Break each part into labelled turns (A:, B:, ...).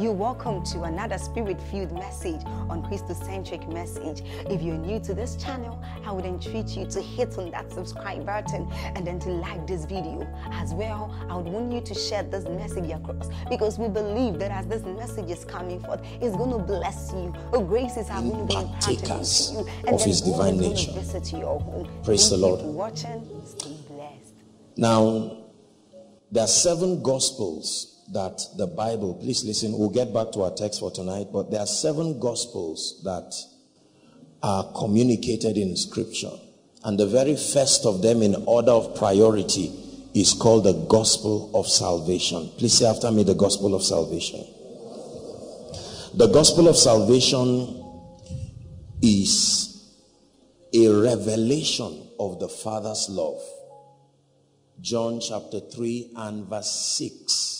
A: You're welcome to another spirit-filled message on Christocentric message. If you're new to this channel, I would entreat you to hit on that subscribe button and then to like this video. As well, I would want you to share this message across because we believe that as this message is coming forth, it's going to bless you. Oh, graces are going to be imparted into you. And
B: of His divine nature.
A: to visit your home.
B: Praise
A: Thank
B: the Lord.
A: for watching. Stay blessed.
B: Now, there are seven gospels that the Bible, please listen, we'll get back to our text for tonight, but there are seven gospels that are communicated in scripture. And the very first of them in order of priority is called the gospel of salvation. Please say after me the gospel of salvation. The gospel of salvation is a revelation of the Father's love. John chapter 3 and verse 6,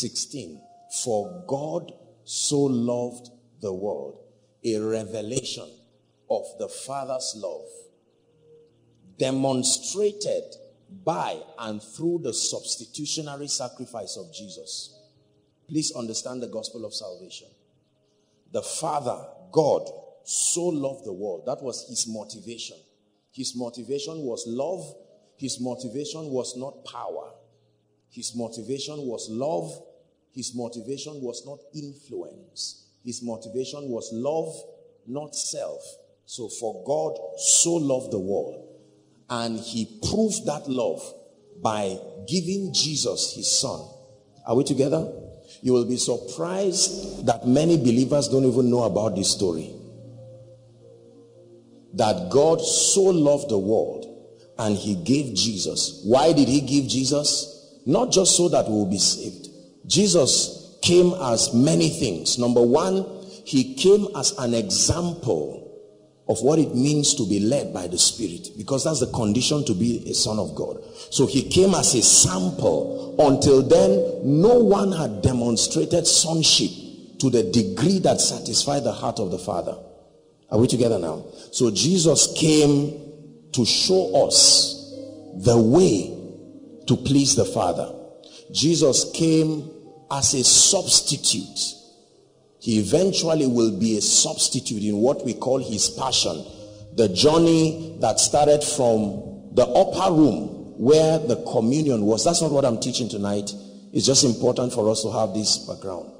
B: 16. For God so loved the world, a revelation of the Father's love, demonstrated by and through the substitutionary sacrifice of Jesus. Please understand the gospel of salvation. The Father, God, so loved the world. That was his motivation. His motivation was love. His motivation was not power. His motivation was love. His motivation was not influence. His motivation was love, not self. So for God so loved the world and he proved that love by giving Jesus his son. Are we together? You will be surprised that many believers don't even know about this story. That God so loved the world and he gave Jesus. Why did he give Jesus? Not just so that we will be saved. Jesus came as many things. Number one, he came as an example of what it means to be led by the Spirit because that's the condition to be a son of God. So he came as a sample. Until then, no one had demonstrated sonship to the degree that satisfied the heart of the Father. Are we together now? So Jesus came to show us the way to please the Father. Jesus came as a substitute. He eventually will be a substitute in what we call his passion. The journey that started from the upper room where the communion was. That's not what I'm teaching tonight. It's just important for us to have this background.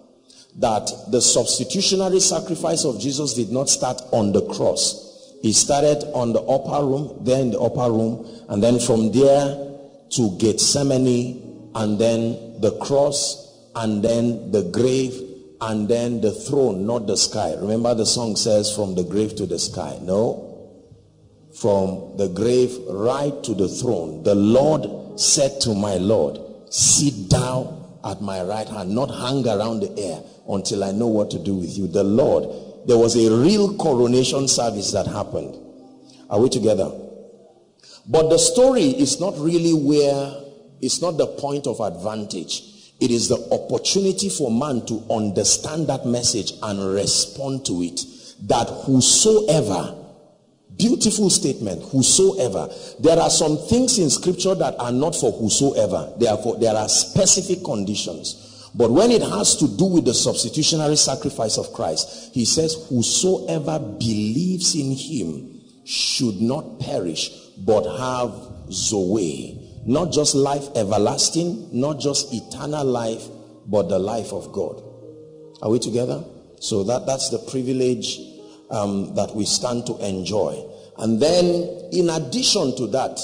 B: That the substitutionary sacrifice of Jesus did not start on the cross. It started on the upper room, then in the upper room, and then from there to Gethsemane, and then the cross, and then the grave, and then the throne, not the sky. Remember the song says from the grave to the sky. No. From the grave right to the throne. The Lord said to my Lord, sit down at my right hand, not hang around the air until I know what to do with you. The Lord, there was a real coronation service that happened. Are we together? But the story is not really where, it's not the point of advantage. It is the opportunity for man to understand that message and respond to it. That whosoever, beautiful statement, whosoever. There are some things in scripture that are not for whosoever. Therefore, there are specific conditions. But when it has to do with the substitutionary sacrifice of Christ, he says, whosoever believes in him should not perish, but have Zoe. Not just life everlasting, not just eternal life, but the life of God. Are we together? So that, that's the privilege um, that we stand to enjoy. And then, in addition to that,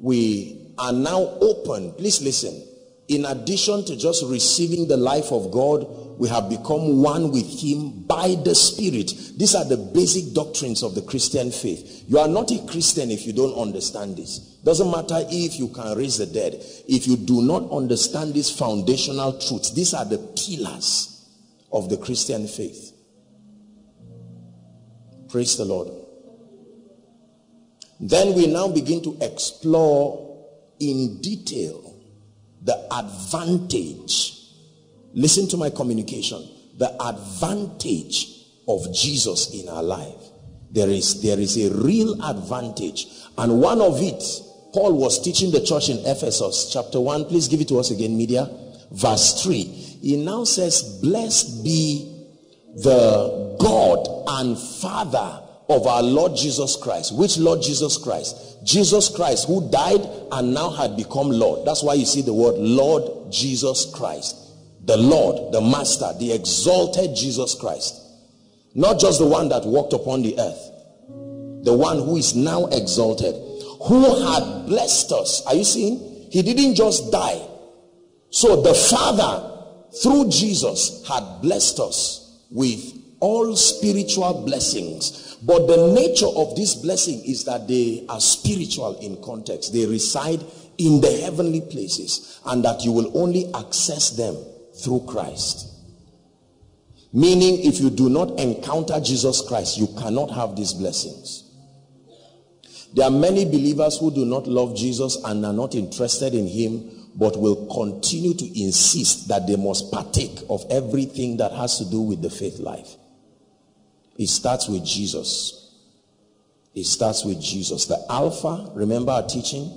B: we are now open. Please listen. In addition to just receiving the life of God, we have become one with him by the spirit these are the basic doctrines of the christian faith you are not a christian if you don't understand this doesn't matter if you can raise the dead if you do not understand these foundational truths these are the pillars of the christian faith Praise the Lord. Then we now begin to explore in detail the advantage. Listen to my communication. The advantage of Jesus in our life. There is, there is a real advantage. And one of it, Paul was teaching the church in Ephesus, chapter 1. Please give it to us again, media. Verse 3. He now says, Blessed be the God and Father of our Lord Jesus Christ. Which Lord Jesus Christ? Jesus Christ who died and now had become Lord. That's why you see the word Lord Jesus Christ. The Lord, the Master, the exalted Jesus Christ. Not just the one that walked upon the earth. The one who is now exalted. Who had blessed us. Are you seeing? He didn't just die. So the Father through Jesus had blessed us with all spiritual blessings. But the nature of this blessing is that they are spiritual in context. They reside in the heavenly places and that you will only access them through Christ. Meaning if you do not encounter Jesus Christ, you cannot have these blessings. There are many believers who do not love Jesus and are not interested in him but will continue to insist that they must partake of everything that has to do with the faith life. It starts with Jesus. It starts with Jesus. The Alpha, remember our teaching?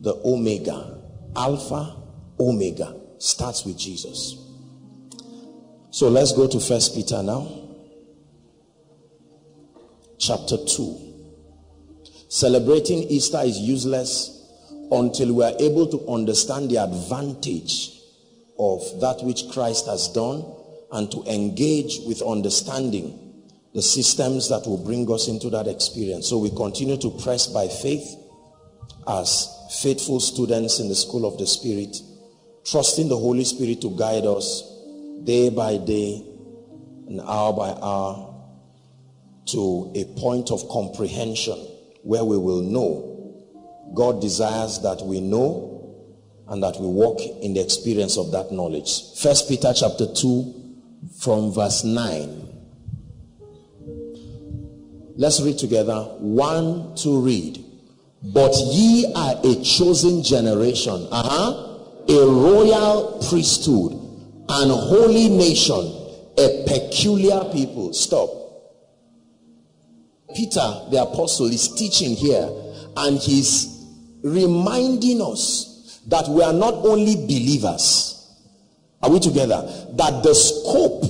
B: The Omega. Alpha, Omega starts with Jesus. So let's go to First Peter now. Chapter 2. Celebrating Easter is useless until we are able to understand the advantage of that which Christ has done and to engage with understanding the systems that will bring us into that experience. So we continue to press by faith as faithful students in the school of the Spirit, trusting the Holy Spirit to guide us day by day and hour by hour to a point of comprehension where we will know. God desires that we know and that we walk in the experience of that knowledge. First Peter chapter 2 from verse 9. Let's read together. One to read. But ye are a chosen generation, uh-huh, a royal priesthood, and holy nation, a peculiar people. Stop. Peter, the apostle, is teaching here, and he's reminding us that we are not only believers. Are we together? That the scope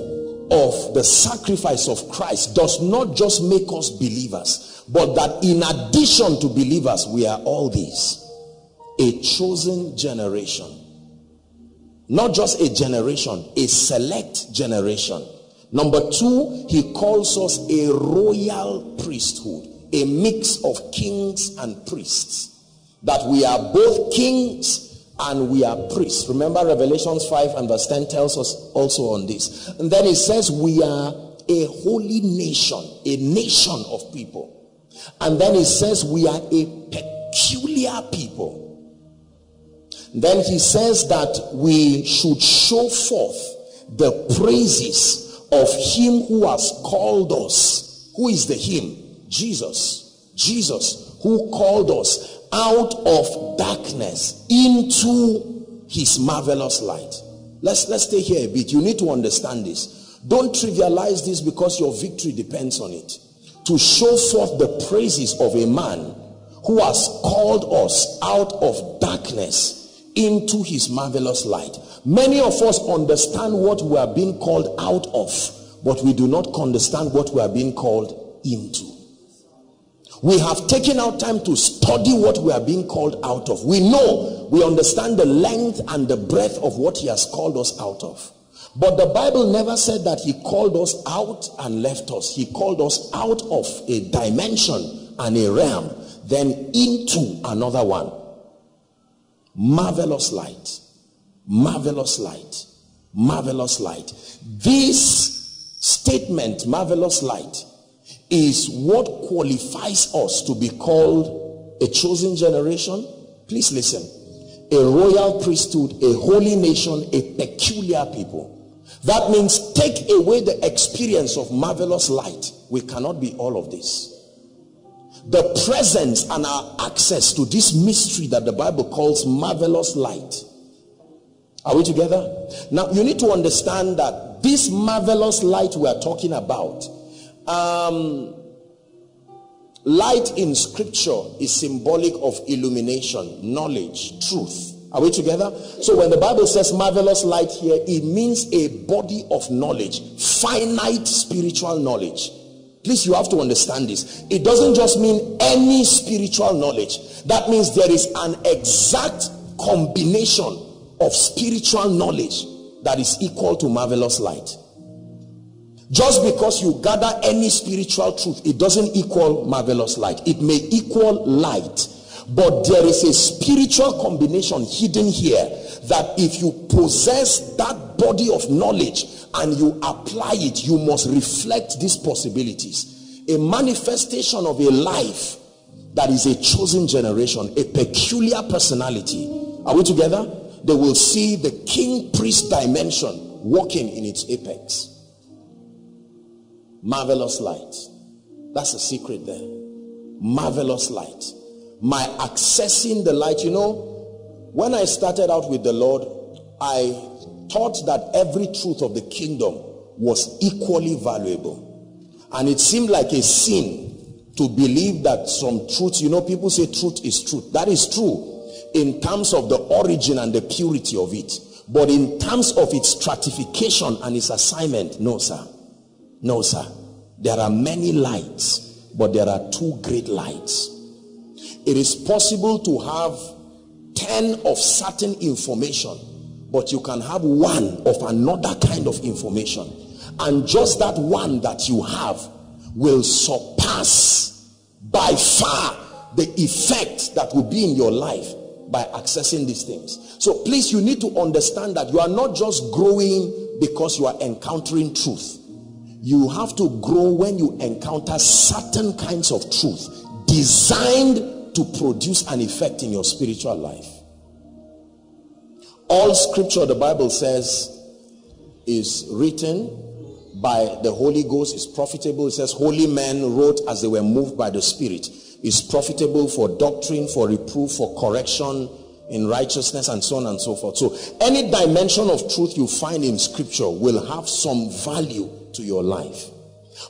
B: of the sacrifice of Christ does not just make us believers, but that in addition to believers, we are all these. A chosen generation. Not just a generation, a select generation. Number two, he calls us a royal priesthood, a mix of kings and priests. That we are both kings and we are priests. Remember Revelations 5 and verse 10 tells us also on this. And then it says we are a holy nation, a nation of people. And then it says we are a peculiar people. Then he says that we should show forth the praises of him who has called us. Who is the him? Jesus. Jesus who called us out of darkness into his marvelous light. Let's let's stay here a bit. You need to understand this. Don't trivialize this because your victory depends on it. To show forth the praises of a man who has called us out of darkness into his marvelous light. Many of us understand what we are being called out of, but we do not understand what we are being called into. We have taken our time to study what we are being called out of. We know, we understand the length and the breadth of what he has called us out of. But the Bible never said that he called us out and left us. He called us out of a dimension and a realm, then into another one. Marvelous light. Marvelous light. Marvelous light. This statement, marvelous light, is what qualifies us to be called a chosen generation. Please listen. A royal priesthood, a holy nation, a peculiar people. That means take away the experience of marvelous light, we cannot be all of this. The presence and our access to this mystery that the Bible calls marvelous light. Are we together? Now, you need to understand that this marvelous light we are talking about, um, light in scripture is symbolic of illumination, knowledge, truth. Are we together? So when the Bible says marvelous light here, it means a body of knowledge, finite spiritual knowledge. Please, you have to understand this. It doesn't just mean any spiritual knowledge. That means there is an exact combination of spiritual knowledge that is equal to marvelous light. Just because you gather any spiritual truth, it doesn't equal marvelous light. It may equal light but there is a spiritual combination hidden here that if you possess that body of knowledge and you apply it, you must reflect these possibilities. A manifestation of a life that is a chosen generation, a peculiar personality. Are we together? They will see the king priest dimension working in its apex. Marvelous light. That's the secret there. Marvelous light my accessing the light. You know, when I started out with the Lord, I thought that every truth of the kingdom was equally valuable. And it seemed like a sin to believe that some truth, you know, people say truth is truth. That is true in terms of the origin and the purity of it. But in terms of its stratification and its assignment, no, sir. No, sir. There are many lights, but there are two great lights it is possible to have 10 of certain information, but you can have one of another kind of information. And just that one that you have will surpass by far the effect that will be in your life by accessing these things. So please, you need to understand that you are not just growing because you are encountering truth. You have to grow when you encounter certain kinds of truth designed to produce an effect in your spiritual life. All scripture, the Bible says, is written by the Holy Ghost, is profitable. It says, Holy men wrote as they were moved by the Spirit. Is profitable for doctrine, for reproof, for correction in righteousness, and so on and so forth. So, any dimension of truth you find in scripture will have some value to your life.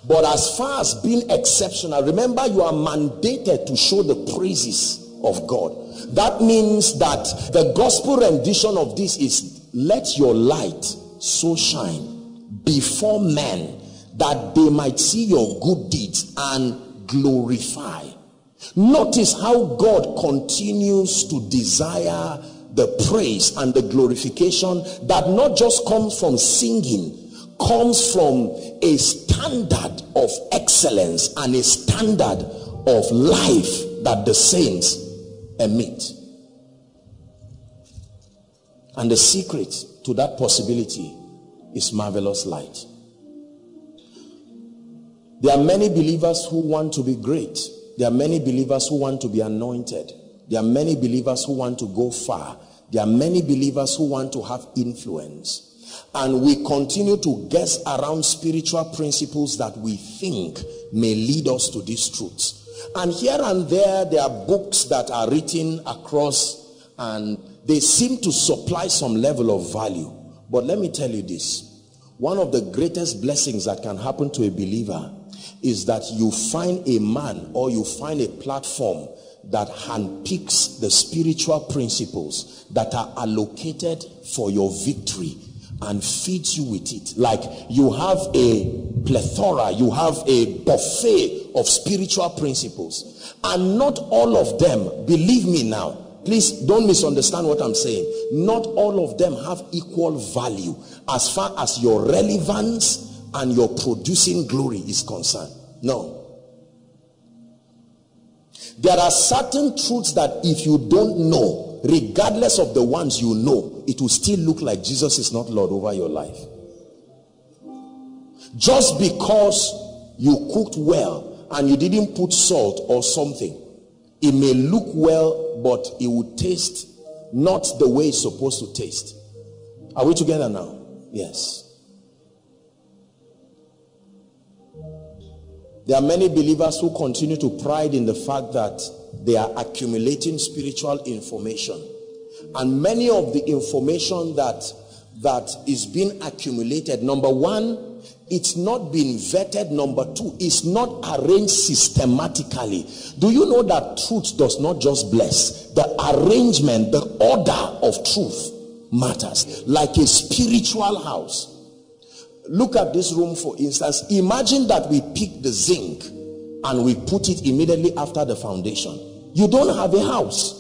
B: But as far as being exceptional, remember you are mandated to show the praises of God. That means that the gospel rendition of this is let your light so shine before men that they might see your good deeds and glorify. Notice how God continues to desire the praise and the glorification that not just comes from singing comes from a standard of excellence and a standard of life that the saints emit. And the secret to that possibility is marvelous light. There are many believers who want to be great. There are many believers who want to be anointed. There are many believers who want to go far. There are many believers who want to have influence and we continue to guess around spiritual principles that we think may lead us to these truths. And here and there, there are books that are written across and they seem to supply some level of value. But let me tell you this one of the greatest blessings that can happen to a believer is that you find a man or you find a platform that handpicks the spiritual principles that are allocated for your victory and feeds you with it. Like you have a plethora, you have a buffet of spiritual principles. And not all of them, believe me now, please don't misunderstand what I'm saying. Not all of them have equal value as far as your relevance and your producing glory is concerned. No. There are certain truths that if you don't know, regardless of the ones you know, it will still look like Jesus is not Lord over your life. Just because you cooked well and you didn't put salt or something, it may look well, but it will taste not the way it's supposed to taste. Are we together now? Yes. There are many believers who continue to pride in the fact that they are accumulating spiritual information and many of the information that that is being accumulated, number one, it's not being vetted. Number two, it's not arranged systematically. Do you know that truth does not just bless? The arrangement, the order of truth matters. Like a spiritual house. Look at this room for instance. Imagine that we pick the zinc and we put it immediately after the foundation. You don't have a house.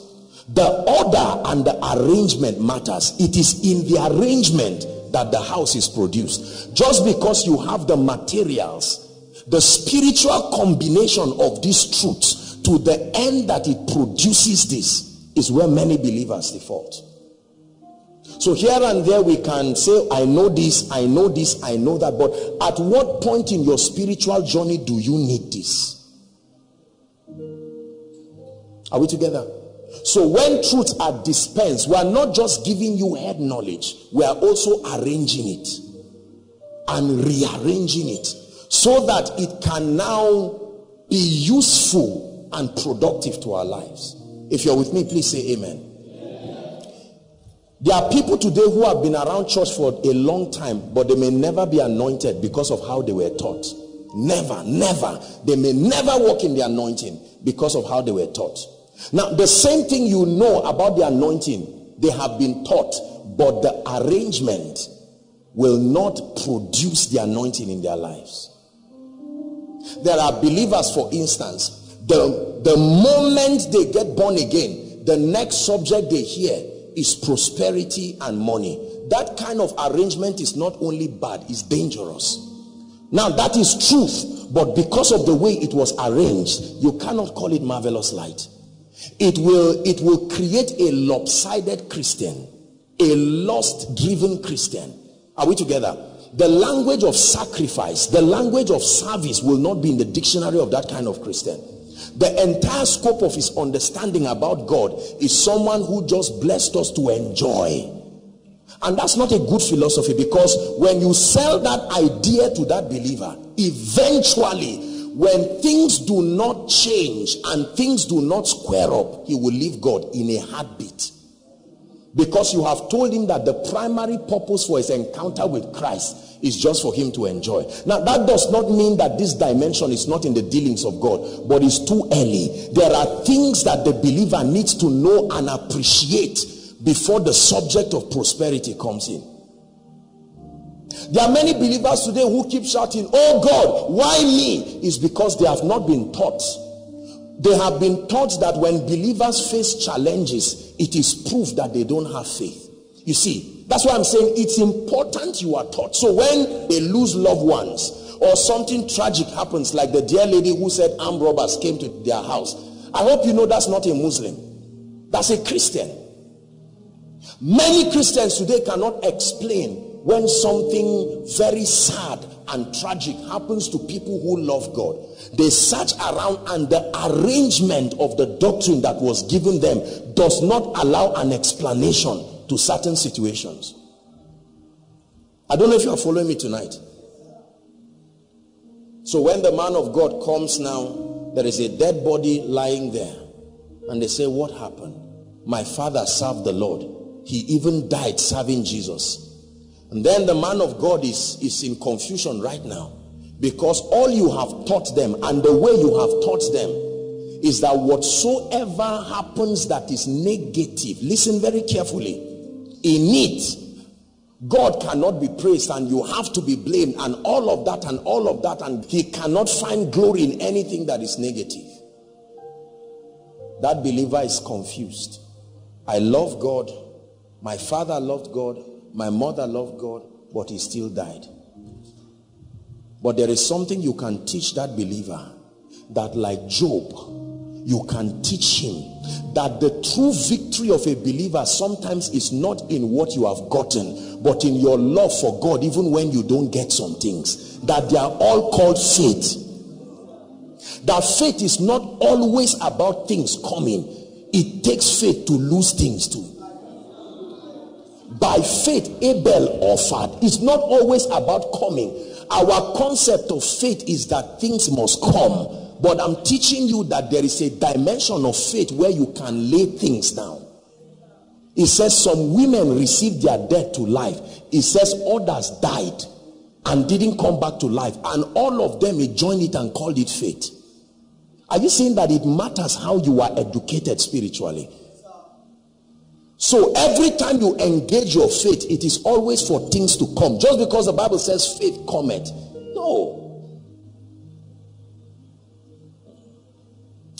B: The order and the arrangement matters. It is in the arrangement that the house is produced. Just because you have the materials, the spiritual combination of these truths to the end that it produces this is where many believers default. So here and there we can say, I know this, I know this, I know that. But at what point in your spiritual journey do you need this? Are we together? So when truths are dispensed, we are not just giving you head knowledge, we are also arranging it and rearranging it so that it can now be useful and productive to our lives. If you're with me, please say amen. There are people today who have been around church for a long time, but they may never be anointed because of how they were taught. Never, never. They may never walk in the anointing because of how they were taught. Now, the same thing you know about the anointing, they have been taught, but the arrangement will not produce the anointing in their lives. There are believers, for instance, the, the moment they get born again, the next subject they hear is prosperity and money. That kind of arrangement is not only bad, it's dangerous. Now, that is truth, but because of the way it was arranged, you cannot call it marvelous light it will it will create a lopsided christian a lost driven christian. Are we together? The language of sacrifice the language of service will not be in the dictionary of that kind of christian. The entire scope of his understanding about god is someone who just blessed us to enjoy. And that's not a good philosophy because when you sell that idea to that believer eventually when things do not change and things do not square up, he will leave God in a heartbeat. Because you have told him that the primary purpose for his encounter with Christ is just for him to enjoy. Now, that does not mean that this dimension is not in the dealings of God, but it's too early. There are things that the believer needs to know and appreciate before the subject of prosperity comes in. There are many believers today who keep shouting, Oh God, why me? Is because they have not been taught. They have been taught that when believers face challenges, it is proof that they don't have faith. You see, that's why I'm saying it's important you are taught. So when they lose loved ones or something tragic happens, like the dear lady who said armed robbers came to their house, I hope you know that's not a Muslim. That's a Christian. Many Christians today cannot explain when something very sad and tragic happens to people who love God, they search around and the arrangement of the doctrine that was given them does not allow an explanation to certain situations. I don't know if you are following me tonight. So when the man of God comes now, there is a dead body lying there. And they say, what happened? My father served the Lord. He even died serving Jesus. And then the man of God is, is in confusion right now because all you have taught them and the way you have taught them is that whatsoever happens that is negative, listen very carefully, in it, God cannot be praised and you have to be blamed and all of that and all of that and he cannot find glory in anything that is negative. That believer is confused. I love God. My father loved God. My mother loved God, but he still died. But there is something you can teach that believer that like Job, you can teach him that the true victory of a believer sometimes is not in what you have gotten, but in your love for God, even when you don't get some things. That they are all called faith. That faith is not always about things coming. It takes faith to lose things too by faith abel offered it's not always about coming Our concept of faith is that things must come. But I'm teaching you that there is a dimension of faith where you can lay things down. It says some women received their death to life. It says others died and didn't come back to life. And all of them, he joined it and called it faith. Are you saying that it matters how you are educated spiritually? So every time you engage your faith, it is always for things to come. Just because the Bible says faith cometh. No.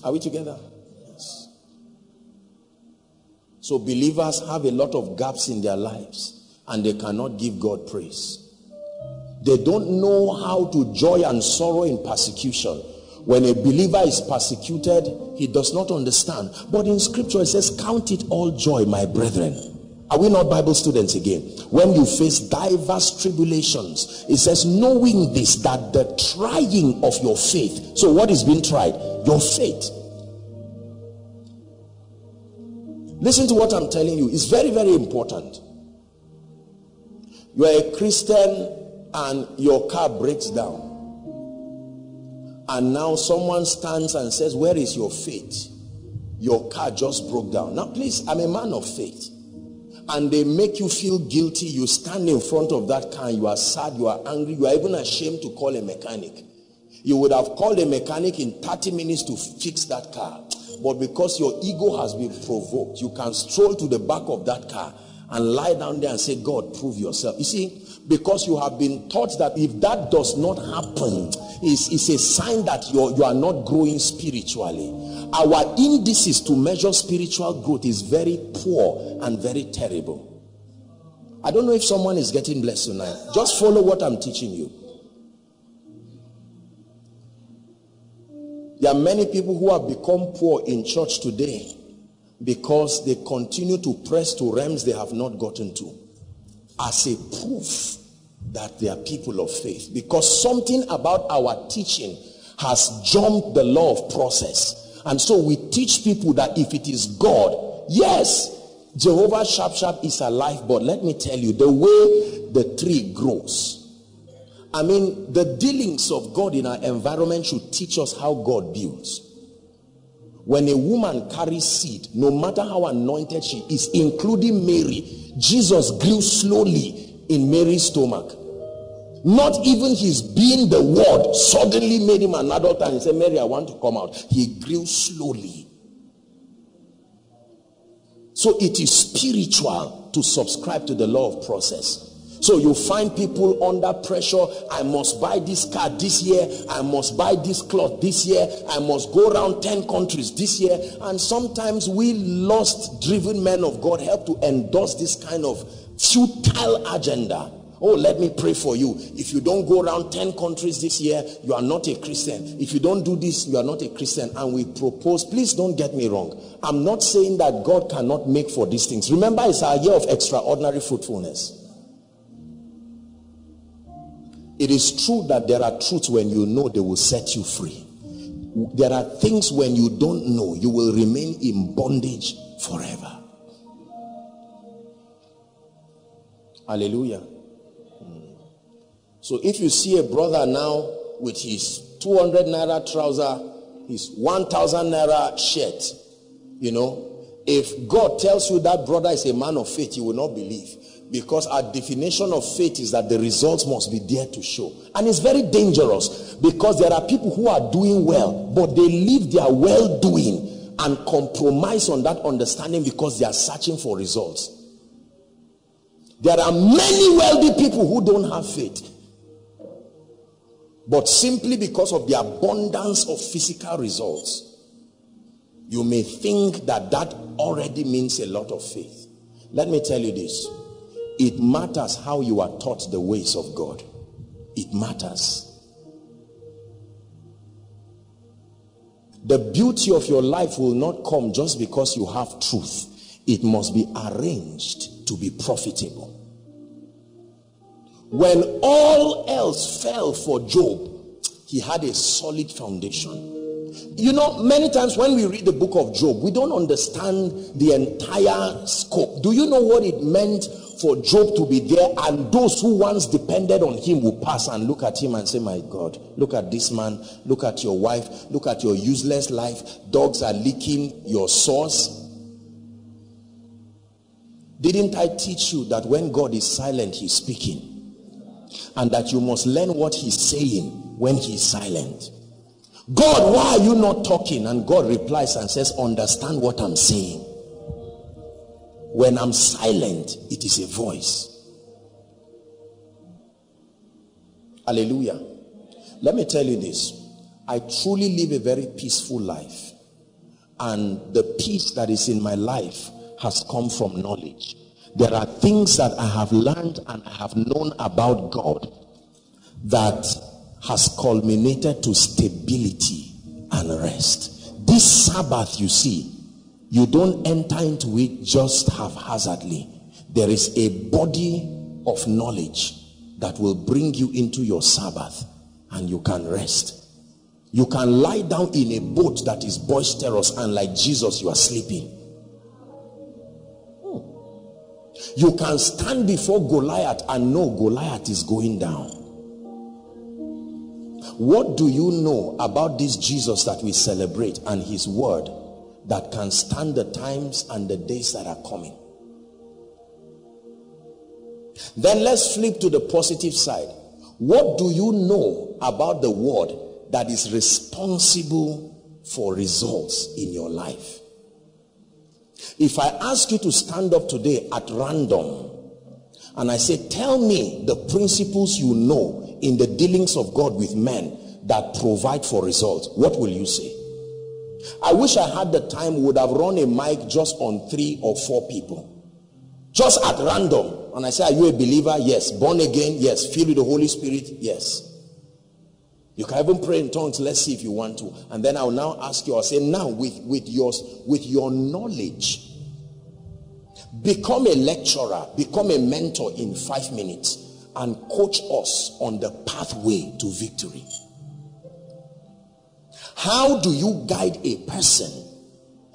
B: Are we together? Yes. So believers have a lot of gaps in their lives and they cannot give God praise. They don't know how to joy and sorrow in persecution. When a believer is persecuted, he does not understand. But in scripture, it says, Count it all joy, my brethren. Are we not Bible students again? When you face diverse tribulations, it says, knowing this, that the trying of your faith. So, what is being tried? Your faith. Listen to what I'm telling you. It's very, very important. You are a Christian and your car breaks down and now someone stands and says where is your faith? Your car just broke down. Now please i'm a man of faith. And they make you feel guilty. You stand in front of that car. You are sad. You are angry. You are even ashamed to call a mechanic. You would have called a mechanic in 30 minutes to fix that car. But because your ego has been provoked you can stroll to the back of that car and lie down there and say god prove yourself. You see because you have been taught that if that does not happen is is a sign that you you are not growing spiritually. Our indices to measure spiritual growth is very poor and very terrible. I don't know if someone is getting blessed tonight. Just follow what i'm teaching you. There are many people who have become poor in church today because they continue to press to realms they have not gotten to as a proof that they are people of faith. Because something about our teaching has jumped the law of process. And so we teach people that if it is god yes jehovah sharp sharp is alive but let me tell you the way the tree grows i mean the dealings of god in our environment should teach us how god builds when a woman carries seed no matter how anointed she is including mary jesus grew slowly in Mary's stomach. Not even his being the word suddenly made him an adult and he said, Mary, I want to come out. He grew slowly. So it is spiritual to subscribe to the law of process. So you find people under pressure. I must buy this car this year. I must buy this cloth this year. I must go around 10 countries this year. And sometimes we lost driven men of God help to endorse this kind of futile agenda. Oh, let me pray for you. If you don't go around 10 countries this year, you are not a Christian. If you don't do this, you are not a Christian. And we propose, please don't get me wrong. I'm not saying that God cannot make for these things. Remember, it's our year of extraordinary fruitfulness. It is true that there are truths when you know they will set you free. There are things when you don't know, you will remain in bondage forever. Hallelujah. Hmm. So if you see a brother now with his 200 naira trouser, his 1000 naira shirt, you know, if God tells you that brother is a man of faith, you will not believe. Because our definition of faith is that the results must be there to show. And it's very dangerous because there are people who are doing well, but they leave their well doing and compromise on that understanding because they are searching for results. There are many wealthy people who don't have faith. But simply because of the abundance of physical results, you may think that that already means a lot of faith. Let me tell you this. It matters how you are taught the ways of God. It matters. The beauty of your life will not come just because you have truth. It must be arranged to be profitable. When all else fell for Job, he had a solid foundation. You know, many times when we read the book of Job, we don't understand the entire scope. Do you know what it meant for Job to be there and those who once depended on him will pass and look at him and say, My God, look at this man, look at your wife, look at your useless life. Dogs are licking your sauce. Didn't I teach you that when God is silent, he's speaking? And that you must learn what he's saying when he's silent. God, why are you not talking? And God replies and says, Understand what I'm saying. When I'm silent, it is a voice. Hallelujah. Let me tell you this. I truly live a very peaceful life. And the peace that is in my life has come from knowledge. There are things that I have learned and I have known about God that has culminated to stability and rest. This Sabbath, you see, you don't enter into it just haphazardly. There is a body of knowledge that will bring you into your Sabbath and you can rest. You can lie down in a boat that is boisterous and like Jesus you are sleeping. Hmm. You can stand before Goliath and know Goliath is going down. What do you know about this Jesus that we celebrate and his word that can stand the times and the days that are coming. Then let's flip to the positive side. What do you know about the word that is responsible for results in your life? If I ask you to stand up today at random and I say, tell me the principles you know in the dealings of God with men that provide for results, what will you say? I wish I had the time would have run a mic just on three or four people. Just at random. And I say, are you a believer? Yes. Born again? Yes. Filled with the Holy Spirit? Yes. You can even pray in tongues. Let's see if you want to. And then I'll now ask you, I'll say, now with, with, yours, with your knowledge, become a lecturer, become a mentor in five minutes and coach us on the pathway to victory. How do you guide a person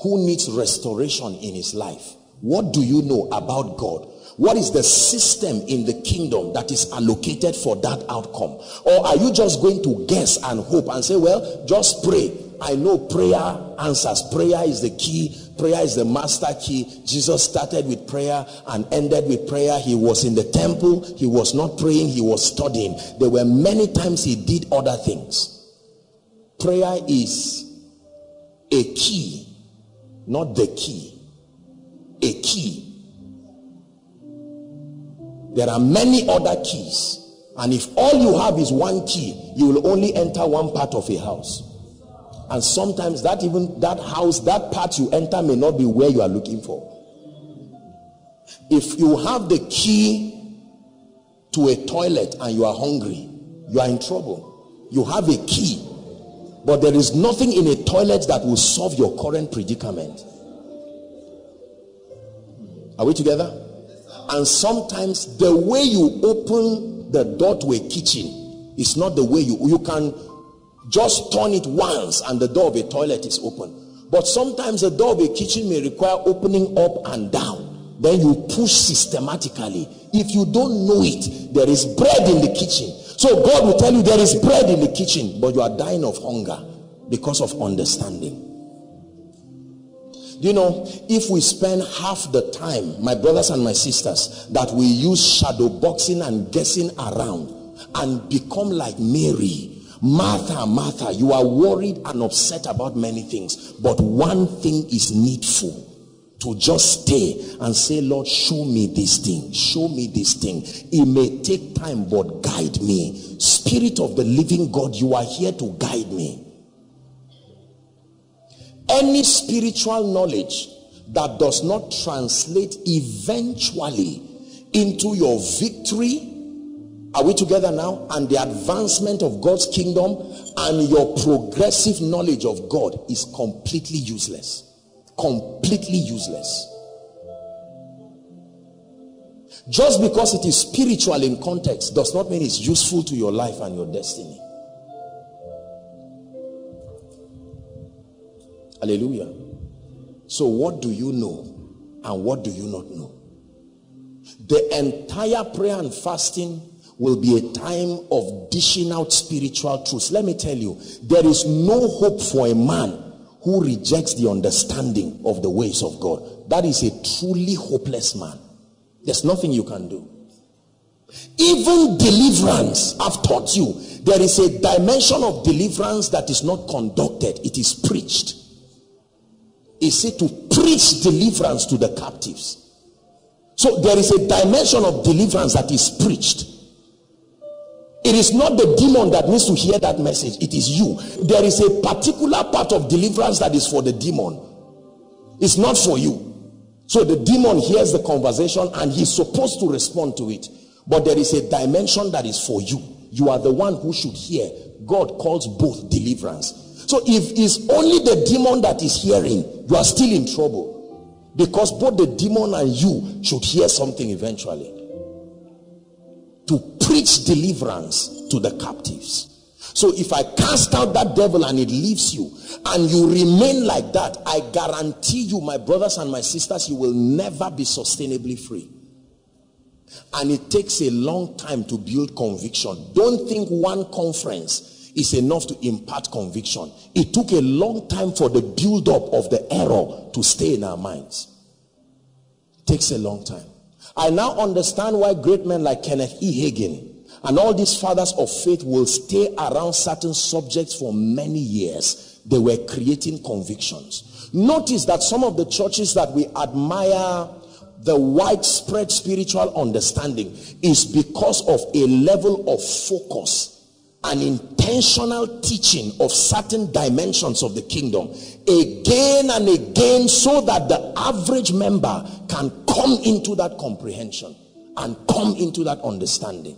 B: who needs restoration in his life? What do you know about God? What is the system in the kingdom that is allocated for that outcome? Or are you just going to guess and hope and say, well, just pray. I know prayer answers. Prayer is the key. Prayer is the master key. Jesus started with prayer and ended with prayer. He was in the temple. He was not praying. He was studying. There were many times he did other things. Prayer is a key, not the key. A key. There are many other keys. And if all you have is one key, you will only enter one part of a house. And sometimes that even that house, that part you enter may not be where you are looking for. If you have the key to a toilet and you are hungry, you are in trouble. You have a key but there is nothing in a toilet that will solve your current predicament. Are we together? And sometimes the way you open the door to a kitchen is not the way you you can just turn it once and the door of a toilet is open. But sometimes the door of a kitchen may require opening up and down. Then you push systematically. If you don't know it, there is bread in the kitchen so God will tell you there is bread in the kitchen, but you are dying of hunger because of understanding. Do you know, if we spend half the time, my brothers and my sisters, that we use shadow boxing and guessing around and become like Mary, Martha, Martha, you are worried and upset about many things, but one thing is needful to just stay and say, Lord, show me this thing, show me this thing. It may take time, but guide me. Spirit of the living God, you are here to guide me. Any spiritual knowledge that does not translate eventually into your victory are we together now? And the advancement of God's kingdom and your progressive knowledge of God is completely useless completely useless. Just because it is spiritual in context does not mean it's useful to your life and your destiny. Hallelujah. So, what do you know and what do you not know? The entire prayer and fasting will be a time of dishing out spiritual truths. Let me tell you, there is no hope for a man who rejects the understanding of the ways of God. That is a truly hopeless man. There's nothing you can do. Even deliverance, I've taught you, there is a dimension of deliverance that is not conducted, it is preached. Is it to preach deliverance to the captives. So there is a dimension of deliverance that is preached. It is not the demon that needs to hear that message, it is you. There is a particular part of deliverance that is for the demon, it's not for you. So the demon hears the conversation and he's supposed to respond to it. But there is a dimension that is for you. You are the one who should hear. God calls both deliverance. So if it's only the demon that is hearing, you are still in trouble. Because both the demon and you should hear something eventually. To preach deliverance to the captives. So if I cast out that devil and it leaves you and you remain like that, I guarantee you, my brothers and my sisters, you will never be sustainably free. And it takes a long time to build conviction. Don't think one conference is enough to impart conviction. It took a long time for the build up of the error to stay in our minds. It takes a long time. I now understand why great men like Kenneth E. Hagin and all these fathers of faith will stay around certain subjects for many years. They were creating convictions. Notice that some of the churches that we admire the widespread spiritual understanding is because of a level of focus and intentional teaching of certain dimensions of the kingdom again and again so that the average member can come into that comprehension and come into that understanding.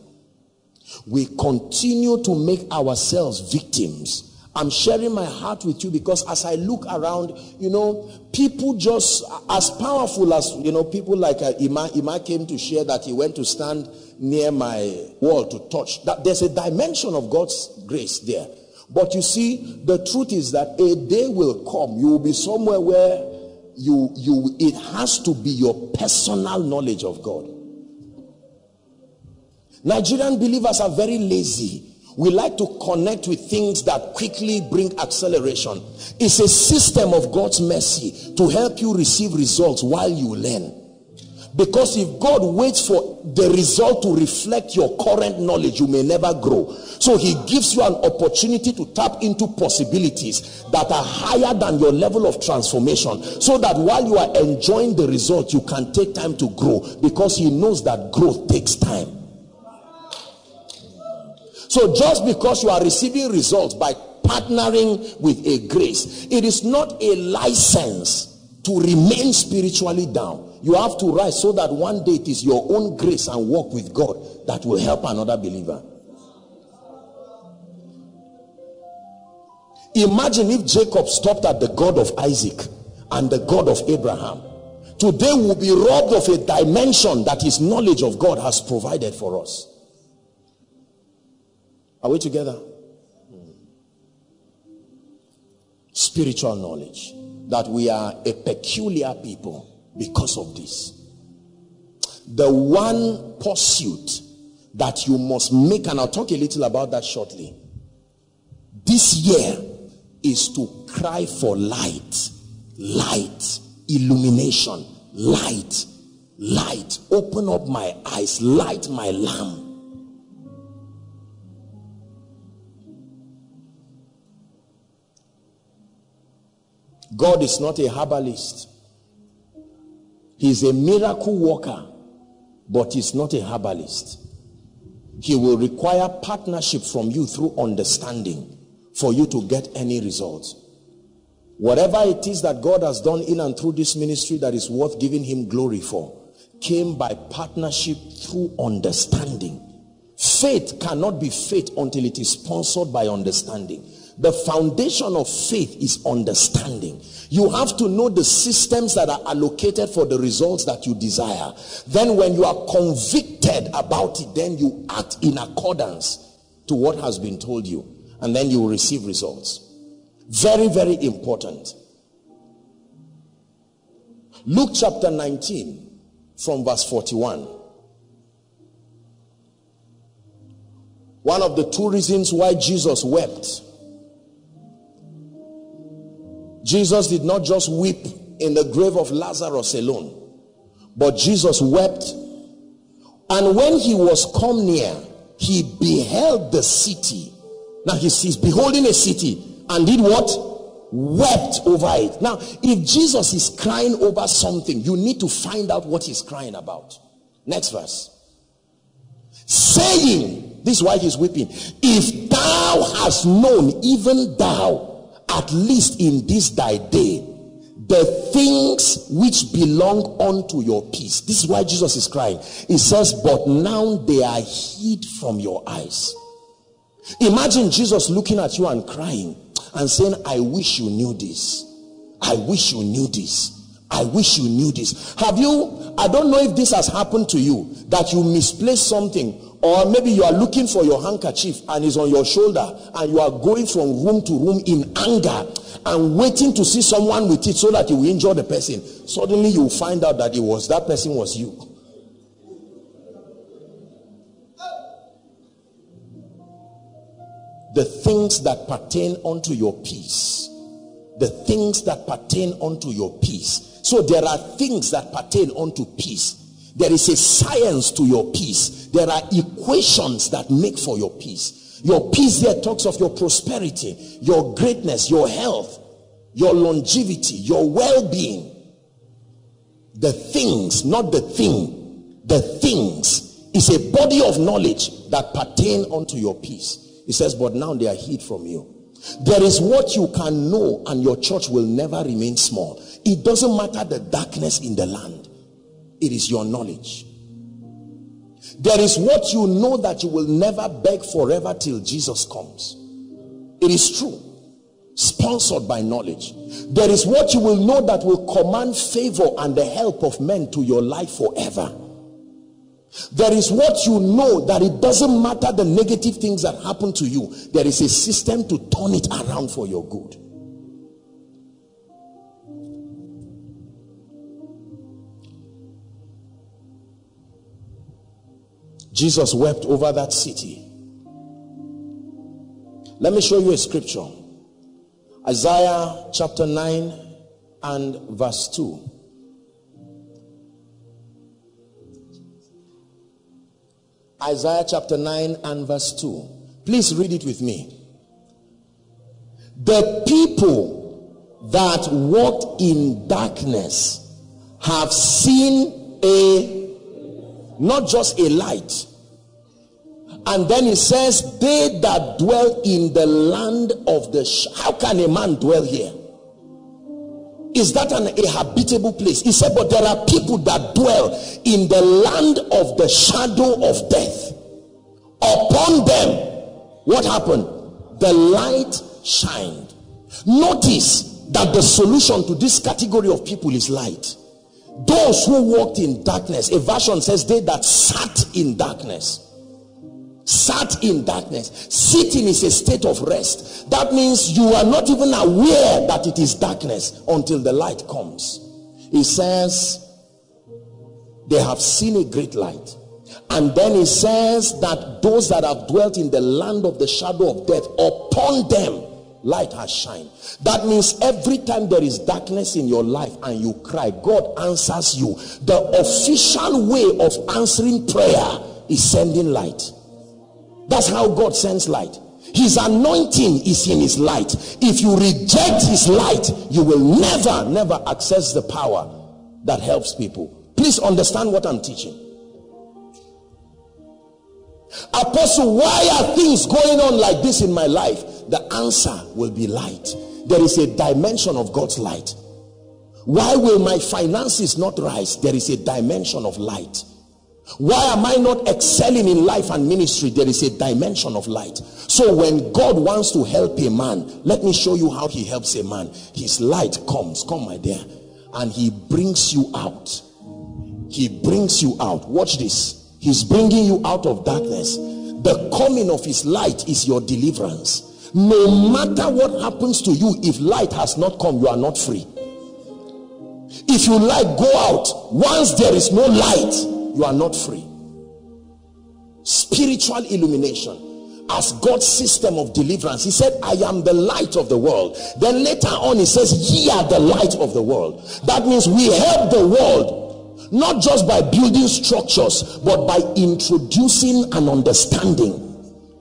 B: We continue to make ourselves victims I'm sharing my heart with you because as I look around, you know, people just as powerful as, you know, people like uh, Ima, Ima came to share that he went to stand near my wall to touch. That there's a dimension of God's grace there. But you see, the truth is that a day will come. You will be somewhere where you, you, it has to be your personal knowledge of God. Nigerian believers are very lazy. We like to connect with things that quickly bring acceleration. It's a system of God's mercy to help you receive results while you learn. Because if God waits for the result to reflect your current knowledge, you may never grow. So he gives you an opportunity to tap into possibilities that are higher than your level of transformation. So that while you are enjoying the result, you can take time to grow. Because he knows that growth takes time. So just because you are receiving results by partnering with a grace, it is not a license to remain spiritually down. You have to rise so that one day it is your own grace and walk with God that will help another believer. Imagine if Jacob stopped at the God of Isaac and the God of Abraham. Today we'll be robbed of a dimension that his knowledge of God has provided for us. Are we together? Spiritual knowledge. That we are a peculiar people because of this. The one pursuit that you must make, and I'll talk a little about that shortly. This year is to cry for light, light, illumination, light, light. Open up my eyes, light my lamp God is not a herbalist. He's a miracle worker, but he's not a herbalist. He will require partnership from you through understanding for you to get any results. Whatever it is that God has done in and through this ministry that is worth giving him glory for came by partnership through understanding. Faith cannot be faith until it is sponsored by understanding. The foundation of faith is understanding. You have to know the systems that are allocated for the results that you desire. Then when you are convicted about it, then you act in accordance to what has been told you. And then you will receive results. Very, very important. Luke chapter 19 from verse 41. One of the two reasons why Jesus wept. Jesus did not just weep in the grave of Lazarus alone, but Jesus wept. And when he was come near, he beheld the city. Now he sees beholding a city and did what? Wept over it. Now, if Jesus is crying over something, you need to find out what he's crying about. Next verse. Saying, this is why he's weeping. If thou hast known, even thou, at least in this thy day, the things which belong unto your peace. This is why Jesus is crying. He says, But now they are hid from your eyes. Imagine Jesus looking at you and crying and saying, I wish you knew this. I wish you knew this. I wish you knew this. Have you, I don't know if this has happened to you, that you misplaced something or maybe you are looking for your handkerchief and it's on your shoulder and you are going from room to room in anger and waiting to see someone with it so that you will injure the person. Suddenly you find out that it was that person was you. The things that pertain unto your peace. The things that pertain unto your peace. So there are things that pertain unto peace there is a science to your peace. There are equations that make for your peace. Your peace there talks of your prosperity, your greatness, your health, your longevity, your well-being. The things, not the thing, the things is a body of knowledge that pertain unto your peace. He says, but now they are hid from you. There is what you can know and your church will never remain small. It doesn't matter the darkness in the land. It is your knowledge. There is what you know that you will never beg forever till Jesus comes. It is true. Sponsored by knowledge. There is what you will know that will command favor and the help of men to your life forever. There is what you know that it doesn't matter the negative things that happen to you. There is a system to turn it around for your good. Jesus wept over that city. Let me show you a scripture. Isaiah chapter 9 and verse 2. Isaiah chapter 9 and verse 2. Please read it with me. The people that walked in darkness have seen a not just a light. And then he says, They that dwell in the land of the. How can a man dwell here? Is that an, a habitable place? He said, But there are people that dwell in the land of the shadow of death. Upon them, what happened? The light shined. Notice that the solution to this category of people is light. Those who walked in darkness, a version says they that sat in darkness. Sat in darkness. Sitting is a state of rest. That means you are not even aware that it is darkness until the light comes. He says, they have seen a great light. And then he says that those that have dwelt in the land of the shadow of death, upon them light has shined. That means every time there is darkness in your life and you cry, God answers you. The official way of answering prayer is sending light. That's how God sends light. His anointing is in his light. If you reject his light, you will never, never access the power that helps people. Please understand what I'm teaching. Apostle, why are things going on like this in my life? The answer will be light. There is a dimension of God's light. Why will my finances not rise? There is a dimension of light. Why am I not excelling in life and ministry? There is a dimension of light. So when God wants to help a man, let me show you how he helps a man. His light comes, come my dear, and he brings you out. He brings you out. Watch this. He's bringing you out of darkness. The coming of his light is your deliverance. No matter what happens to you, if light has not come, you are not free. If you like, go out. Once there is no light, you are not free. Spiritual illumination as God's system of deliverance. He said, I am the light of the world. Then later on, he says, Ye are the light of the world. That means we help the world not just by building structures, but by introducing an understanding.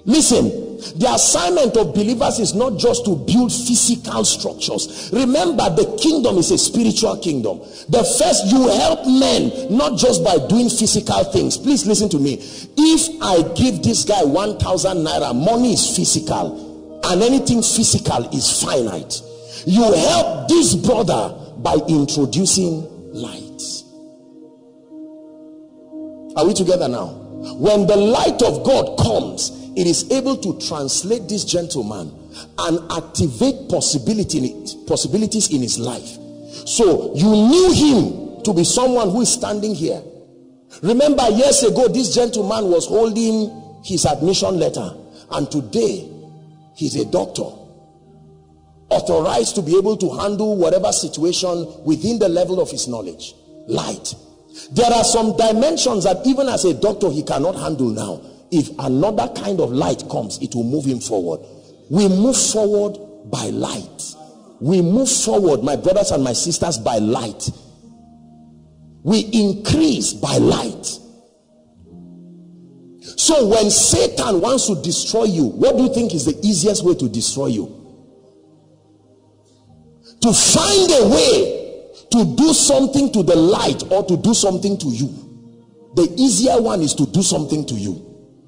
B: Listen, the assignment of believers is not just to build physical structures. Remember, the kingdom is a spiritual kingdom. The first, you help men not just by doing physical things. Please listen to me. If I give this guy 1,000 naira, money is physical, and anything physical is finite. You help this brother by introducing light. Are we together now? When the light of God comes, it is able to translate this gentleman and activate possibility in it, possibilities in his life. So you knew him to be someone who is standing here. Remember years ago, this gentleman was holding his admission letter and today he's a doctor authorized to be able to handle whatever situation within the level of his knowledge. Light. There are some dimensions that even as a doctor he cannot handle now if another kind of light comes, it will move him forward. We move forward by light. We move forward, my brothers and my sisters, by light. We increase by light. So when Satan wants to destroy you, what do you think is the easiest way to destroy you? To find a way to do something to the light or to do something to you. The easier one is to do something to you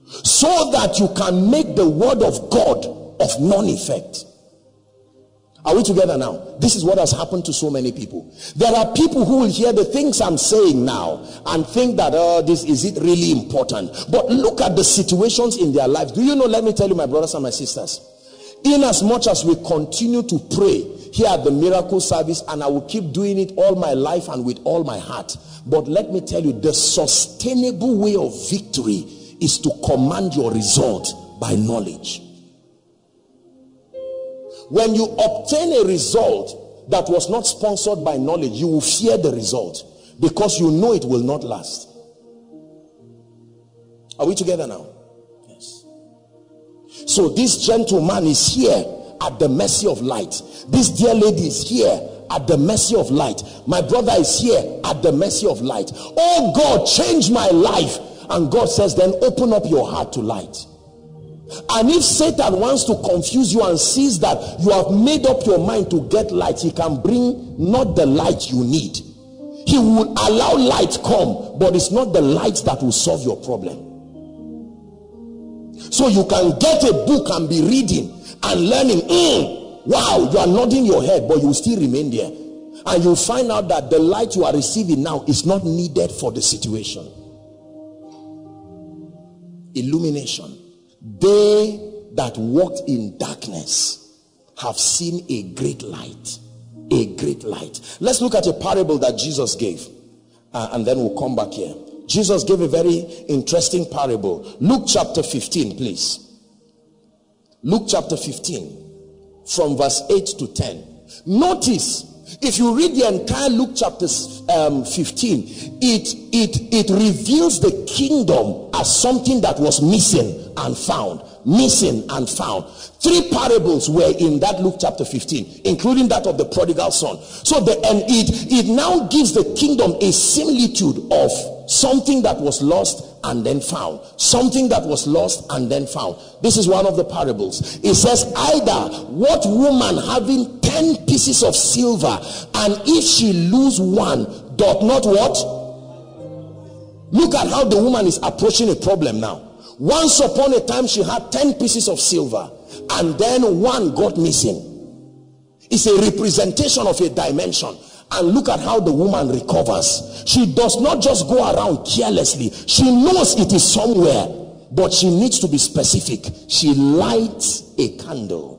B: so that you can make the word of God of none effect. Are we together now? This is what has happened to so many people. There are people who will hear the things I'm saying now and think that, oh, this is it really important? But look at the situations in their lives. Do you know? Let me tell you, my brothers and my sisters. In as much as we continue to pray here at the miracle service, and I will keep doing it all my life and with all my heart. But let me tell you, the sustainable way of victory is to command your result by knowledge. When you obtain a result that was not sponsored by knowledge, you will fear the result because you know it will not last. Are we together now? Yes. So this gentleman is here at the mercy of light. This dear lady is here at the mercy of light. My brother is here at the mercy of light. Oh God, change my life and God says, then open up your heart to light. And if Satan wants to confuse you and sees that you have made up your mind to get light, he can bring not the light you need. He will allow light come, but it's not the light that will solve your problem. So you can get a book and be reading and learning. Mm, wow, you are nodding your head, but you still remain there. And you find out that the light you are receiving now is not needed for the situation illumination. They that walked in darkness have seen a great light. A great light. Let's look at a parable that Jesus gave. Uh, and then we'll come back here. Jesus gave a very interesting parable. Luke chapter 15, please. Luke chapter 15, from verse 8 to 10. Notice if you read the entire Luke chapter um, 15, it, it, it reveals the kingdom as something that was missing and found. Missing and found. Three parables were in that Luke chapter 15, including that of the prodigal son. So the and it it now gives the kingdom a similitude of something that was lost and then found. Something that was lost and then found. This is one of the parables. It says, either what woman having 10 pieces of silver and if she lose one, doth not what? Look at how the woman is approaching a problem now. Once upon a time, she had 10 pieces of silver and then one got missing. It's a representation of a dimension. And look at how the woman recovers. She does not just go around carelessly. She knows it is somewhere but she needs to be specific. She lights a candle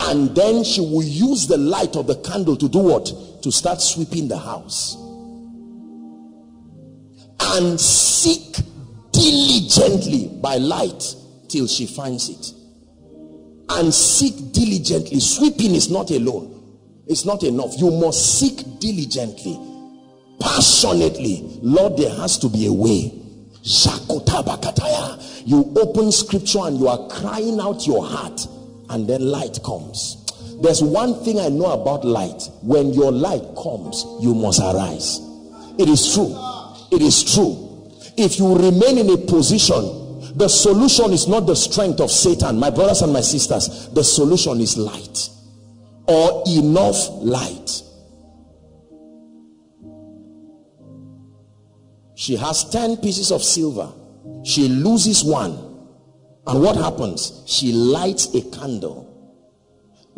B: and then she will use the light of the candle to do what? To start sweeping the house. And seek diligently by light till she finds it and seek diligently sweeping is not alone it's not enough. You must seek diligently. passionately, Lord, there has to be a way. You open scripture and you are crying out your heart, and then light comes. There's one thing I know about light. When your light comes, you must arise. It is true. It is true. If you remain in a position, the solution is not the strength of Satan, my brothers and my sisters. The solution is light or enough light. She has 10 pieces of silver. She loses one. And what happens? She lights a candle.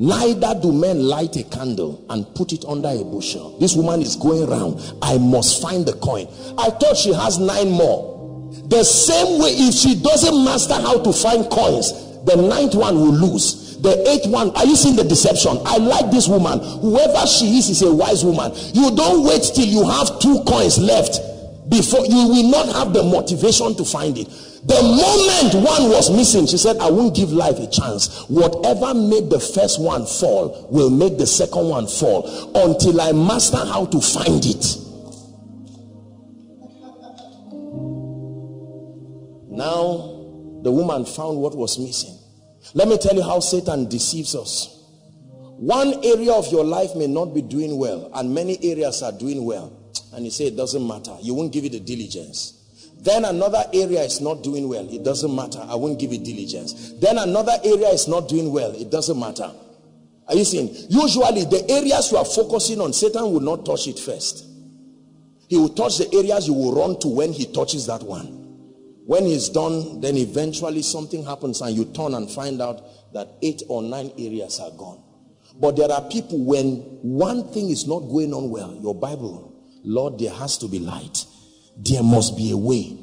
B: Neither do men light a candle and put it under a bushel. This woman is going around. I must find the coin. I thought she has nine more. The same way, if she doesn't master how to find coins, the ninth one will lose. The eighth one, are you seeing the deception? I like this woman. Whoever she is, is a wise woman. You don't wait till you have two coins left before you will not have the motivation to find it. The moment one was missing she said i won't give life a chance. Whatever made the first one fall will make the second one fall until i master how to find it. Now the woman found what was missing. Let me tell you how satan deceives us. One area of your life may not be doing well and many areas are doing well and you say it doesn't matter you won't give it the diligence. Then another area is not doing well it doesn't matter i won't give it diligence. Then another area is not doing well it doesn't matter. Are you seeing? Usually the areas you are focusing on satan will not touch it first. He will touch the areas you will run to when he touches that one. When he's done then eventually something happens and you turn and find out that eight or nine areas are gone. But there are people when one thing is not going on well your bible Lord, there has to be light. There must be a way.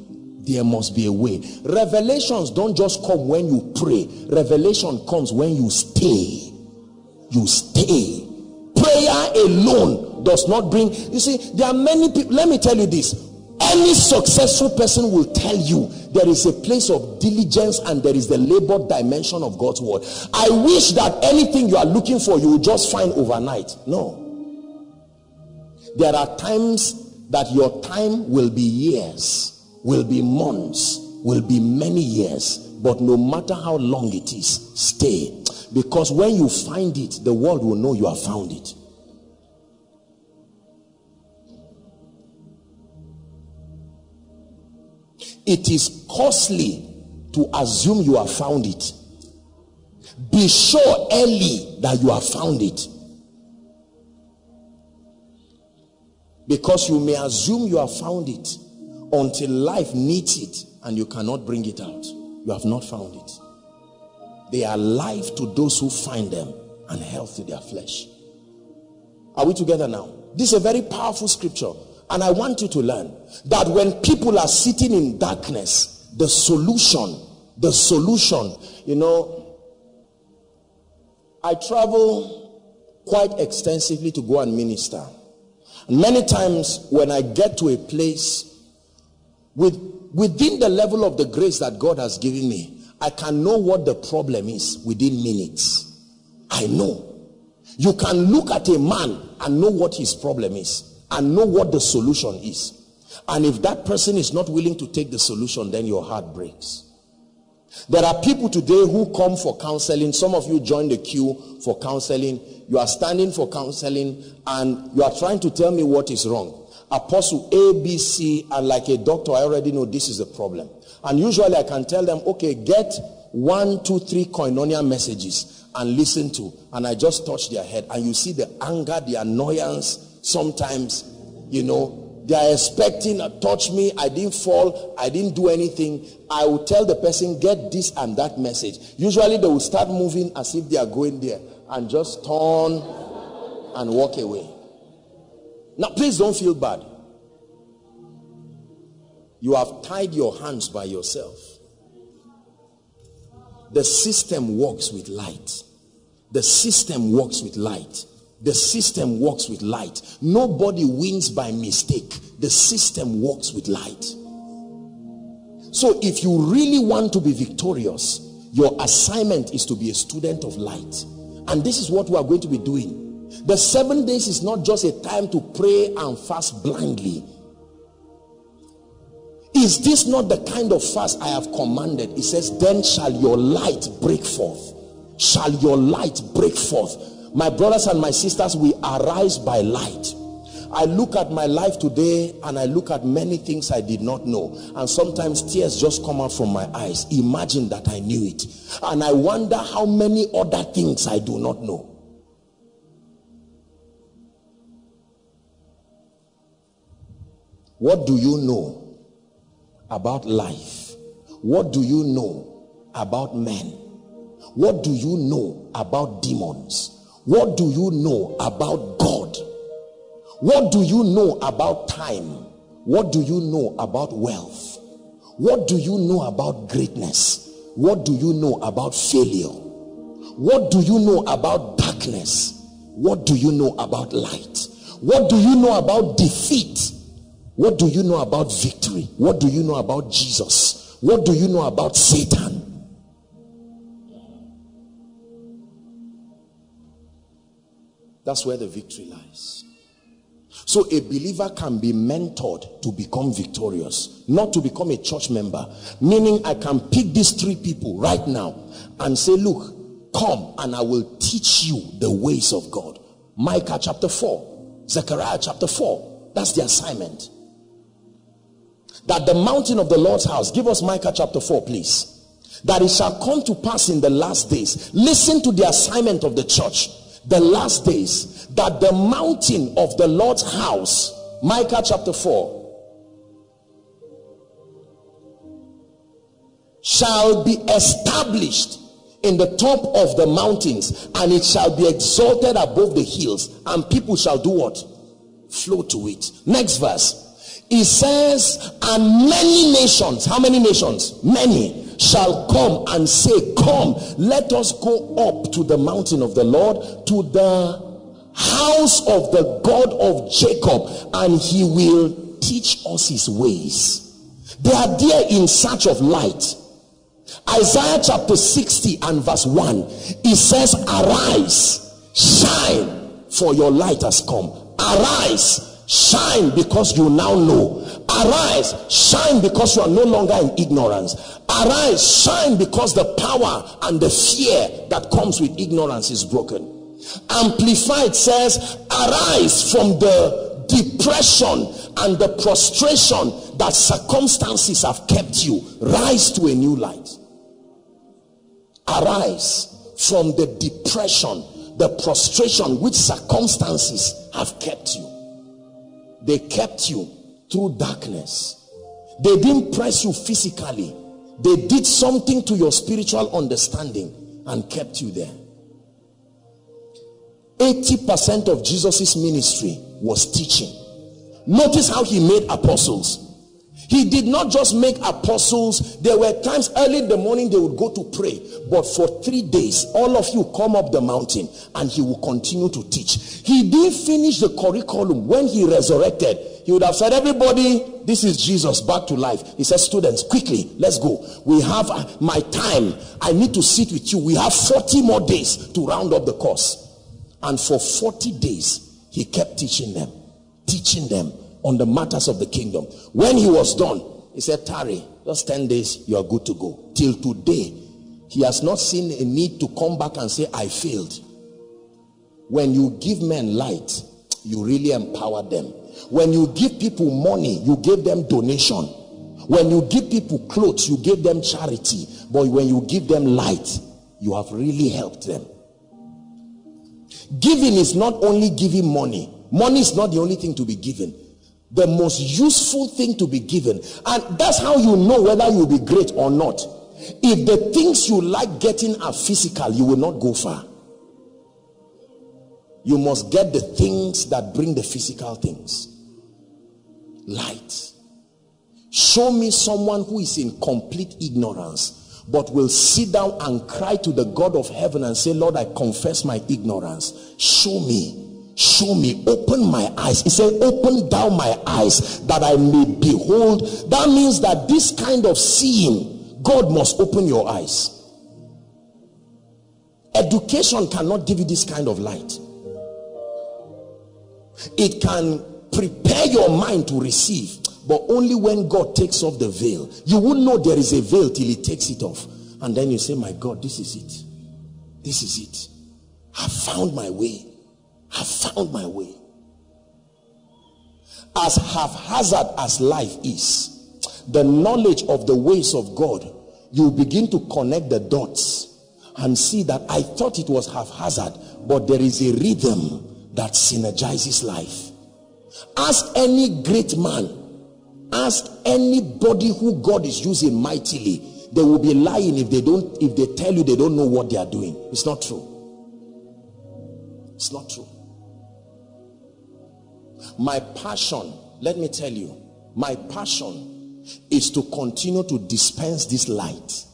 B: There must be a way. Revelations don't just come when you pray. Revelation comes when you stay. You stay. Prayer alone does not bring. You see, there are many people. Let me tell you this. Any successful person will tell you there is a place of diligence and there is the labor dimension of God's word. I wish that anything you are looking for, you will just find overnight. No. There are times that your time will be years, will be months, will be many years. But no matter how long it is, stay. Because when you find it, the world will know you have found it. It is costly to assume you have found it. Be sure early that you have found it. Because you may assume you have found it until life needs it and you cannot bring it out. You have not found it. They are life to those who find them and health to their flesh. Are we together now? This is a very powerful scripture. And I want you to learn that when people are sitting in darkness, the solution, the solution, you know, I travel quite extensively to go and minister. Many times when I get to a place with within the level of the grace that God has given me, I can know what the problem is within minutes. I know. You can look at a man and know what his problem is and know what the solution is. And if that person is not willing to take the solution, then your heart breaks. There are people today who come for counseling. Some of you join the queue for counseling. You are standing for counseling and you are trying to tell me what is wrong. Apostle A, B, C, and like a doctor, I already know this is the problem. And usually I can tell them, okay, get one, two, three koinonia messages and listen to. And I just touch their head. And you see the anger, the annoyance, sometimes, you know, they are expecting, touch me, I didn't fall, I didn't do anything. I will tell the person, get this and that message. Usually they will start moving as if they are going there and just turn and walk away. Now, please don't feel bad. You have tied your hands by yourself. The system works with light. The system works with light. The system works with light. Nobody wins by mistake. The system works with light. So if you really want to be victorious, your assignment is to be a student of light. And this is what we are going to be doing. The seven days is not just a time to pray and fast blindly. Is this not the kind of fast I have commanded? It says, Then shall your light break forth. Shall your light break forth. My brothers and my sisters, we arise by light. I look at my life today and I look at many things I did not know. And sometimes tears just come out from my eyes. Imagine that I knew it. And I wonder how many other things I do not know. What do you know about life? What do you know about men? What do you know about demons? What do you know about God? What do you know about time? What do you know about wealth? What do you know about greatness? What do you know about failure? What do you know about darkness? What do you know about light? What do you know about defeat? What do you know about victory? What do you know about Jesus? What do you know about Satan? That's where the victory lies. So a believer can be mentored to become victorious, not to become a church member. Meaning I can pick these three people right now and say, look, come and I will teach you the ways of God. Micah chapter 4, Zechariah chapter 4. That's the assignment. That the mountain of the Lord's house, give us Micah chapter 4, please. That it shall come to pass in the last days. Listen to the assignment of the church. The last days that the mountain of the Lord's house, Micah chapter 4, shall be established in the top of the mountains and it shall be exalted above the hills and people shall do what? Flow to it. Next verse. It says and many nations how many nations? Many shall come and say come let us go up to the mountain of the lord to the house of the God of Jacob and he will teach us his ways. They are there in search of light. Isaiah chapter 60 and verse 1 it says arise shine for your light has come arise shine because you now know arise shine because you are no longer in ignorance arise shine because the power and the fear that comes with ignorance is broken Amplified says, arise from the depression and the prostration that circumstances have kept you. Rise to a new light. Arise from the depression, the prostration which circumstances have kept you. They kept you through darkness. They didn't press you physically. They did something to your spiritual understanding and kept you there. 80% of Jesus's ministry was teaching. Notice how he made apostles. He did not just make apostles. There were times early in the morning they would go to pray. But for three days, all of you come up the mountain and he will continue to teach. He didn't finish the curriculum when he resurrected. He would have said, everybody, this is Jesus back to life. He said, students, quickly, let's go. We have uh, my time. I need to sit with you. We have 40 more days to round up the course. And for 40 days, he kept teaching them, teaching them on the matters of the kingdom. When he was done, he said, Tarry, just 10 days, you are good to go. Till today, he has not seen a need to come back and say, I failed. When you give men light, you really empower them. When you give people money, you give them donation. When you give people clothes, you give them charity. But when you give them light, you have really helped them. Giving is not only giving money. Money is not the only thing to be given. The most useful thing to be given. And that's how you know whether you'll be great or not. If the things you like getting are physical, you will not go far. You must get the things that bring the physical things. Light. Show me someone who is in complete ignorance but will sit down and cry to the God of heaven and say, Lord, I confess my ignorance. Show me, show me, open my eyes. He said, open down my eyes that I may behold. That means that this kind of seeing, God must open your eyes. Education cannot give you this kind of light. It can prepare your mind to receive, but only when God takes off the veil. You won't know there is a veil till he takes it off. And then you say, my God, this is it. This is it. I found my way. I found my way. As haphazard as life is, the knowledge of the ways of God, you begin to connect the dots and see that I thought it was haphazard, but there is a rhythm that synergizes life. Ask any great man, ask anybody who God is using mightily, they will be lying if they don't if they tell you they don't know what they are doing. It's not true. It's not true. My passion, let me tell you, my passion is to continue to dispense this light.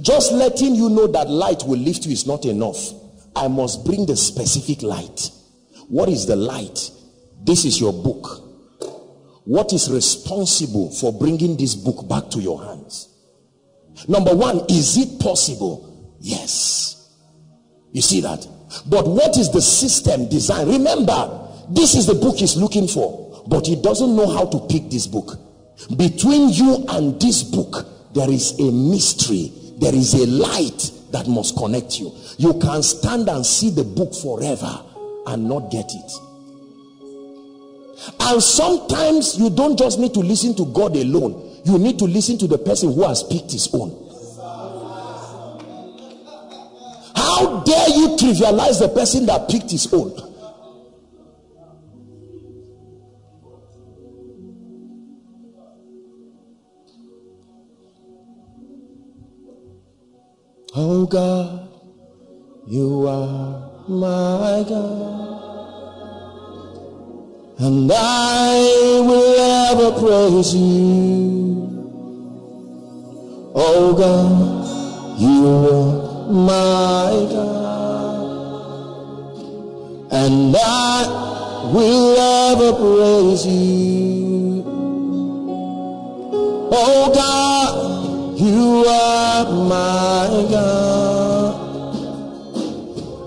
B: Just letting you know that light will lift you is not enough. I must bring the specific light. What is the light? This is your book. What is responsible for bringing this book back to your hands? Number one, is it possible? Yes. You see that? But what is the system design? Remember, this is the book he's looking for, but he doesn't know how to pick this book. Between you and this book, there is a mystery, there is a light that must connect you. You can stand and see the book forever and not get it. And sometimes you don't just need to listen to God alone, you need to listen to the person who has picked his own. How dare you trivialize the person that picked his own? Oh God, you are my God, and I will ever praise you. Oh God, you are my God, and I will ever praise you. Oh God, you are my God,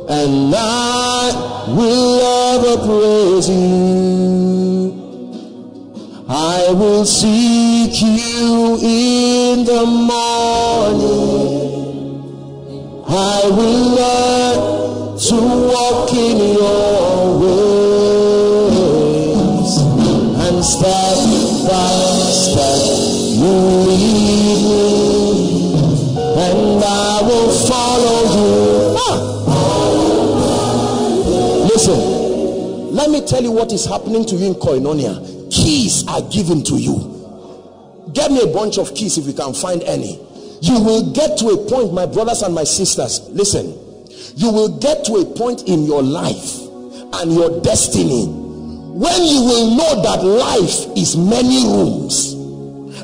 B: and I will ever praise you. I will seek you in the morning. I will learn to walk in your tell you what is happening to you in Koinonia. Keys are given to you. Get me a bunch of keys if you can find any. You will get to a point my brothers and my sisters listen. You will get to a point in your life and your destiny when you will know that life is many rooms.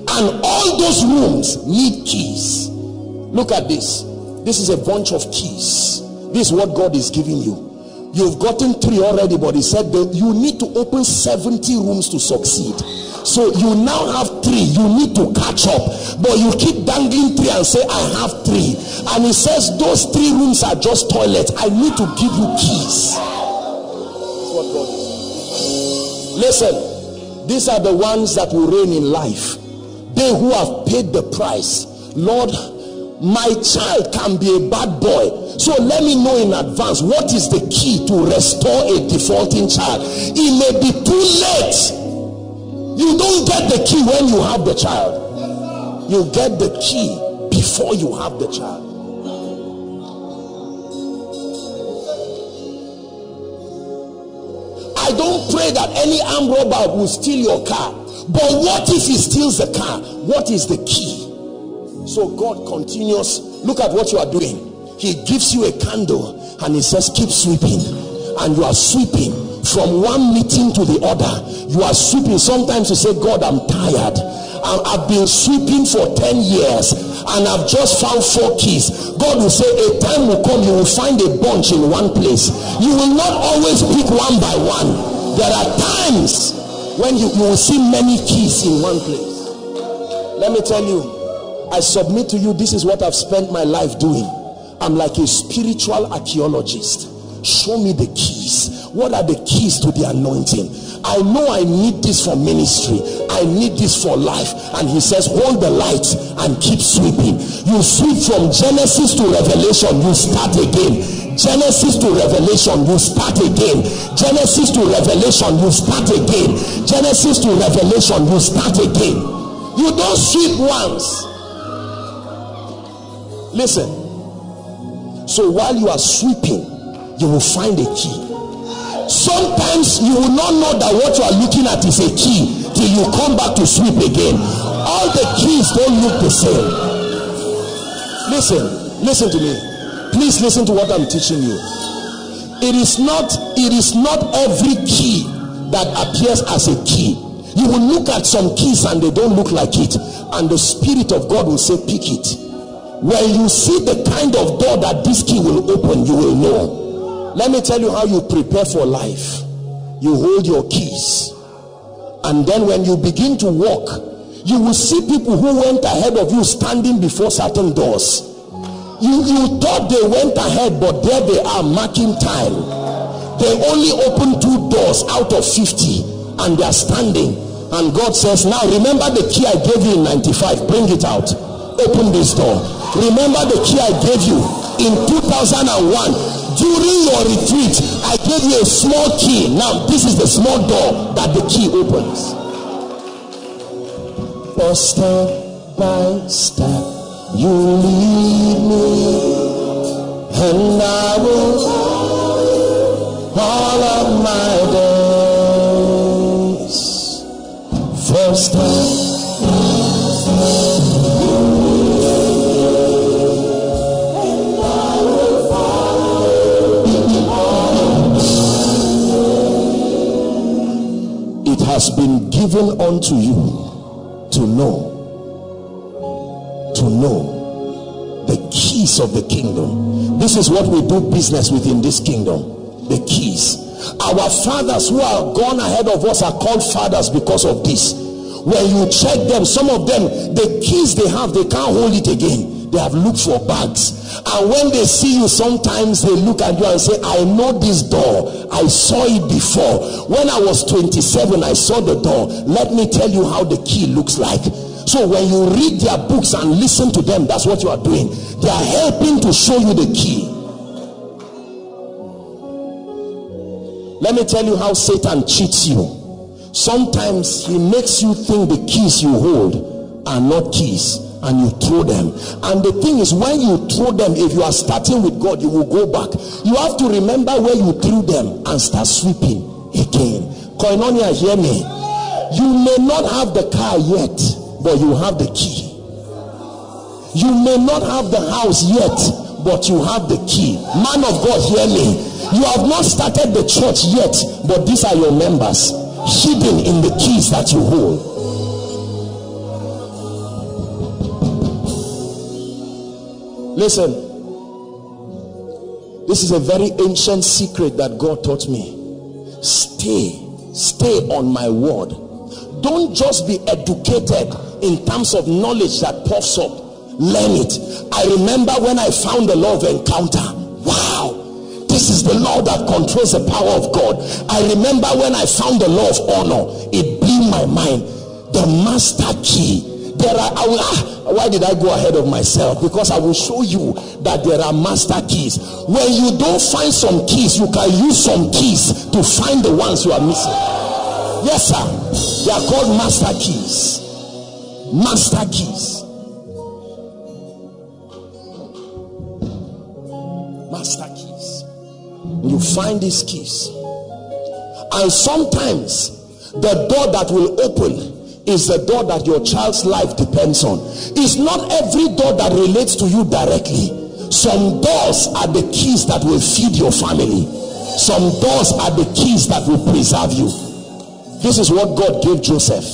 B: And all those rooms need keys. Look at this. This is a bunch of keys. This is what god is giving you you've gotten three already but he said that you need to open 70 rooms to succeed. So you now have three. You need to catch up. But you keep dangling three and say i have three. And he says those three rooms are just toilets i need to give you keys. That's what god is listen these are the ones that will reign in life. They who have paid the price. Lord my child can be a bad boy so let me know in advance what is the key to restore a defaulting child it may be too late you don't get the key when you have the child. You get the key before you have the child. I don't pray that any armed robber will steal your car. But what if he steals the car? What is the key? So God continues. Look at what you are doing. He gives you a candle and he says, keep sweeping. And you are sweeping from one meeting to the other you are sweeping sometimes you say god i'm tired i've been sweeping for 10 years and i've just found four keys god will say a time will come you will find a bunch in one place you will not always pick one by one there are times when you, you will see many keys in one place let me tell you i submit to you this is what i've spent my life doing i'm like a spiritual archaeologist show me the keys what are the keys to the anointing I know I need this for ministry. I need this for life. And he says, hold the light and keep sweeping. You sweep from Genesis to Revelation. You start again. Genesis to Revelation, you start again. Genesis to Revelation, you start again. Genesis to Revelation, you start again. You don't sweep once. Listen. So while you are sweeping, you will find a key. Sometimes you will not know that what you are looking at is a key till you come back to sweep again. All the keys don't look the same. Listen listen to me. Please listen to what i'm teaching you. It is not it is not every key that appears as a key. You will look at some keys and they don't look like it. And the spirit of god will say pick it when you see the kind of door that this key will open you will know let me tell you how you prepare for life. You hold your keys. And then when you begin to walk, you will see people who went ahead of you standing before certain doors. You, you thought they went ahead, but there they are marking time. They only opened two doors out of 50 and they are standing. And God says, now remember the key I gave you in 95. Bring it out. Open this door. Remember the key I gave you in 2001 during your retreat i gave you a small key. Now this is the small door that the key opens. For step by step you lead me. And i will all of my given unto you to know to know the keys of the kingdom. This is what we do business with in this kingdom the keys. Our fathers who are gone ahead of us are called fathers because of this. When you check them some of them the keys they have they can't hold it again they have looked for bags and when they see you sometimes they look at you and say i know this door. I saw it before. When i was 27 i saw the door. Let me tell you how the key looks like. So when you read their books and listen to them that's what you are doing. They are helping to show you the key. Let me tell you how satan cheats you. Sometimes he makes you think the keys you hold are not keys and you throw them. And the thing is when you throw them if you are starting with god you will go back. You have to remember where you threw them and start sweeping again. Koinonia hear me. You may not have the car yet but you have the key. You may not have the house yet but you have the key. Man of god hear me. You have not started the church yet but these are your members hidden in the keys that you hold Listen, this is a very ancient secret that God taught me. Stay, stay on my word. Don't just be educated in terms of knowledge that puffs up. Learn it. I remember when I found the law of encounter. Wow, this is the law that controls the power of God. I remember when I found the law of honor, it blew my mind. The master key there are I will, ah, why did i go ahead of myself? Because i will show you that there are master keys. When you don't find some keys you can use some keys to find the ones you are missing. Yes sir. They are called master keys. Master keys. Master keys. You find these keys. And sometimes the door that will open is the door that your child's life depends on. It's not every door that relates to you directly. Some doors are the keys that will feed your family. Some doors are the keys that will preserve you. This is what God gave Joseph.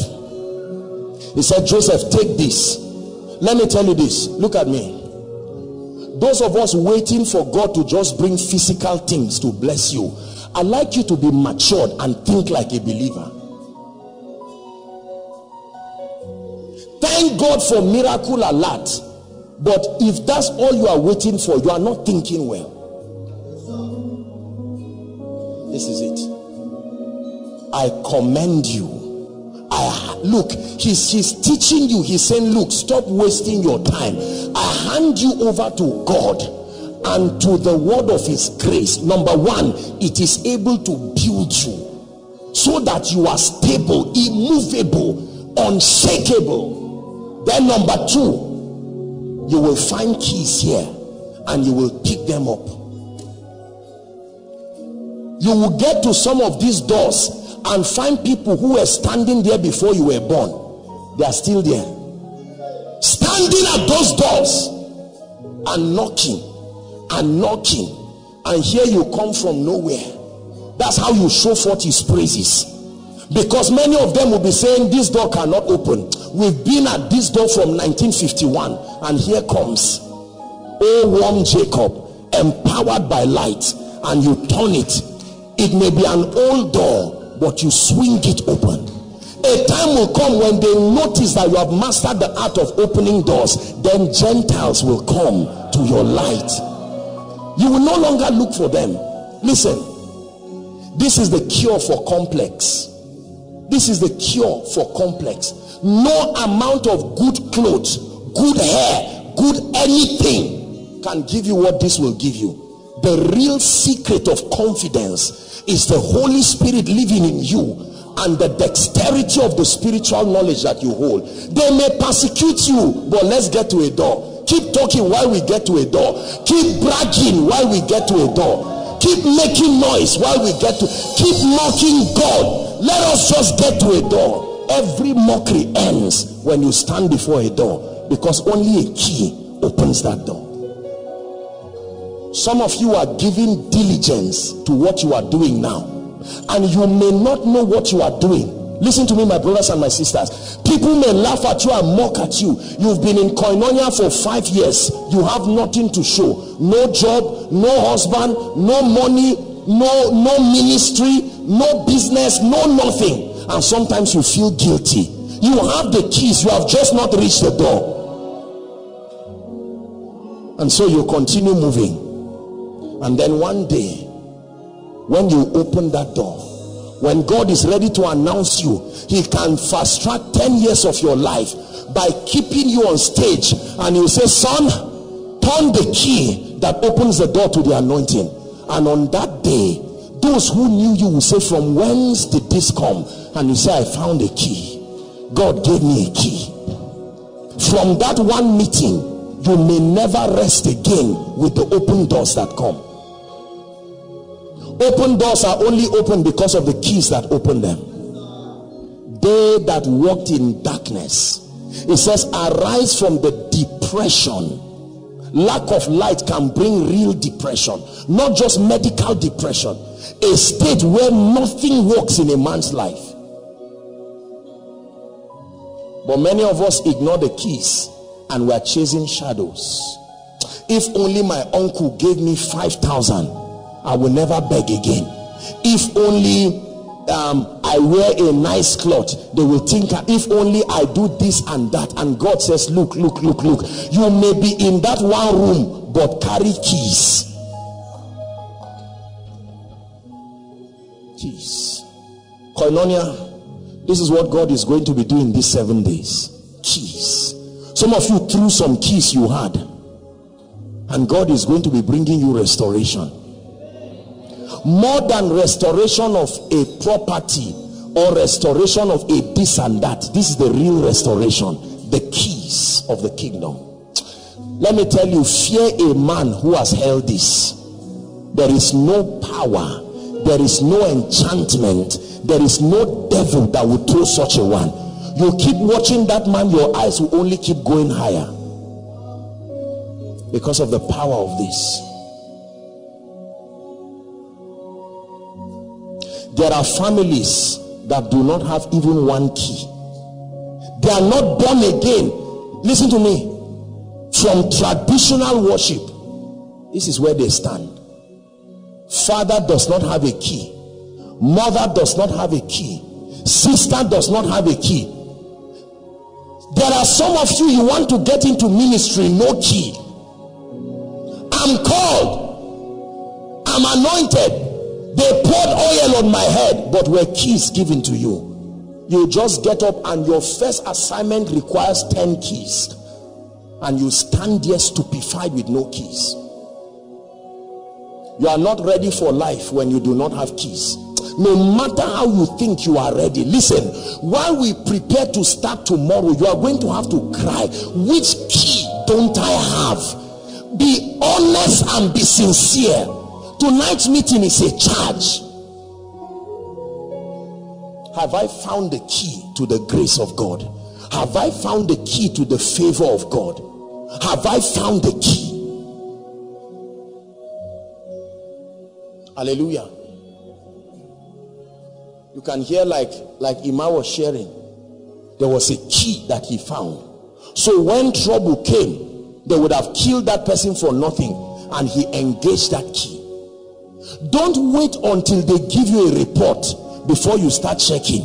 B: He said, Joseph, take this. Let me tell you this. Look at me. Those of us waiting for God to just bring physical things to bless you. I'd like you to be matured and think like a believer. Thank God for miracle alert. But if that's all you are waiting for, you are not thinking well. This is it. I commend you. I look, he's he's teaching you. He's saying, Look, stop wasting your time. I hand you over to God and to the word of his grace. Number one, it is able to build you so that you are stable, immovable, unshakable. Then, number two, you will find keys here and you will pick them up. You will get to some of these doors and find people who were standing there before you were born. They are still there. Standing at those doors and knocking and knocking. And here you come from nowhere. That's how you show forth his praises because many of them will be saying this door cannot open. We've been at this door from 1951 and here comes. Oh warm jacob empowered by light and you turn it. It may be an old door but you swing it open. A time will come when they notice that you have mastered the art of opening doors then gentiles will come to your light. You will no longer look for them. Listen this is the cure for complex this is the cure for complex no amount of good clothes good hair good anything can give you what this will give you the real secret of confidence is the Holy Spirit living in you and the dexterity of the spiritual knowledge that you hold. They may persecute you, but let's get to a door. Keep talking while we get to a door. Keep bragging while we get to a door. Keep making noise while we get to keep mocking God. Let us just get to a door. Every mockery ends when you stand before a door because only a key opens that door. Some of you are giving diligence to what you are doing now. And you may not know what you are doing. Listen to me, my brothers and my sisters. People may laugh at you and mock at you. You've been in koinonia for five years. You have nothing to show. No job, no husband, no money, no, no ministry, no business, no nothing. And sometimes you feel guilty. You have the keys. You have just not reached the door. And so you continue moving and then one day, when you open that door, when God is ready to announce you, he can fast track 10 years of your life by keeping you on stage. And you say, son, turn the key that opens the door to the anointing. And on that day, those who knew you will say, from whence did this come? And you say, I found a key. God gave me a key. From that one meeting, you may never rest again with the open doors that come. Open doors are only open because of the keys that open them. They that walked in darkness. It says, arise from the depression. Lack of light can bring real depression, not just medical depression, a state where nothing works in a man's life. But many of us ignore the keys and we're chasing shadows. If only my uncle gave me 5,000 I will never beg again. If only um, I wear a nice cloth, they will think, if only I do this and that. And God says, Look, look, look, look. You may be in that one room, but carry keys. Keys. Koinonia, this is what God is going to be doing these seven days. Keys. Some of you threw some keys you had, and God is going to be bringing you restoration more than restoration of a property or restoration of a this and that. This is the real restoration the keys of the kingdom. Let me tell you fear a man who has held this. There is no power there is no enchantment there is no devil that will throw such a one. You keep watching that man your eyes will only keep going higher because of the power of this There are families that do not have even one key. They are not born again. Listen to me. From traditional worship, this is where they stand. Father does not have a key. Mother does not have a key. Sister does not have a key. There are some of you, you want to get into ministry, no key. I'm called. I'm anointed. They poured oil on my head, but were keys given to you. You just get up and your first assignment requires 10 keys. And you stand there stupefied with no keys. You are not ready for life when you do not have keys. No matter how you think you are ready. Listen, while we prepare to start tomorrow, you are going to have to cry, which key don't I have? Be honest and be sincere. Tonight's meeting is a charge. Have I found the key to the grace of God? Have I found the key to the favor of God? Have I found the key? Hallelujah. You can hear like like Ima was sharing. There was a key that he found. So when trouble came, they would have killed that person for nothing, and he engaged that key. Don't wait until they give you a report before you start checking.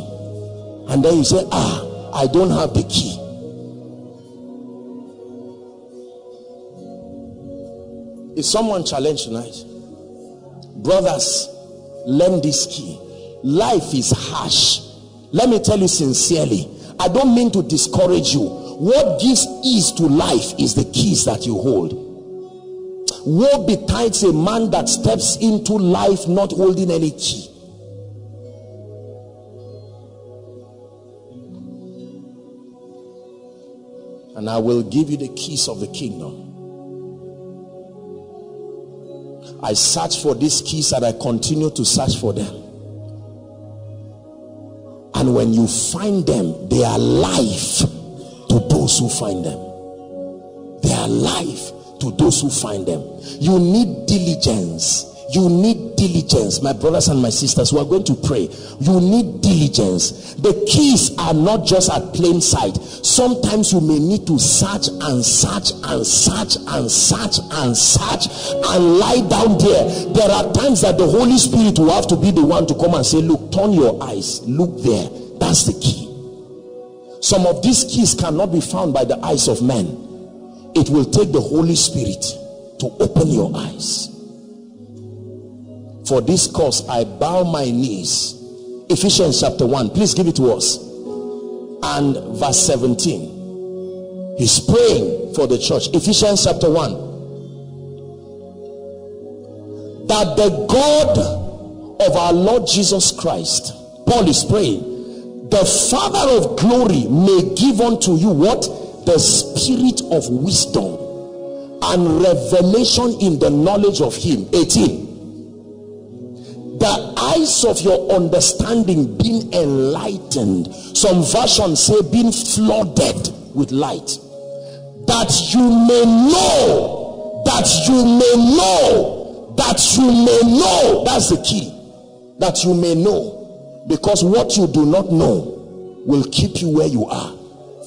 B: And then you say ah i don't have the key. Is someone challenged tonight? Brothers learn this key. Life is harsh. Let me tell you sincerely i don't mean to discourage you. What gives ease to life is the keys that you hold woe betides a man that steps into life not holding any key and I will give you the keys of the kingdom. I search for these keys and I continue to search for them. And when you find them, they are life to those who find them. They are life to those who find them. You need diligence. You need diligence my brothers and my sisters we are going to pray. You need diligence. The keys are not just at plain sight. Sometimes you may need to search and search and search and search and search and lie down there. There are times that the holy spirit will have to be the one to come and say look turn your eyes. Look there. That's the key. Some of these keys cannot be found by the eyes of men it will take the holy spirit to open your eyes for this cause I bow my knees. Ephesians chapter 1. Please give it to us. And verse 17. He's praying for the church. Ephesians chapter 1. That the God of our Lord Jesus Christ, Paul is praying, the Father of glory may give unto you what? The spirit of wisdom and revelation in the knowledge of him. 18 the eyes of your understanding being enlightened. Some versions say being flooded with light. That you may know that you may know that you may know. That's the key. That you may know. Because what you do not know will keep you where you are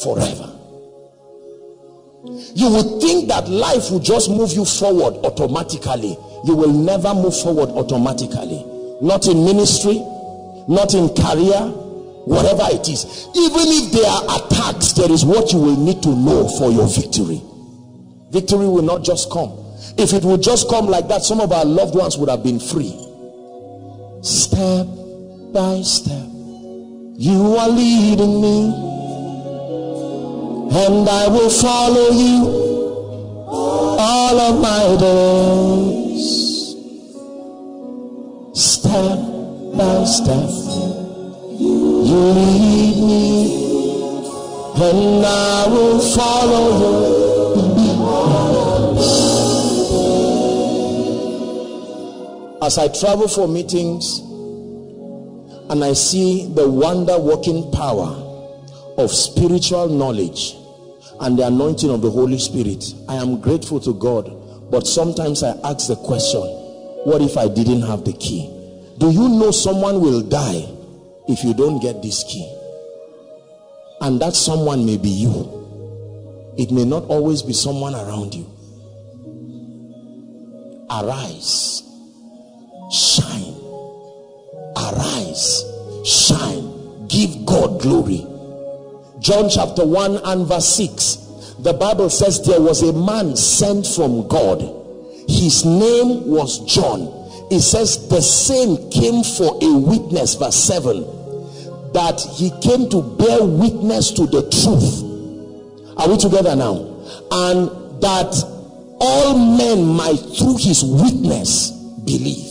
B: forever you would think that life will just move you forward automatically you will never move forward automatically not in ministry, not in career, whatever it is. Even if there are attacks, there is what you will need to know for your victory. Victory will not just come. If it would just come like that, some of our loved ones would have been free. Step by step, you are leading me, and I will follow you all of my days step by step. You lead me, and I will follow you. As I travel for meetings and I see the wonder working power of spiritual knowledge and the anointing of the Holy Spirit, I am grateful to God. But sometimes I ask the question, what if I didn't have the key? Do you know someone will die if you don't get this key? And that someone may be you. It may not always be someone around you. Arise, shine, arise, shine, give God glory. John chapter 1 and verse 6. The Bible says there was a man sent from God his name was John it says the same came for a witness, verse 7, that he came to bear witness to the truth. Are we together now? And that all men might through his witness believe.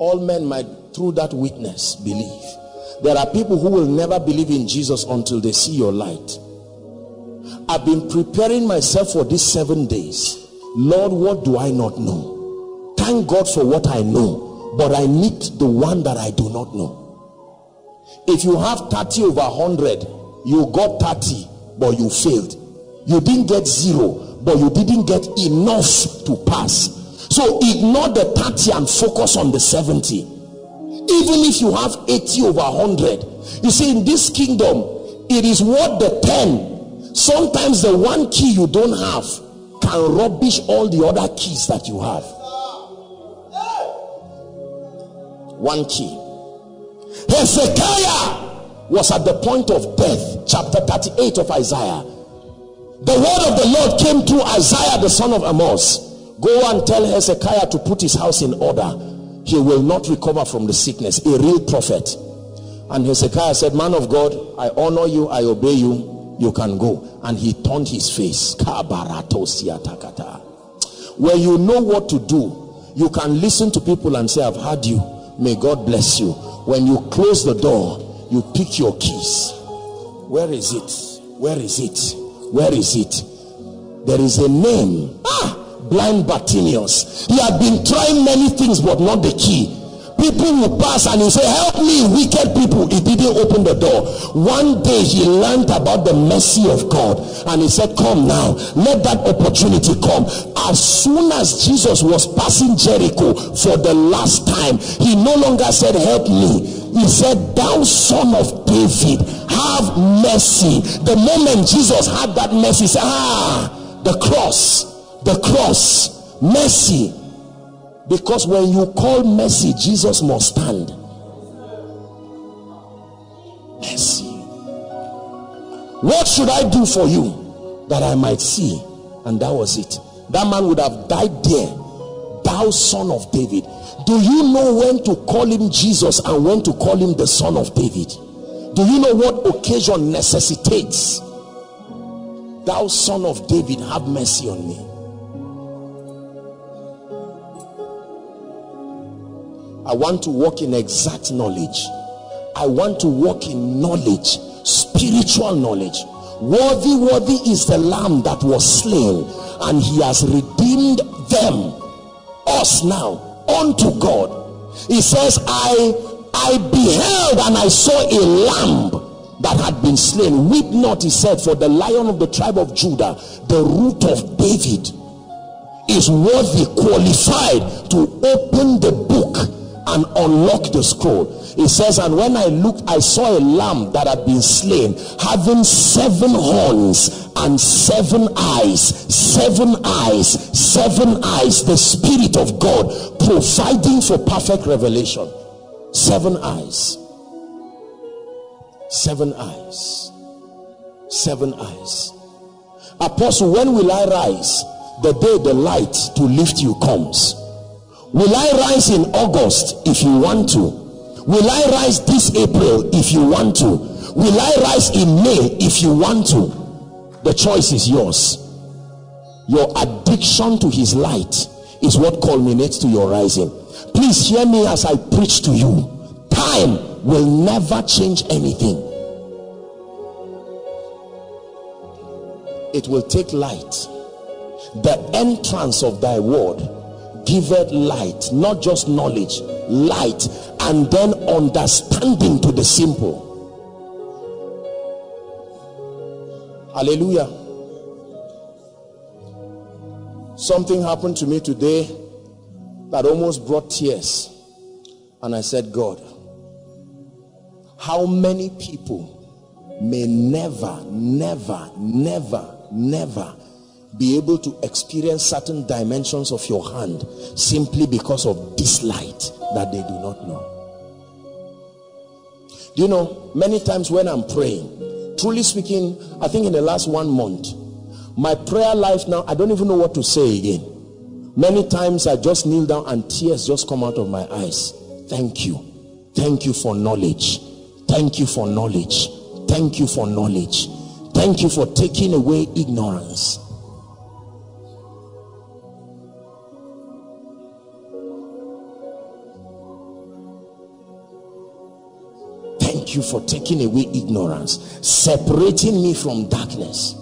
B: All men might through that witness believe. There are people who will never believe in Jesus until they see your light. I've been preparing myself for these seven days. Lord, what do I not know? Thank God for what I know, but I need the one that I do not know. If you have 30 over 100, you got 30, but you failed. You didn't get zero, but you didn't get enough to pass. So ignore the 30 and focus on the 70. Even if you have 80 over 100. You see, in this kingdom, it is what the 10. Sometimes the one key you don't have can rubbish all the other keys that you have. One key. Hezekiah was at the point of death. Chapter 38 of Isaiah. The word of the Lord came through Isaiah the son of Amos. Go and tell Hezekiah to put his house in order. He will not recover from the sickness. A real prophet. And Hezekiah said, Man of God, I honor you, I obey you, you can go. And he turned his face. When you know what to do, you can listen to people and say, I've heard you. May God bless you. When you close the door, you pick your keys. Where is it? Where is it? Where is it? There is a name. Ah! Blind Bartimaeus. He had been trying many things, but not the key. People will pass and he say, help me, wicked people. He didn't open the door. One day he learned about the mercy of God and he said, come now, let that opportunity come. As soon as Jesus was passing Jericho for the last time, he no longer said, help me. He said, thou son of David, have mercy. The moment Jesus had that mercy, he said, ah, the cross the cross mercy. Because when you call mercy jesus must stand. Mercy. What should i do for you that i might see? And that was it. That man would have died there. Thou son of david. Do you know when to call him jesus and when to call him the son of david? Do you know what occasion necessitates? Thou son of david have mercy on me I want to walk in exact knowledge. I want to walk in knowledge, spiritual knowledge. Worthy, worthy is the lamb that was slain, and he has redeemed them, us now, unto God. He says, I I beheld and I saw a lamb that had been slain. Weep not, he said, for the lion of the tribe of Judah, the root of David, is worthy, qualified to open the book and unlock the scroll. It says and when i looked i saw a lamb that had been slain having seven horns and seven eyes seven eyes seven eyes the spirit of god providing for perfect revelation. Seven eyes. Seven eyes. Seven eyes. Apostle when will i rise? The day the light to lift you comes Will I rise in August if you want to? Will I rise this April if you want to? Will I rise in May if you want to? The choice is yours. Your addiction to his light is what culminates to your rising. Please hear me as I preach to you. Time will never change anything. It will take light. The entrance of thy word giveth light not just knowledge light and then understanding to the simple. Hallelujah. Something happened to me today that almost brought tears and i said god how many people may never never never never be able to experience certain dimensions of your hand simply because of this light that they do not know. Do you know, many times when I'm praying, truly speaking, I think in the last one month, my prayer life now, I don't even know what to say again. Many times I just kneel down and tears just come out of my eyes. Thank you. Thank you for knowledge. Thank you for knowledge. Thank you for knowledge. Thank you for taking away ignorance. You for taking away ignorance, separating me from darkness.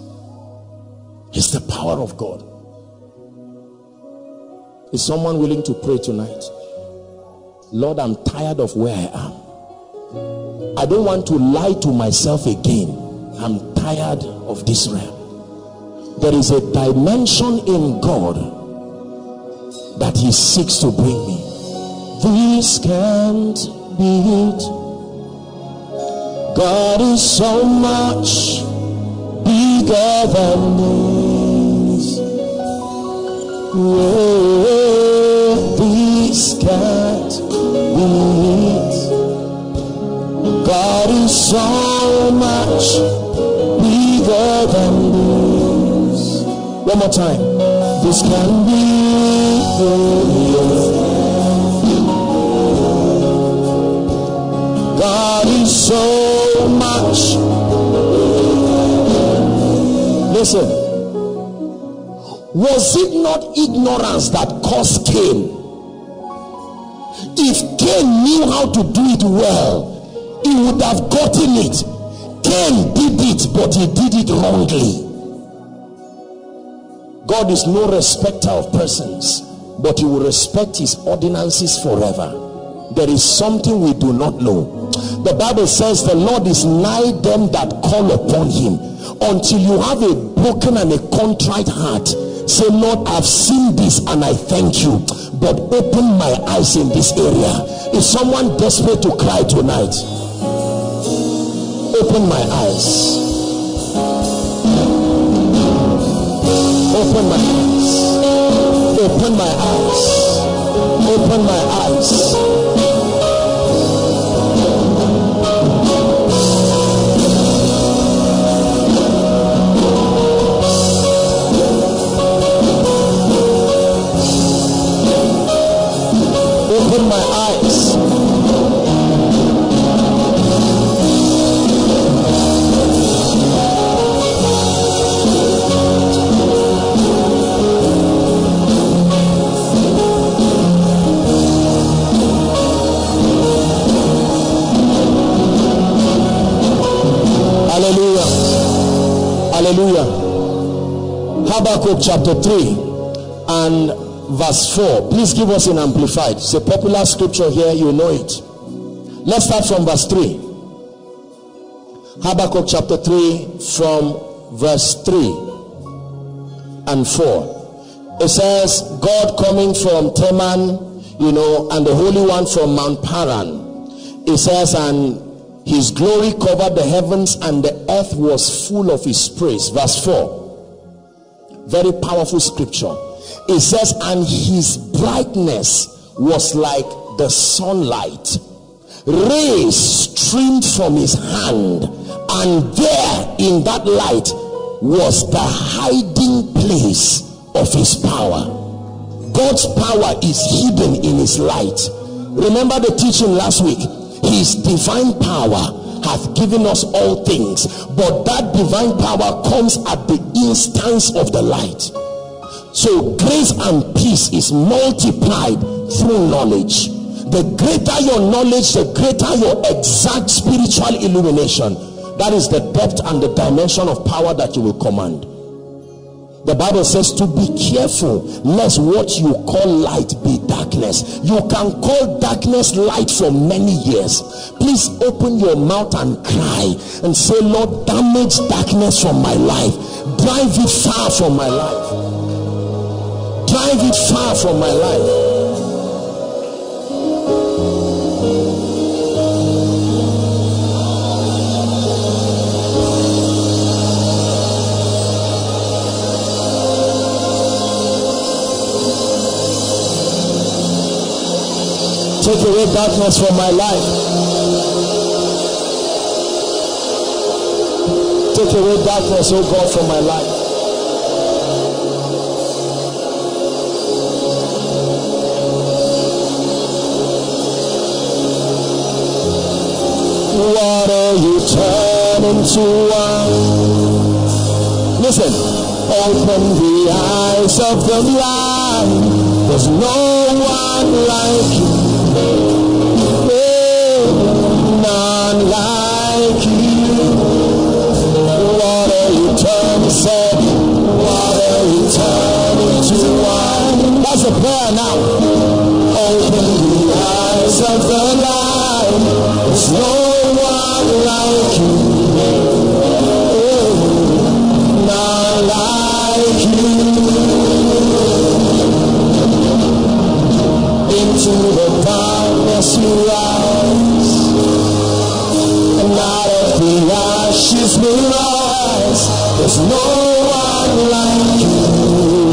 B: It's the power of God. Is someone willing to pray tonight? Lord, I'm tired of where I am. I don't want to lie to myself again. I'm tired of this realm. There is a dimension in God that he seeks to bring me. This can't be it. God is so much bigger than this. Yeah, this can't be it. God is so much bigger than this. One more time. This can be God is so much. Listen. Was it not ignorance that caused Cain? If Cain knew how to do it well, he would have gotten it. Cain did it, but he did it wrongly. God is no respecter of persons, but he will respect his ordinances forever. There is something we do not know. The Bible says the Lord is nigh them that call upon him. Until you have a broken and a contrite heart, say, Lord, I've seen this and I thank you, but open my eyes in this area. Is someone desperate to cry tonight? Open my eyes. Open my eyes. Open my eyes. Open my eyes. Hallelujah. Habakkuk chapter 3 and verse 4. Please give us an amplified. It's a popular scripture here, you know it. Let's start from verse 3. Habakkuk chapter 3 from verse 3 and 4. It says, God coming from Teman, you know, and the Holy One from Mount Paran. It says, and his glory covered the heavens and the earth was full of his praise. Verse 4. Very powerful scripture. It says, and his brightness was like the sunlight. Rays streamed from his hand, and there in that light was the hiding place of his power. God's power is hidden in his light. Remember the teaching last week? His divine power hath given us all things, but that divine power comes at the instance of the light. So grace and peace is multiplied through knowledge. The greater your knowledge, the greater your exact spiritual illumination. That is the depth and the dimension of power that you will command. The Bible says to be careful lest what you call light be darkness. You can call darkness light for many years. Please open your mouth and cry and say, Lord, damage darkness from my life. Drive it far from my life. Drive it far from my life. Take away darkness from my life. Take away darkness, oh God, from my life. What are you turning to? Listen. Open the eyes of the blind. There's no one like you. Of the blind. There's no one like you. Into the darkness you rise, and out of the ashes will rise. There's no one like you.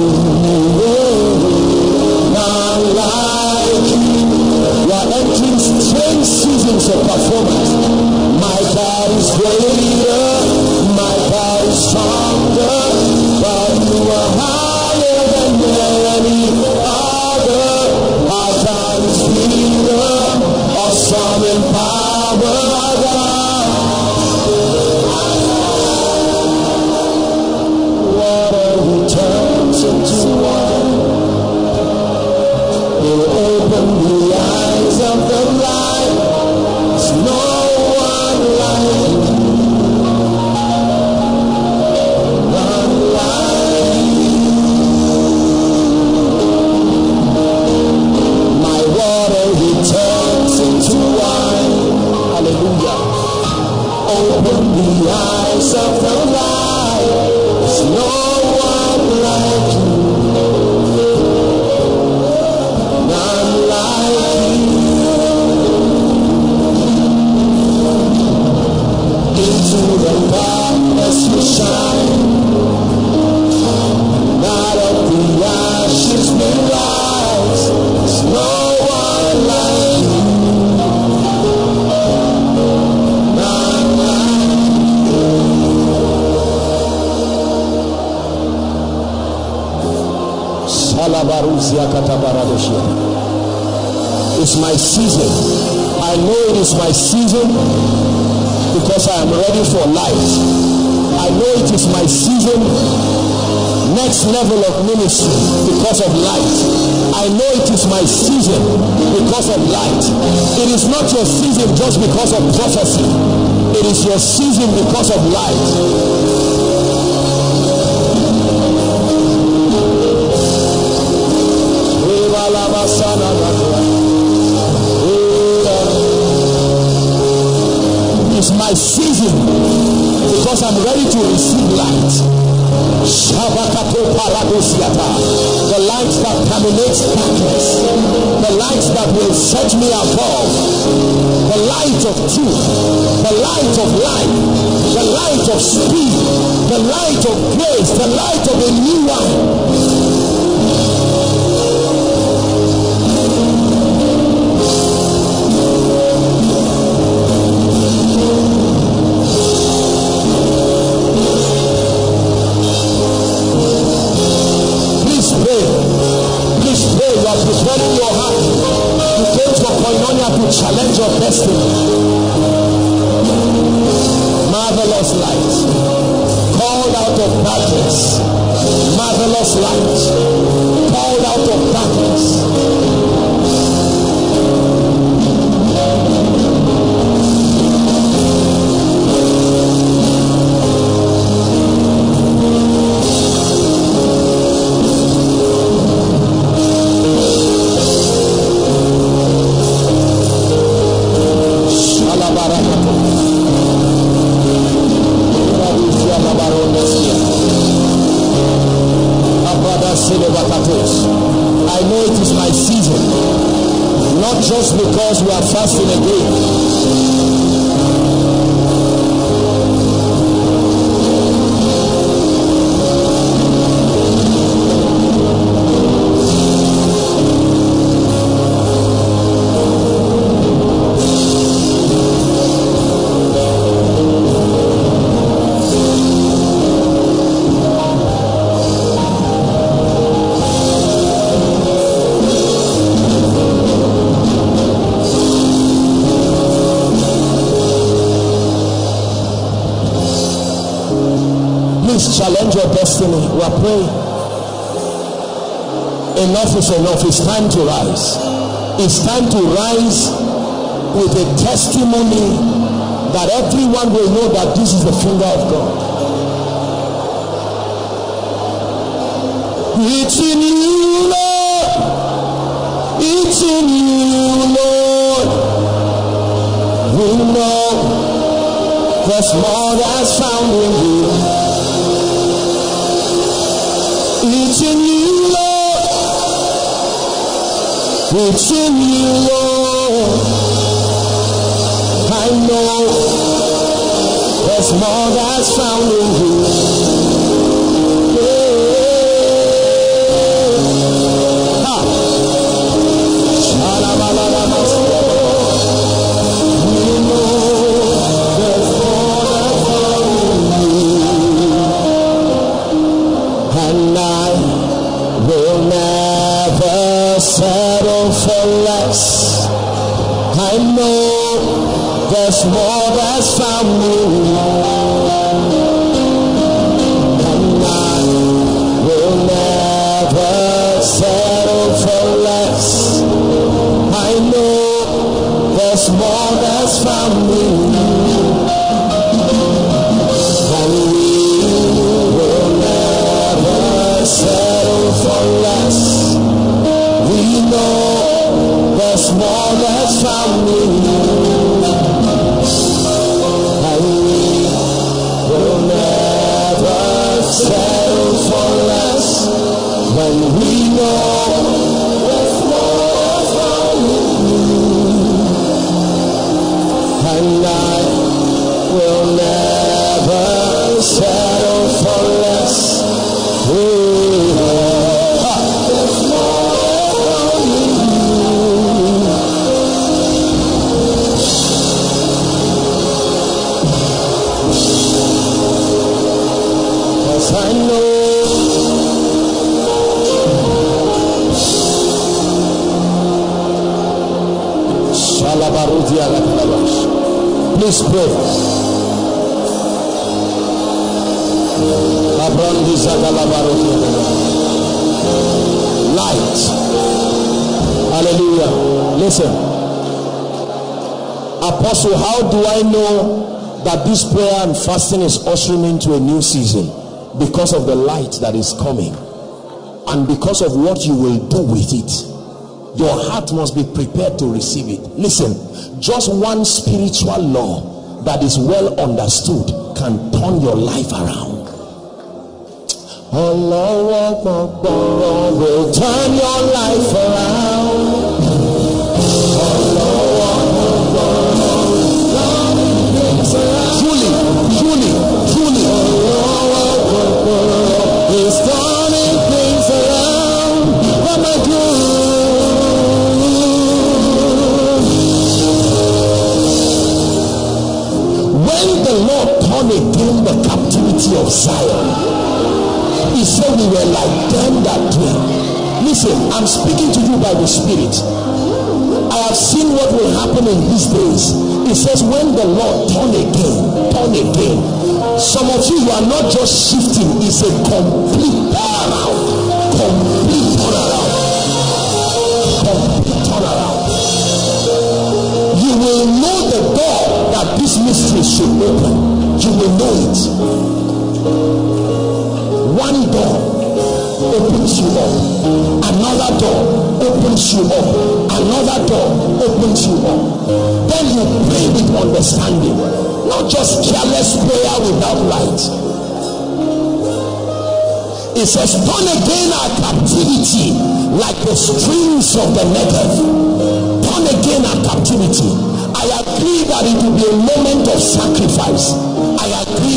B: My season. I know it is my season because I am ready for light. I know it is my season, next level of ministry because of light. I know it is my season because of light. It is not your season just because of prophecy. It is your season because of light. My season because I'm ready to receive light. The light that terminates darkness. The light that will set me above. The light of truth. The light of life. The light of speed. The light of grace. The light of a new one. Pray. You are preparing your heart. You came for koinonia to challenge your destiny. Marvelous light. Called out of darkness. Marvelous light. Called out of darkness. We are Enough is enough. It's time to rise. It's time to rise with a testimony that everyone will know that this is the finger of God. It's in you, Lord. It's in you, Lord. We know there's more that's found in you. It's in you, Lord. I know there's more that's found in you. Fasting is ushering into a new season? Because of the light that is coming and because of what you will do with it. Your heart must be prepared to receive it. Listen, just one spiritual law that is well understood can turn your life around. A law will turn your life around. Of Zion, he said we were like them that dwell. Listen, I'm speaking to you by the Spirit. I have seen what will happen in these days. It says, when the Lord turn again, turn again. Some of you, you are not just shifting, it's a complete turnaround. Complete turnaround. Complete turnaround. You will know the door that this mystery should open. You will know it. One door opens you up. Another door opens you up. Another door opens you up. Then you pray with understanding. Not just careless prayer without light. It says, turn again our captivity like the streams of the Negev. Turn again our captivity. I agree that it will be a moment of sacrifice.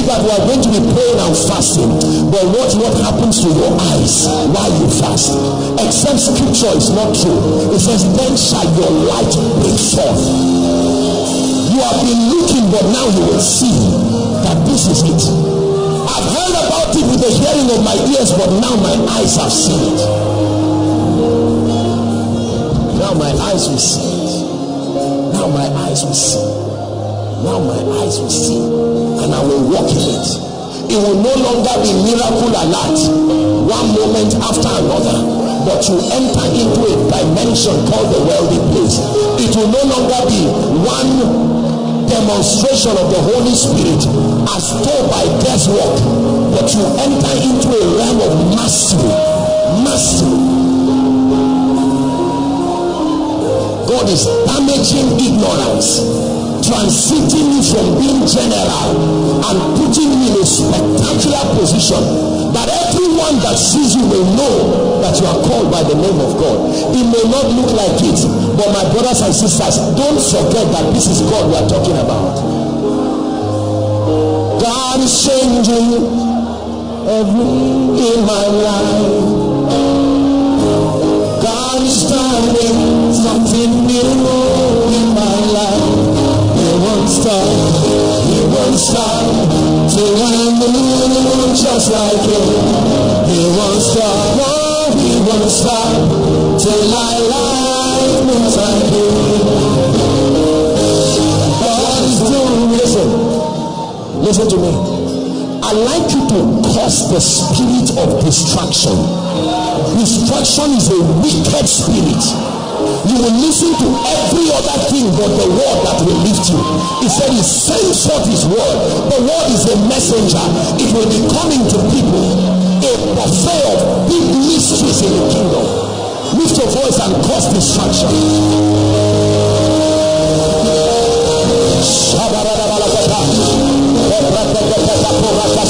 B: That we are going to be praying and fasting. But what what happens to your eyes while you fast? Except scripture is not true. It says, then shall your light break forth. You have been looking, but now you will see that this is it. I've heard about it with the hearing of my ears, but now my eyes have seen it. Now my eyes will see it. Now my eyes will see. Now my eyes will see. And I will walk in it. It will no longer be miracle alert, one moment after another, but you enter into a dimension called the wealthy place. It will no longer be one demonstration of the Holy Spirit as told by guesswork, but you enter into a realm of mastery. Mastery. God is damaging ignorance, transiting you from being general and putting you in a spectacular position that everyone that sees you will know that you are called by the name of God. It may not look like it, but my brothers and sisters, don't forget that this is God we are talking about. God is changing everything in my life. God is starting something new in my life. Won't stop, it won't stop till I move just like it. It won't stop, no, it won't stop till I life moves like it. God is doing, listen, listen to me. I like you to cause the spirit of distraction Distraction is a wicked spirit. You will listen to every other thing but the word that will lift you. He said he sends forth his word. The word is a messenger. It will be coming to people. A buffet of big mysteries in the kingdom. Lift your voice and cause distraction.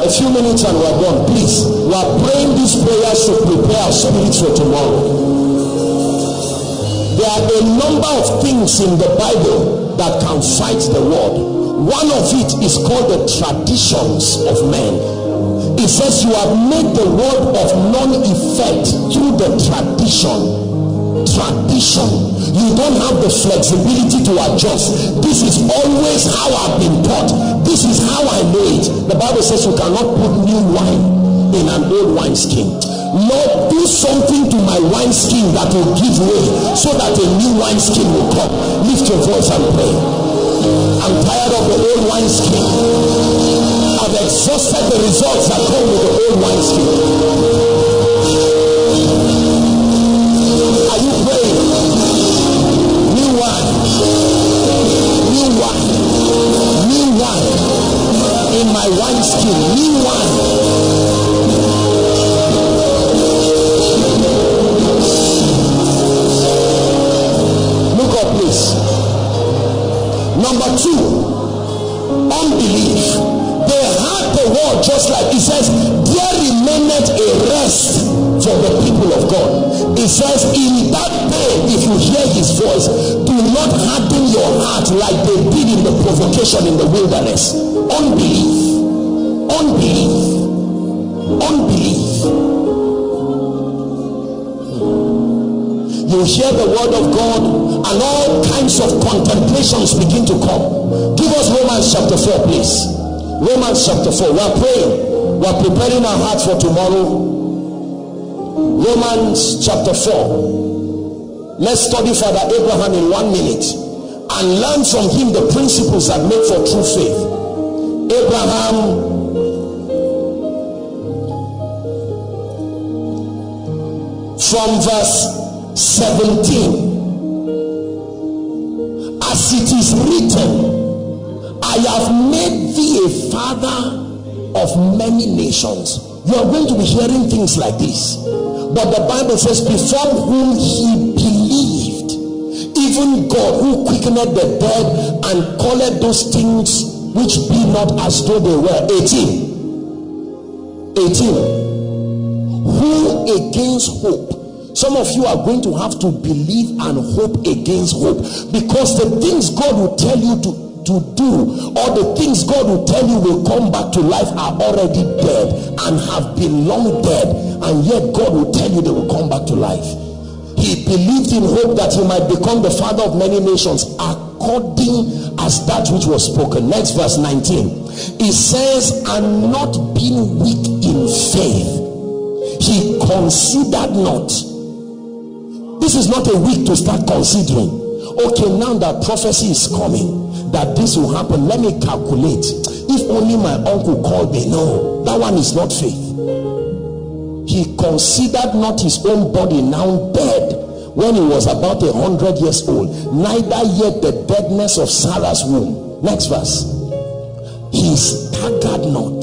B: A few minutes and we're done. Please, we are praying these prayers to prepare our spirits for tomorrow. There are a number of things in the Bible that can fight the word. One of it is called the traditions of men. It says you have made the word of none effect through the tradition. Tradition. You don't have the flexibility to adjust. This is always how I've been taught. This is how I know it. The Bible says you cannot put new wine in an old wine skin. Lord, do something to my wine skin that will give way so that a new wine skin will come. Lift your voice and pray. I'm tired of the old wine skin. I've exhausted the results that come with the old wine skin. Skin. New wine. Number two, unbelief. They had the word just like it says, there remaineth a rest for the people of God. It says, in that day, if you hear his voice, do not harden your heart like they did in the provocation in the wilderness. Unbelief. Unbelief. Unbelief. you hear the word of God and all kinds of contemplations begin to come. Give us Romans chapter 4, please. Romans chapter 4. We are praying. We are preparing our hearts for tomorrow. Romans chapter 4. Let's study Father Abraham in one minute and learn from him the principles that make for true faith. Abraham from verse 17 as it is written i have made thee a father of many nations. You are going to be hearing things like this. But the bible says before whom he believed even god who quickened the dead and called those things which be not as though they were. 18 18 who against hope some of you are going to have to believe and hope against hope. Because the things God will tell you to, to do or the things God will tell you will come back to life are already dead and have been long dead. And yet God will tell you they will come back to life. He believed in hope that he might become the father of many nations according as that which was spoken. Next verse 19 it says and not being weak in faith he considered not this is not a week to start considering. Okay now that prophecy is coming that this will happen let me calculate. If only my uncle called me no that one is not faith. He considered not his own body now dead when he was about a hundred years old neither yet the deadness of sarah's womb. Next verse. He staggered not.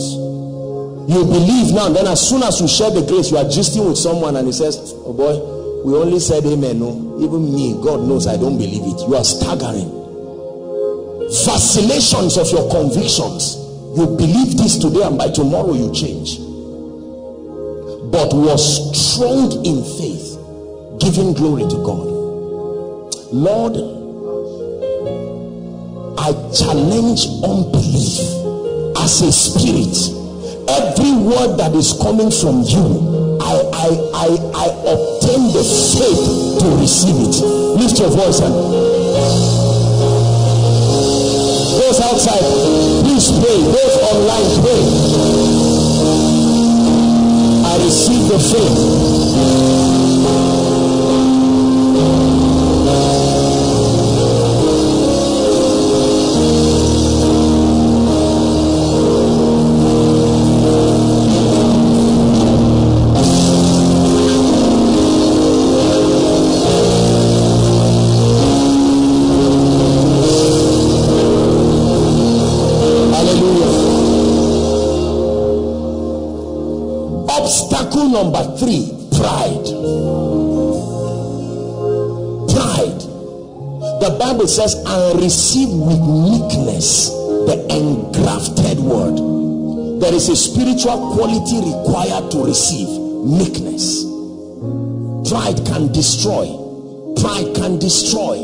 B: You believe now then as soon as you share the grace you are gisting with someone and he says oh boy we only said amen no. Even me god knows i don't believe it. You are staggering. Vacillations of your convictions. You believe this today and by tomorrow you change. But was strong in faith giving glory to god. Lord i challenge unbelief as a spirit. Every word that is coming from you I, I, I, I obtain the faith to receive it. Lift your voice and those outside, please pray. Those online, pray. I receive the faith. Number three pride. Pride. The bible says and receive with meekness the engrafted word. There is a spiritual quality required to receive meekness. Pride can destroy. Pride can destroy.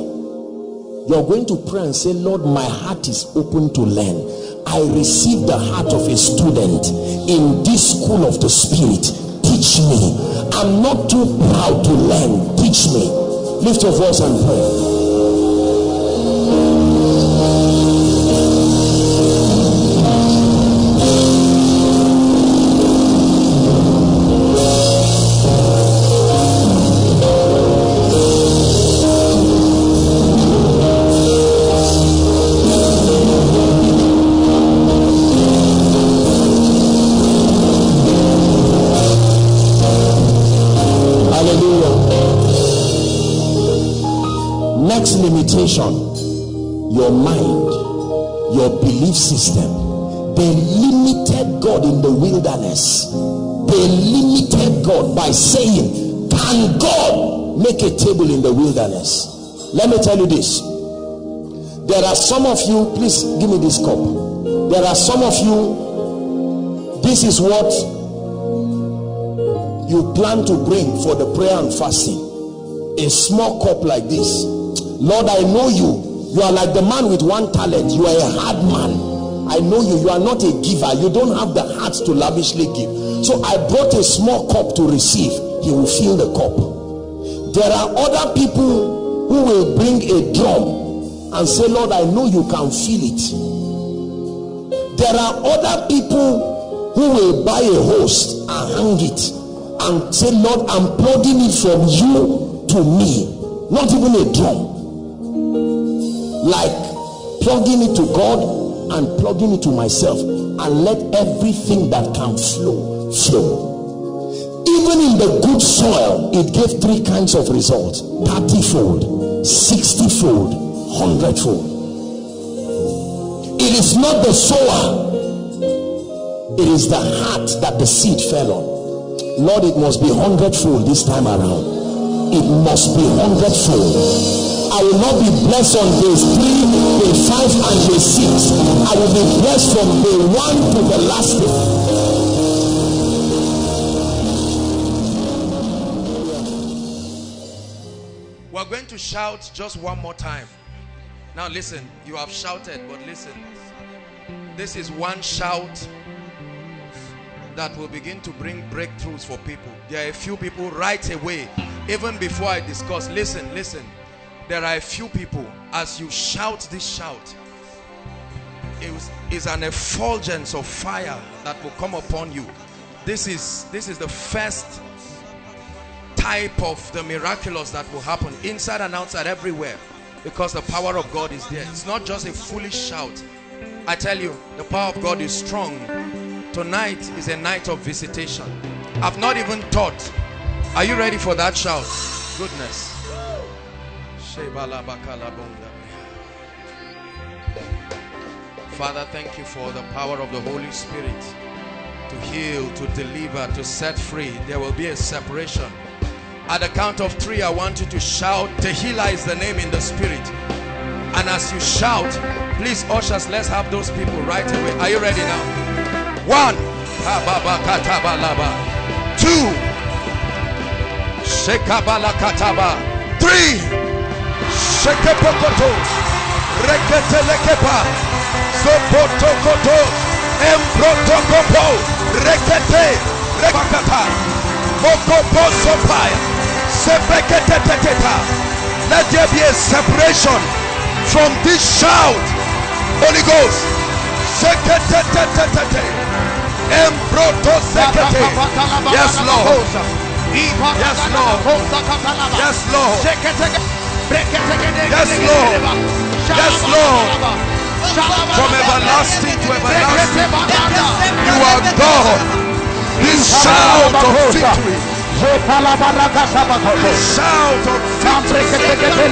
B: You're going to pray and say lord my heart is open to learn. I receive the heart of a student in this school of the spirit teach me. I'm not too proud to learn. Teach me. Lift your voice and pray belief system. They limited god in the wilderness. They limited god by saying can god make a table in the wilderness? Let me tell you this. There are some of you please give me this cup. There are some of you this is what you plan to bring for the prayer and fasting. A small cup like this. Lord, I know you. You are like the man with one talent. You are a hard man. I know you. You are not a giver. You don't have the heart to lavishly give. So I brought a small cup to receive. He will fill the cup. There are other people who will bring a drum and say, Lord, I know you can feel it. There are other people who will buy a host and hang it and say, Lord, I'm plugging it from you to me. Not even a drum like plugging it to God and plugging it to myself and let everything that can flow flow. Even in the good soil it gave three kinds of results. 30 fold 60 fold 100 fold it is not the sower. It is the heart that the seed fell on. Lord it must be 100 fold this time around. It must be 100 fold I will not be blessed on days three, day five, and day six. I will be blessed from day one to the last day.
C: We're going to shout just one more time.
D: Now listen, you have shouted, but listen. This is one shout that will begin to bring breakthroughs for people. There are a few people right away, even before I discuss. Listen, listen. There are a few people, as you shout this shout, it is an effulgence of fire that will come upon you. This is, this is the first type of the miraculous that will happen inside and outside everywhere because the power of God is there. It's not just a foolish shout. I tell you, the power of God is strong. Tonight is a night of visitation. I've not even taught. Are you ready for that shout? Goodness. Father, thank you for the power of the Holy Spirit to heal, to deliver, to set free. There will be a separation at the count of three, I want you to shout, Tehillah is the name in the spirit. And as you shout, please ushers, let's have those people right away. Are you ready now? One. Two. Three. Shekepokoto. Reketelekepa. Sopotokoto. Embrotokopo. Rekete. Rekata. Mokoposopaya. Let there be a separation from this shout. Holy Ghost. Yes, Lord. Yes, Lord. Yes, Lord. Yes, Lord. Yes, Lord. From everlasting to everlasting, you are God. This shout of victory. Shout of victory.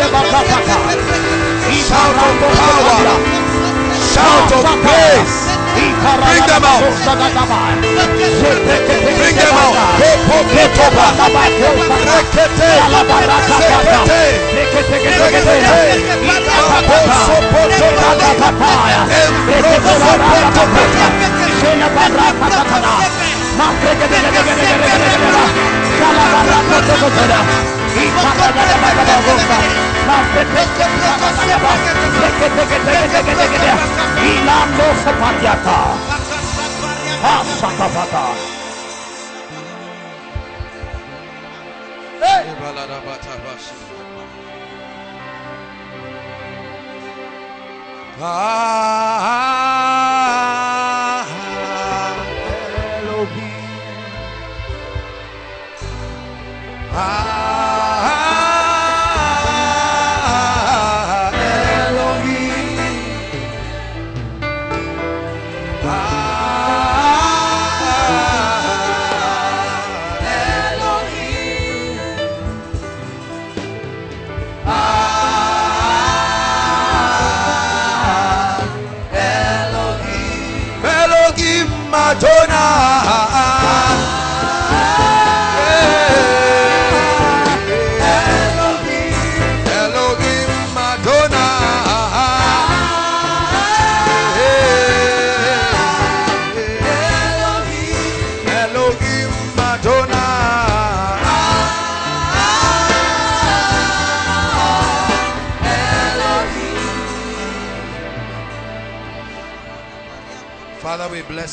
D: Shout of power. Shout of grace. Bring them out. Bring them out.
E: Ilando sepatiata.
D: Ah.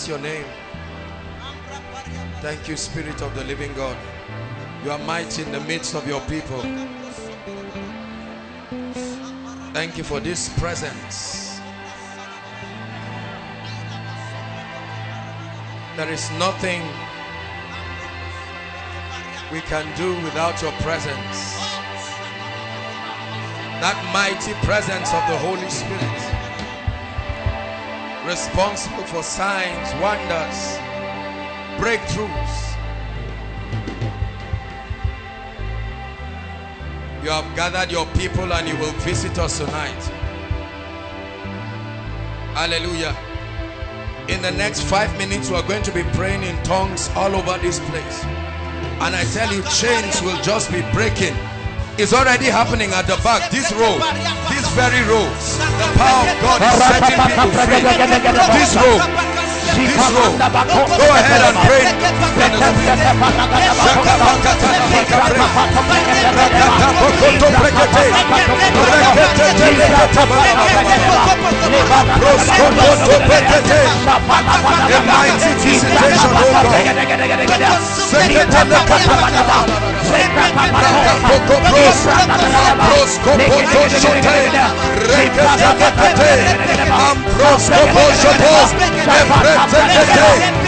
D: Your name. Thank you, Spirit of the living God. You are mighty in the midst of your people. Thank you for this presence. There is nothing we can do without your presence. That mighty presence of the Holy Spirit responsible for signs, wonders, breakthroughs. You have gathered your people and you will visit us tonight. Hallelujah. In the next five minutes, we're going to be praying in tongues all over this place. And I tell you, chains will just be breaking is already happening at the back. This road, this very road, the power of God is setting people free. This road, this. Go ahead and pray. In Today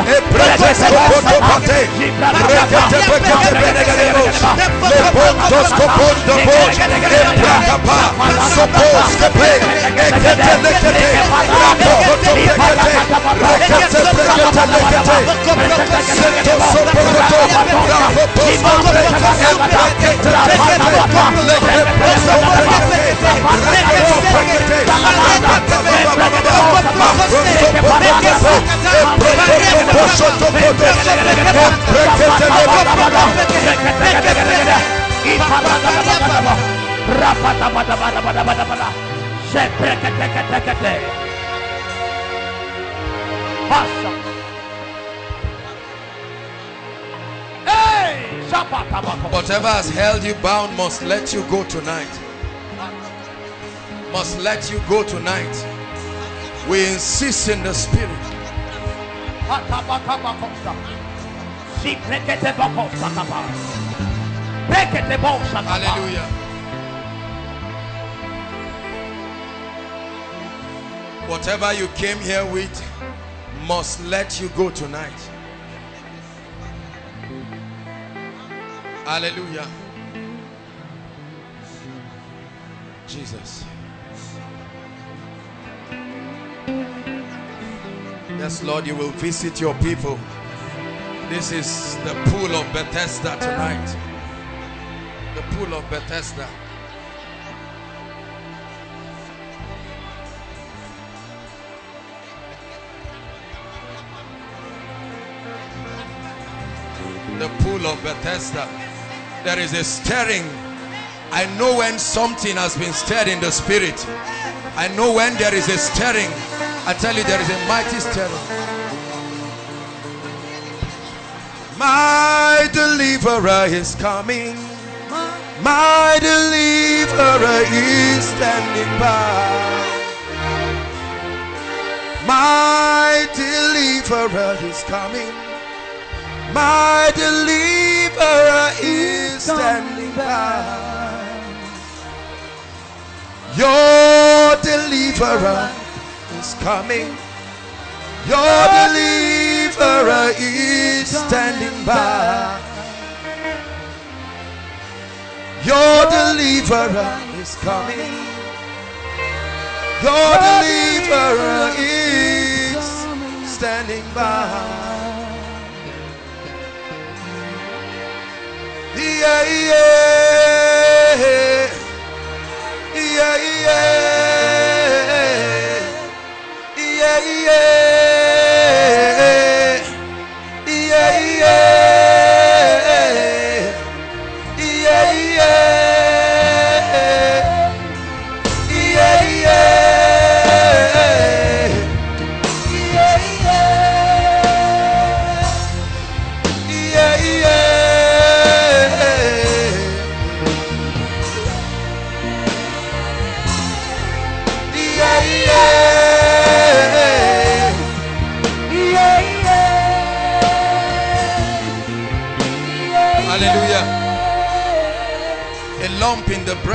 D: Break it, Whatever has held you bound must let you go tonight. Must let you go tonight. We insist in the spirit. Hallelujah. Whatever you came here with must let you go tonight. Hallelujah. Jesus. Yes, Lord, you will visit your people. This is the pool of Bethesda tonight. The pool of Bethesda. The pool of Bethesda. There is a stirring. I know when something has been stirred in the spirit. I know when there is a stirring. I tell you, there is a mighty stirring. My deliverer is coming. My deliverer is standing by. My deliverer is coming. My deliverer is standing by. Your deliverer is coming. Your deliverer is standing by. Your deliverer is coming. Your deliverer is standing by. Yeah, yeah. Yeah, yeah. Yeah.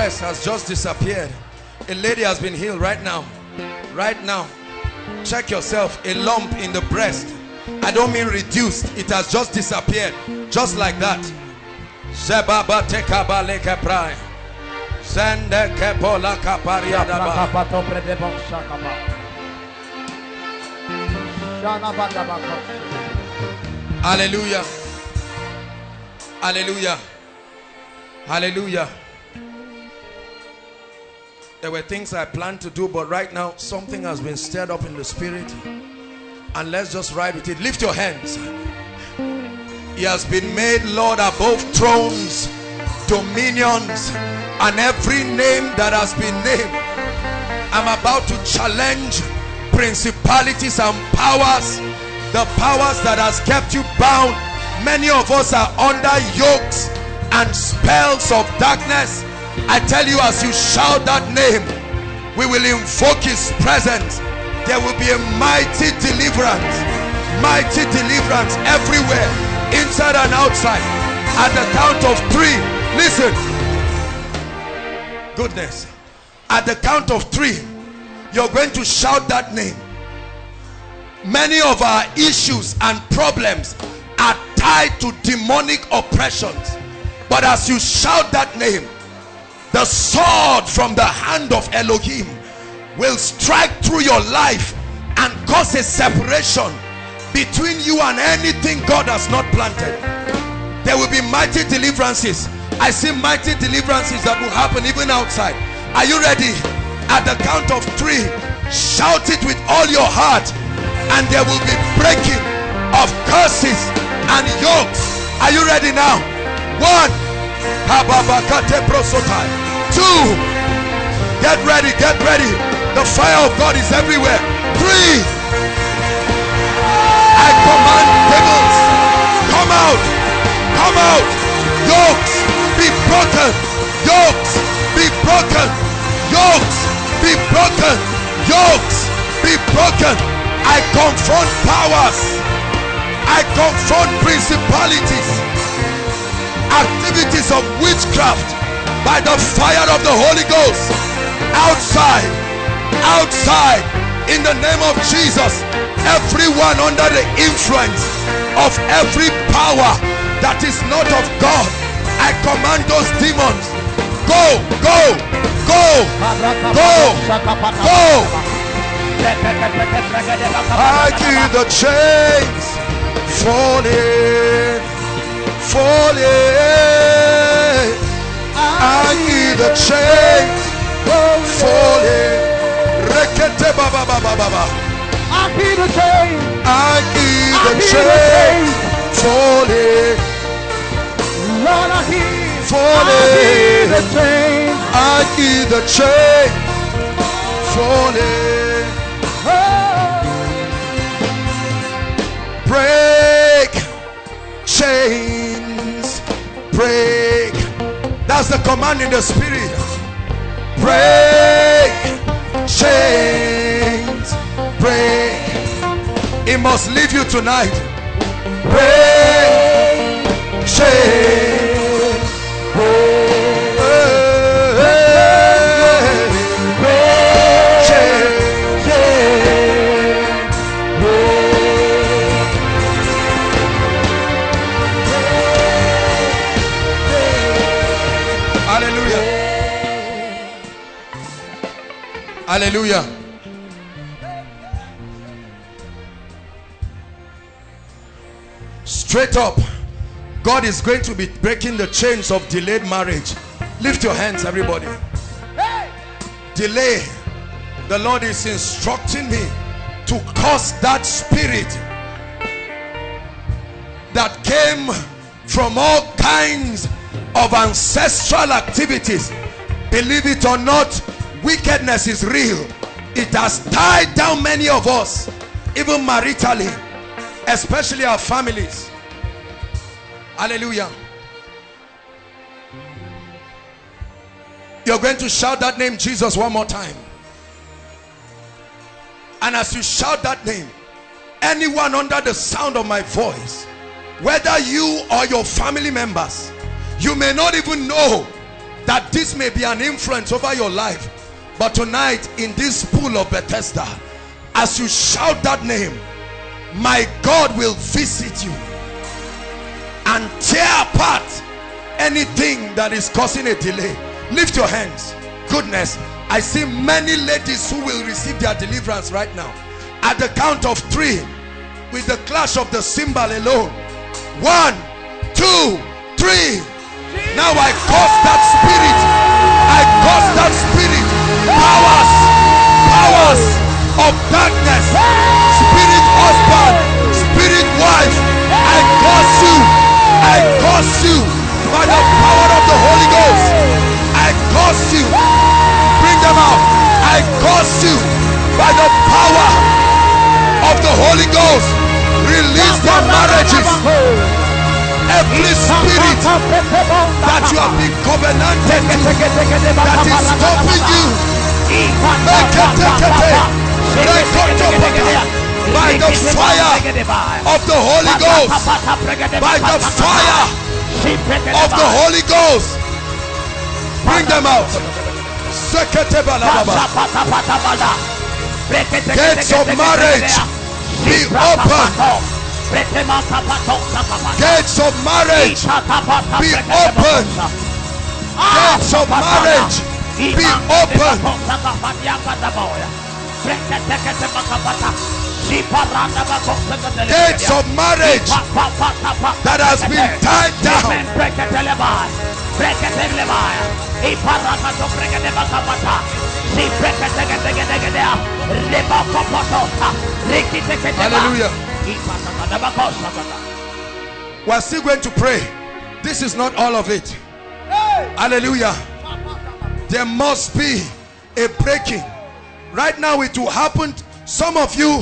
D: In has just disappeared. A lady has been healed right now. Right now. Check yourself. A lump in the breast. I don't mean reduced. It has just disappeared. Just like that. Shebaba tekabaleke prai. Sende kepola kapariadaba. Hallelujah. Hallelujah. Hallelujah. There were things I planned to do, but right now something has been stirred up in the spirit. And let's just ride with it. Lift your hands. He has been made Lord above thrones, dominions, and every name that has been named. I'm about to challenge principalities and powers, the powers that has kept you bound. Many of us are under yokes and spells of darkness. I tell you as you shout that name, we will invoke his presence. There will be a mighty deliverance, mighty deliverance everywhere, inside and outside. At the count of three, listen. Goodness. At the count of three, you're going to shout that name. Many of our issues and problems are tied to demonic oppressions. But as you shout that name, the sword from the hand of Elohim will strike through your life and cause a separation between you and anything God has not planted. There will be mighty deliverances. I see mighty deliverances that will happen even outside. Are you ready? At the count of three, shout it with all your heart, and there will be breaking of curses and yokes. Are you ready now? One. Two. Get ready, get ready. The fire of God is everywhere. Three. I command devils, come out, come out. Yokes be broken, yokes be broken, yokes be broken, yokes be broken. I confront powers, I confront principalities, activities of witchcraft by the fire of the Holy Ghost outside, outside in the name of Jesus. Everyone under the influence of every power that is not of God, I command those demons go, go, go, go, go. I hear the chains falling, falling. I hear the chains falling. Rekete baba baba baba.
E: I hear the chain.
D: I hear the chains falling,
E: Lord, I hear.
D: Falling.
E: the chain.
D: I hear the chain falling. Break chains, break. That's the command in the spirit. Break chains, break. It must leave you tonight. Break chains, Hallelujah. Straight up, God is going to be breaking the chains of delayed marriage. Lift your hands, everybody. Delay. The Lord is instructing me to cause that spirit that came from all kinds of ancestral activities. Believe it or not, wickedness is real. It has tied down many of us, even maritally, especially our families. Hallelujah. You're going to shout that name, Jesus, one more time. And as you shout that name, anyone under the sound of my voice, whether you or your family members, you may not even know that this may be an influence over your life. But tonight, in this pool of Bethesda, as you shout that name, my God will visit you and tear apart anything that is causing a delay. Lift your hands. Goodness, I see many ladies who will receive their deliverance right now. At the count of three, with the clash of the cymbal alone. One, two, three. Now I cause that spirit. I cause that spirit. Powers, powers of darkness. Spirit husband, spirit wife. I cause you. I cause you by the power of the Holy Ghost. I cause you. Bring them out. I cause you by the power of the Holy Ghost. Release their marriages. Every spirit that you have been covenanted to that is stopping you. By the fire of the Holy Ghost. By the fire of the Holy Ghost. Bring them out. Gates of marriage be open. Gates of marriage be open. Gates of marriage be open. Gates of marriage that has been tied down. Hallelujah. We're still going to pray. This is not all of it. Hallelujah. There must be a breaking. Right now, it will happen. Some of you,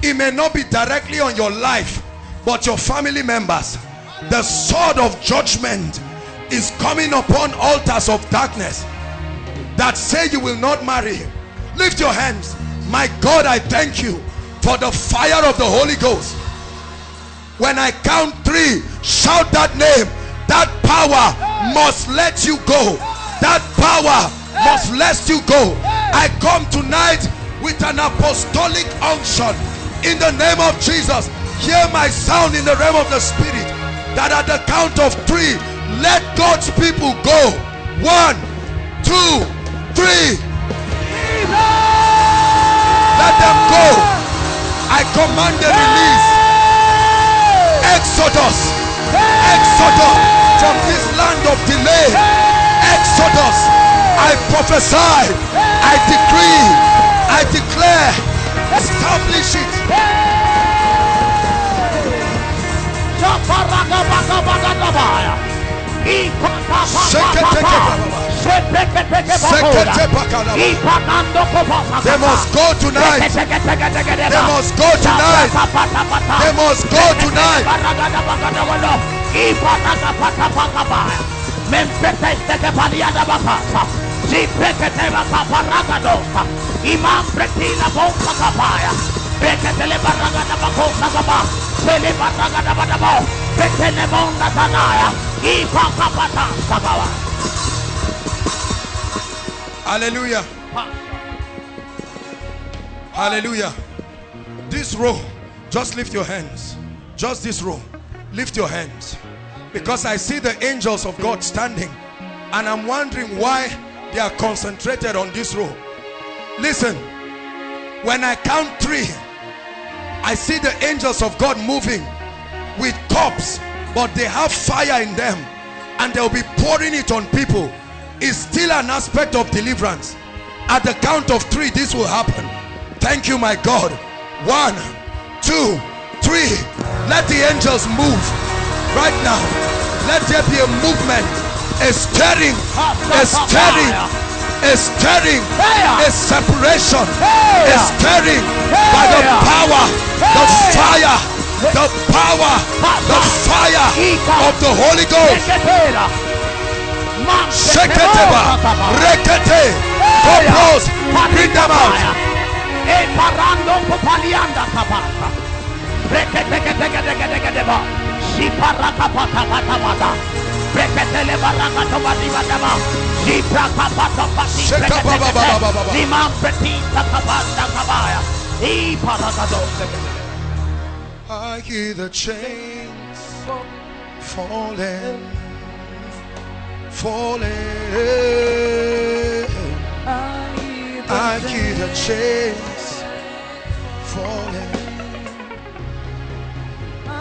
D: it may not be directly on your life, but your family members. The sword of judgment is coming upon altars of darkness that say you will not marry. Lift your hands. My God, I thank you for the fire of the Holy Ghost. When I count three, shout that name. That power must let you go. That power must let you go. I come tonight with an apostolic unction in the name of Jesus. Hear my sound in the realm of the spirit that at the count of three, let God's people go. One, two, three. Let them go. I command the release. Exodus. Exodus from this land of delay. Exodus. I prophesy. I decree. I declare. Establish it. They must go tonight. They must go tonight. They must go tonight.
E: Imam Pretina Bonsa Kapaya, Bekatele Baragada Bakosa Gaba, Sele Baragada Badabo, Betene Monda Tanaya, Ipa Kapata Sagawa.
D: Hallelujah. Hallelujah. This row, just lift your hands. Just this row. Lift your hands. Because I see the angels of God standing. And I'm wondering why they are concentrated on this row. Listen. When I count three, I see the angels of God moving with cups. But they have fire in them. And they'll be pouring it on people. It's still an aspect of deliverance. At the count of three, this will happen. Thank you, my God. One, two, three. Let the angels move right now. Let there be a movement, a stirring, a stirring, a stirring, a separation, a stirring by the power, the fire, the power, the fire of the Holy Ghost. Sheketeba, rekete, cobros, bring them out.
E: Kabaya.
D: I hear the chains falling, falling. I hear the chains falling.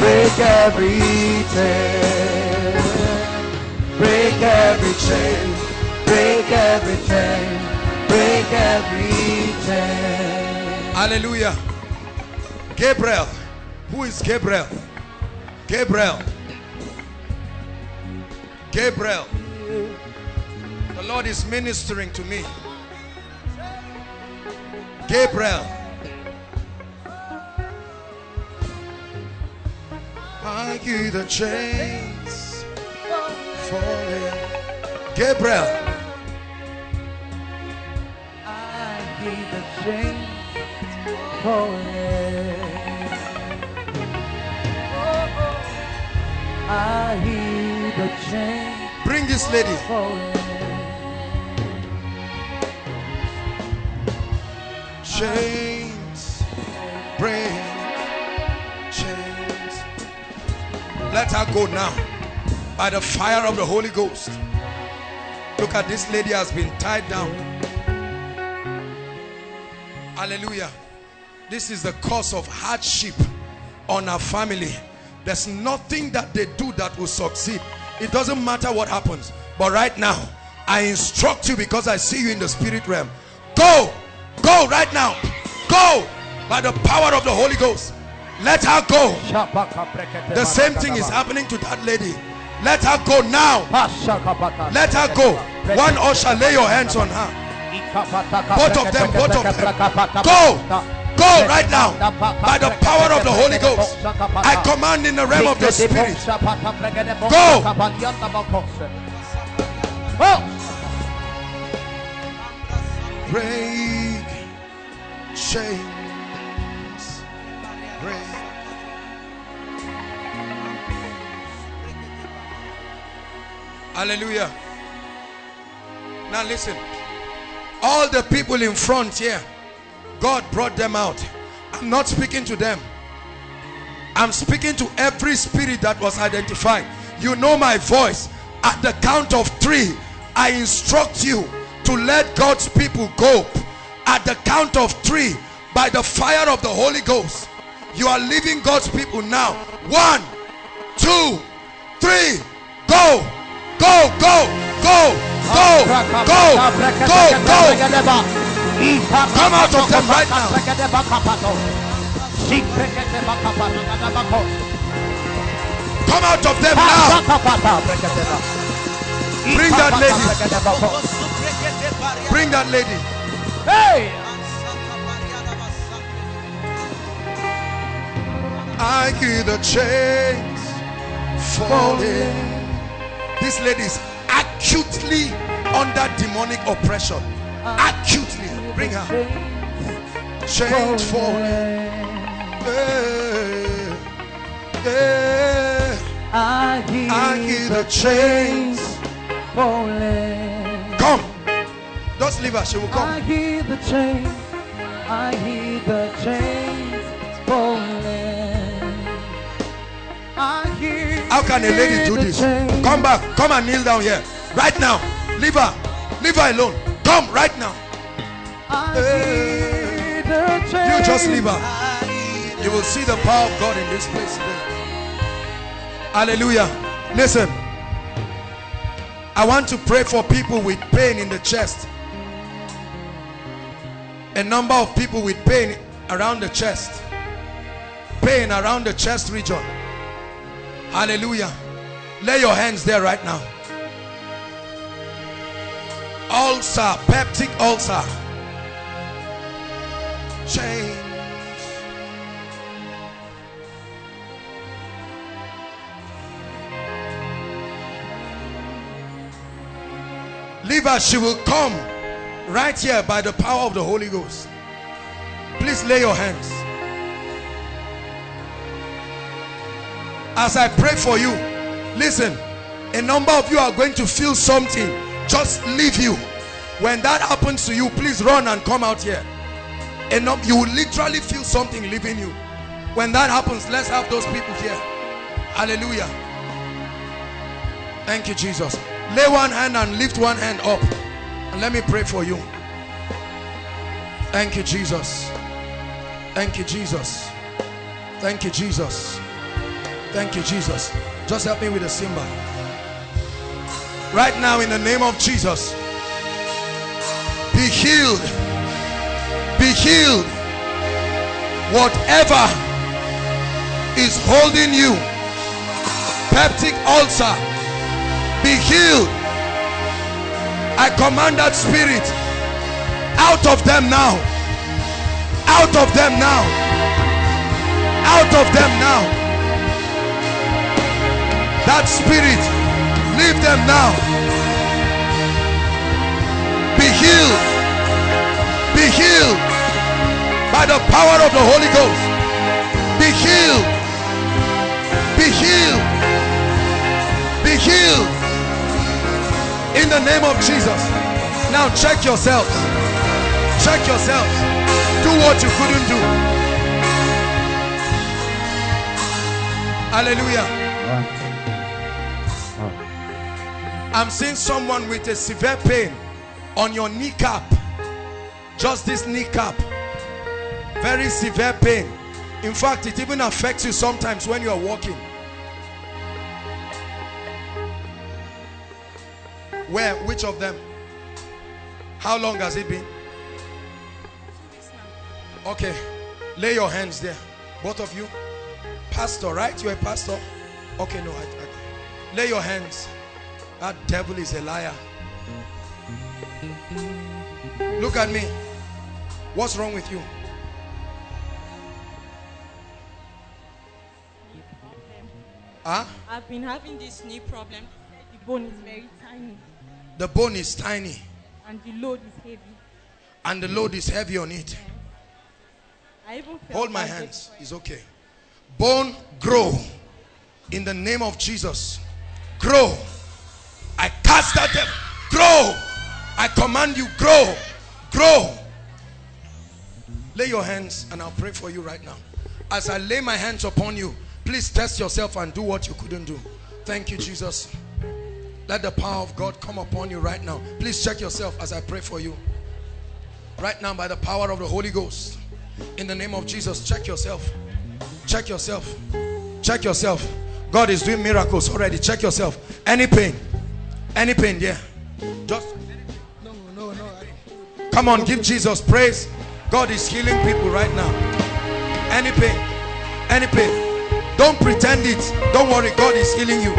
F: break every chain, break every chain, break every chain, break every chain.
D: Hallelujah. Gabriel. Who is Gabriel? Gabriel. Gabriel. The Lord is ministering to me. Gabriel. I hear the chains falling. Gabriel.
F: I hear the chains falling. I hear the chains
D: Bring this lady.
F: falling.
D: Chains break. Let her go now. By the fire of the Holy Ghost. Look at this lady has been tied down. Hallelujah. This is the cause of hardship on our family. There's nothing that they do that will succeed. It doesn't matter what happens. But right now, I instruct you because I see you in the spirit realm. Go! Go right now! Go! By the power of the Holy Ghost. Let her go. The same thing is happening to that lady. Let her go now. Let her go. One usher, lay your hands on her. Both of them, both of them. Go. Go right now. By the power of the Holy Ghost. I command in the realm of the Spirit. Go. Break chains. Hallelujah. Now listen. All the people in front here, God brought them out. I'm not speaking to them. I'm speaking to every spirit that was identified. You know my voice. At the count of three, I instruct you to let God's people go. At the count of three, by the fire of the Holy Ghost, you are leaving God's people now. One, two, three, go, go, go, go, go, go, go, go. Come out of them right now. Come out of them now. Bring that lady. Bring that lady.
F: Hey!
D: I hear the chains falling. This lady is acutely under demonic oppression. Uh-huh. Acutely. Bring her. Chains falling. Yeah. Yeah.
F: I hear,
D: I hear the chains.
F: falling.
D: Come. Just leave her. She will
F: I
D: come.
F: hear the chains. I hear the chains falling. I.
D: How can a lady do this? Come back. Come and kneel down here. Right now. Leave her. Leave her alone. Come right now. You just leave her. You will see the power of God in this place today. Hallelujah. Listen. I want to pray for people with pain in the chest. A number of people with pain around the chest. Pain around the chest region. Hallelujah. Lay your hands there right now. Ulcer, peptic ulcer. change Leave she will come right here by the power of the Holy Ghost. Please lay your hands. As I pray for you, Listen, a number of you are going to feel something just leave you. When that happens to you, please run and come out here. And you will literally feel something leaving you. When that happens, let's have those people here. Hallelujah. Thank you, Jesus. Lay one hand and lift one hand up. And let me pray for you. Thank you, Jesus. Thank you, Jesus. Thank you, Jesus. Thank you, Jesus. Just help me with the symbol. Right now, in the name of Jesus, be healed. Be healed. Whatever is holding you, peptic ulcer, be healed. I command that spirit out of them now. Out of them now. Out of them now. That spirit, leave them now. Be healed. Be healed by the power of the Holy Ghost. Be healed. Be healed. Be healed. In the name of Jesus. Now check yourselves. Check yourselves. Do what you couldn't do. Hallelujah. I'm seeing someone with a severe pain on your kneecap. Just this kneecap. Very severe pain. In fact, it even affects you sometimes when you are walking. Where? Which of them? How long has it been? Okay. Lay your hands there. Both of you. Pastor, right? You're a pastor? Okay, no. I, I, lay your hands. That devil is a liar. Look at me. What's wrong with you? Huh?
G: I've been having this knee problem. The bone is very tiny
D: The bone is tiny
G: and the load is heavy.
D: and the load is heavy on it.
G: I even
D: Hold my hands. It's okay. Bone grow in the name of Jesus. Grow. I cast that devil. Grow. I command you, grow. Grow. Lay your hands and I'll pray for you right now. As I lay my hands upon you, please test yourself and do what you couldn't do. Thank you, Jesus. Let the power of God come upon you right now. Please check yourself as I pray for you. Right now, by the power of the Holy Ghost. In the name of Jesus, check yourself. Check yourself. Check yourself. God is doing miracles already. Check yourself. Any pain. Any pain there. Just no, no, no. Come on, give Jesus praise. God is healing people right now. Any pain. Any pain. Don't pretend it. Don't worry. God is healing you.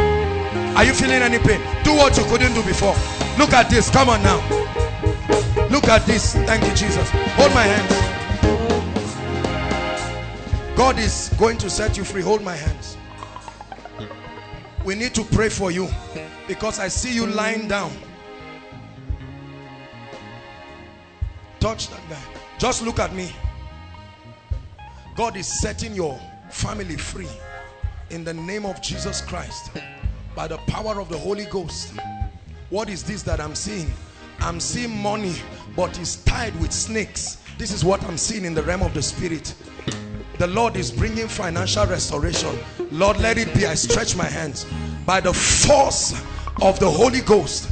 D: Are you feeling any pain? Do what you couldn't do before. Look at this. Come on now. Look at this. Thank you, Jesus. Hold my hands. God is going to set you free. Hold my hands. We need to pray for you because I see you lying down. Touch that guy. Just look at me. God is setting your family free in the name of Jesus Christ by the power of the Holy Ghost. What is this that I'm seeing? I'm seeing money, but it's tied with snakes. This is what I'm seeing in the realm of the spirit. The Lord is bringing financial restoration. Lord, let it be. I stretch my hands by the force of the Holy Ghost,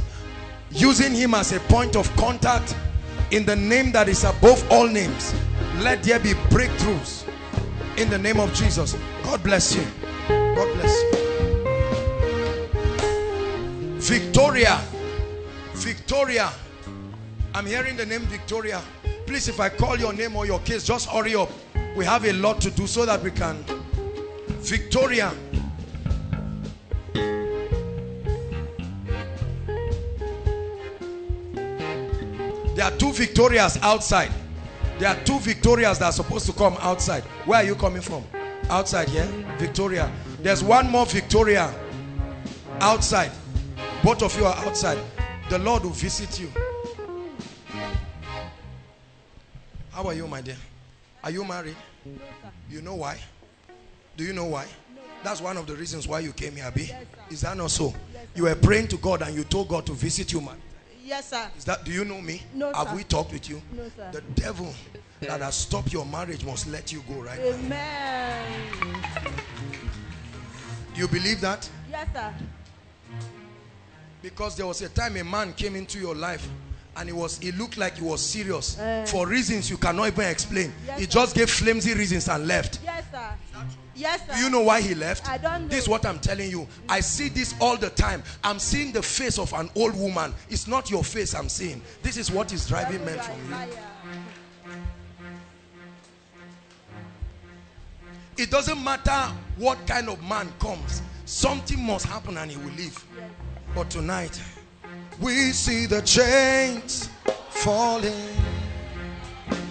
D: using him as a point of contact in the name that is above all names. Let there be breakthroughs in the name of Jesus. God bless you. God bless you. Victoria. Victoria. I'm hearing the name Victoria. Please, if I call your name or your case, just hurry up. We have a lot to do so that we can. Victoria. There are two Victorias outside. There are two Victorias that are supposed to come outside. Where are you coming from? Outside here? Victoria. There's one more Victoria outside. Both of you are outside. The Lord will visit you. How are you, my dear? Are you married? You know why? Do you know why? That's one of the reasons why you came here, Abi. Is that not so? You were praying to God and you told God to visit you, man.
G: Yes, sir.
D: Is that do you know me?
G: No,
D: Have
G: sir.
D: we talked with you?
G: No, sir.
D: The devil that has stopped your marriage must let you go right now.
G: Amen.
D: Do you believe that?
G: Yes, sir.
D: Because there was a time a man came into your life and it was it looked like he was serious
G: Eh.
D: for reasons you cannot even explain.
G: Yes,
D: he
G: sir.
D: just gave flimsy reasons and left.
G: Yes, sir. Yes, sir.
D: Do you know why he left?
G: I don't
D: This is what I'm telling you. I see this all the time. I'm seeing the face of an old woman. It's not your face I'm seeing. This is what is driving men from you. It doesn't matter what kind of man comes. Something must happen and he will leave. But tonight, we see the chains falling.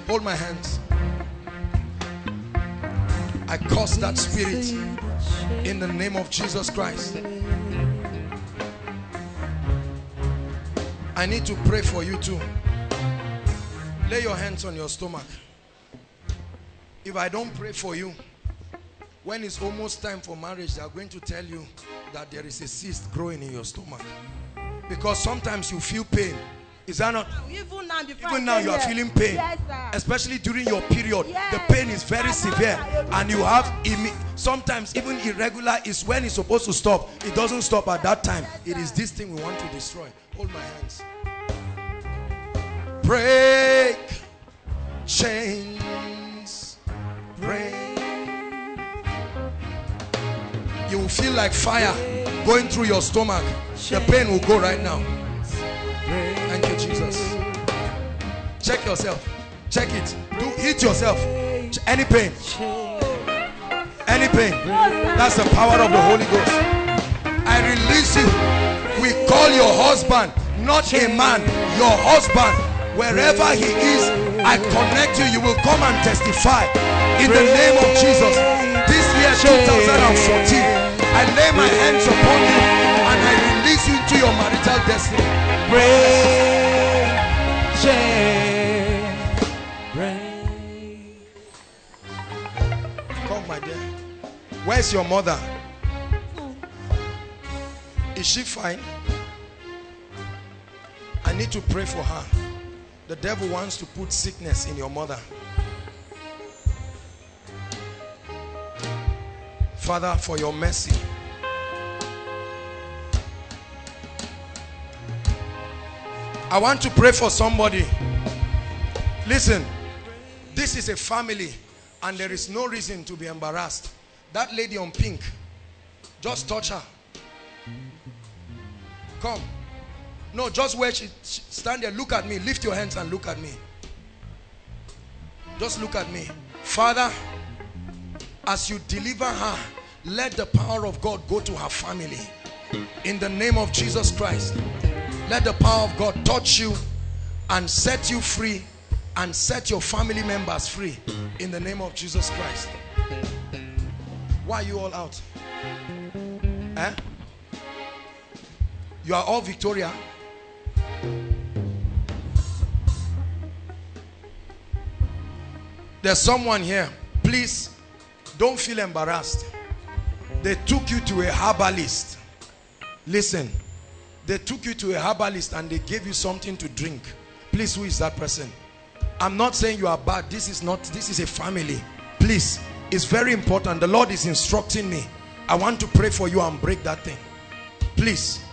D: Hold my hands. I curse that spirit in the name of Jesus Christ. I need to pray for you too. Lay your hands on your stomach. If I don't pray for you, when it's almost time for marriage, they are going to tell you that there is a cyst growing in your stomach. Because sometimes you feel pain. Is that not?
G: Even now, before
D: Even now you are feeling pain.
G: Yes.
D: Especially during your period.
G: Yes.
D: The pain is very severe. And you have, sometimes even irregular is when it's supposed to stop. It doesn't stop at that time. It is this thing we want to destroy. Hold my hands. Break chains. Break. You will feel like fire going through your stomach. The pain will go right now. Jesus. Check yourself. Check it. Do hit yourself. Any pain. Any pain. That's the power of the Holy Ghost. I release you. We call your husband, not a man, your husband. Wherever he is, I connect you. You will come and testify in the name of Jesus. This year, 2014, I lay my hands upon you and I release you into your marital destiny. Where's your mother? Hmm. Is she fine? I need to pray for her. The devil wants to put sickness in your mother. Father, for your mercy. I want to pray for somebody. Listen, this is a family and there is no reason to be embarrassed. That lady on pink, just touch her. Come. No, just where she, she stand there, look at me, lift your hands and look at me. Just look at me. Father, as you deliver her, let the power of God go to her family. In the name of Jesus Christ. Let the power of God touch you and set you free and set your family members free in the name of Jesus Christ. Why are you all out? Eh? You are all Victoria. There's someone here. Please don't feel embarrassed. They took you to a herbalist. Listen, they took you to a herbalist and they gave you something to drink. Please, who is that person? I'm not saying you are bad. This is not, this is a family. Please, it's very important. The Lord is instructing me. I want to pray for you and break that thing. Please,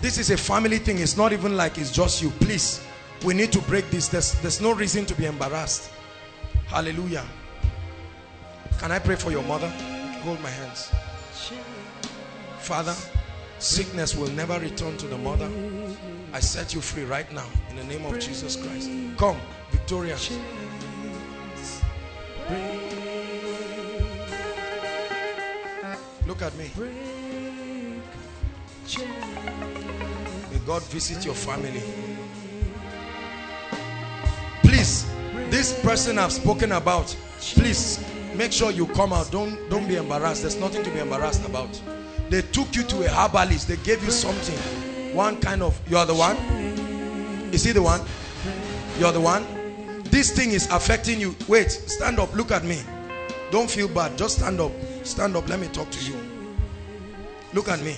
D: this is a family thing. It's not even like it's just you. Please, we need to break this. There's, there's no reason to be embarrassed. Hallelujah. Can I pray for your mother? Hold my hands. Father, sickness will never return to the mother. I set you free right now in the name of Jesus Christ. Come, Victoria. Look at me. May God visit your family. Please, this person I've spoken about, please make sure you come out. Don't, don't be embarrassed. There's nothing to be embarrassed about. They took you to a herbalist. They gave you something. One kind of, you are the one? Is he the one? You're the one? This thing is affecting you. Wait, stand up. Look at me. Don't feel bad. Just stand up. Stand up. Let me talk to you. Look at me.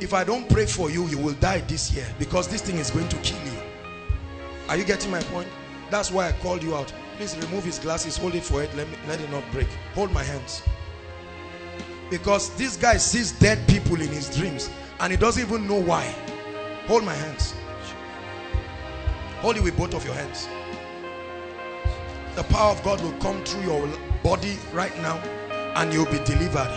D: If I don't pray for you, you will die this year because this thing is going to kill you. Are you getting my point? That's why I called you out. Please remove his glasses, hold it for it, let, me, let it not break. Hold my hands. Because this guy sees dead people in his dreams and he doesn't even know why. Hold my hands. Hold it with both of your hands. The power of God will come through your body right now and you'll be delivered.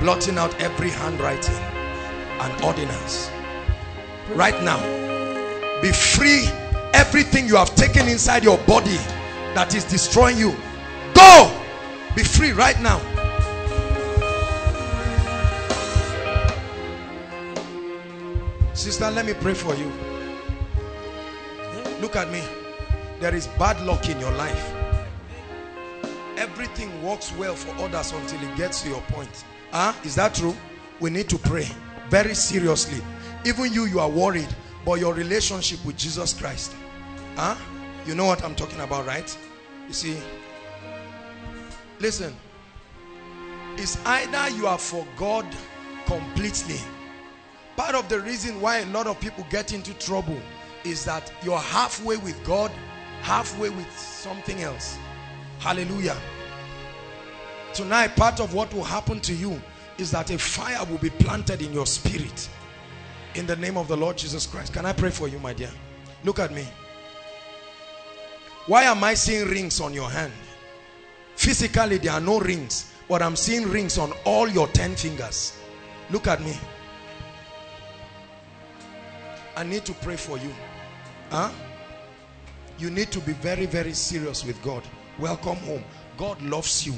D: Blotting out every handwriting and ordinance. Right now. Be free. Everything you have taken inside your body that is destroying you. Go! Be free right now. Sister, let me pray for you. Look at me. There is bad luck in your life. Everything works well for others until it gets to your point. Huh? Is that true? We need to pray very seriously. Even you, you are worried, but your relationship with Jesus Christ. Huh? You know what I'm talking about, right? You see, listen. It's either you are for God completely. Part of the reason why a lot of people get into trouble is that you're halfway with God, halfway with something else. Hallelujah. Tonight, part of what will happen to you is that a fire will be planted in your spirit. In the name of the Lord Jesus Christ. Can I pray for you, my dear? Look at me. Why am I seeing rings on your hand? Physically, there are no rings. But I'm seeing rings on all your 10 fingers. Look at me. I need to pray for you. Huh? You need to be very, very serious with God. Welcome home. God loves you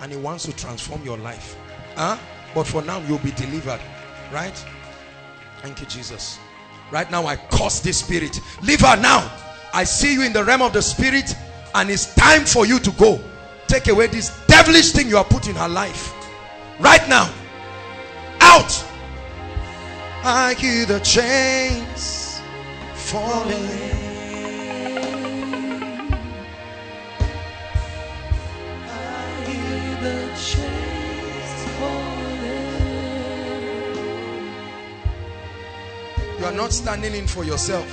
D: and he wants to transform your life. Huh? But for now, you'll be delivered. Right? Thank you, Jesus. Right now, I curse this spirit. Leave her now. I see you in the realm of the spirit and it's time for you to go. Take away this devilish thing you are put in her life. Right now. Out. I hear the chains falling. Are not standing in for yourself,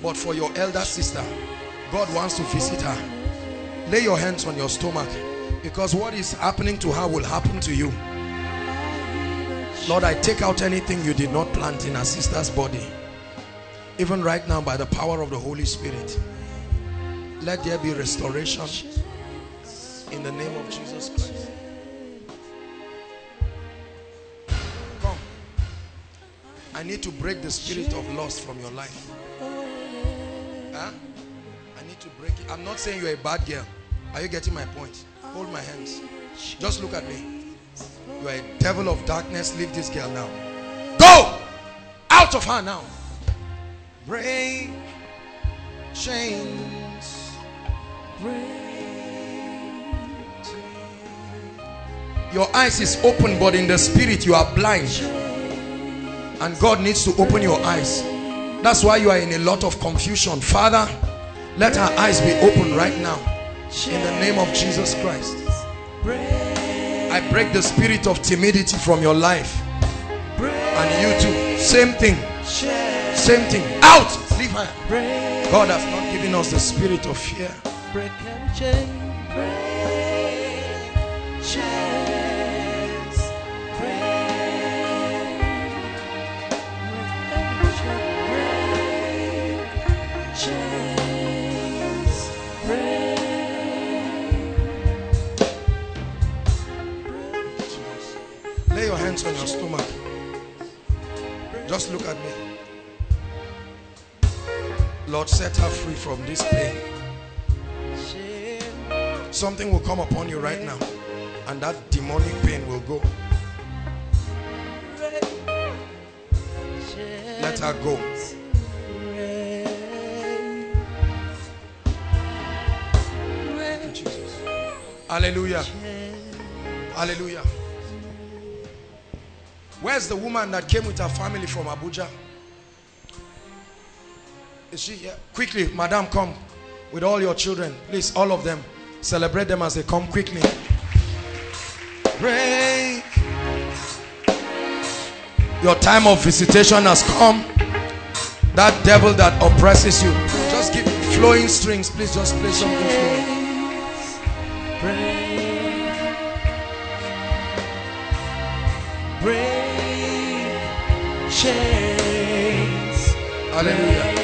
D: but for your elder sister. God wants to visit her. Lay your hands on your stomach because what is happening to her will happen to you. Lord, I take out anything you did not plant in her sister's body. Even right now, by the power of the Holy Spirit, let there be restoration in the name of Jesus Christ. I need to break the spirit of lust from your life. Huh? I need to break it. I'm not saying you're a bad girl. Are you getting my point? Hold my hands. Just look at me. You are a devil of darkness. Leave this girl now. Go! Out of her now. Break chains. Your eyes is open, but in the spirit you are blind. And God needs to open your eyes. That's why you are in a lot of confusion. Father, let our eyes be open right now. In the name of Jesus Christ. I break the spirit of timidity from your life. And you too. Same thing. Same thing. Out. Leave her. God has not given us the spirit of fear.
F: break chain, break
D: hands on your stomach. Just look at me. Lord, set her free from this pain. Something will come upon you right now. And that demonic pain will go. Let her go. Hallelujah. Hallelujah. Where's the woman that came with her family from Abuja? Is she here? Quickly, madam, come with all your children. Please, all of them. Celebrate them as they come quickly. Break Your time of visitation has come. That devil that oppresses you. Just give flowing strings. Please just play something flowing.
F: break chains.
D: Hallelujah.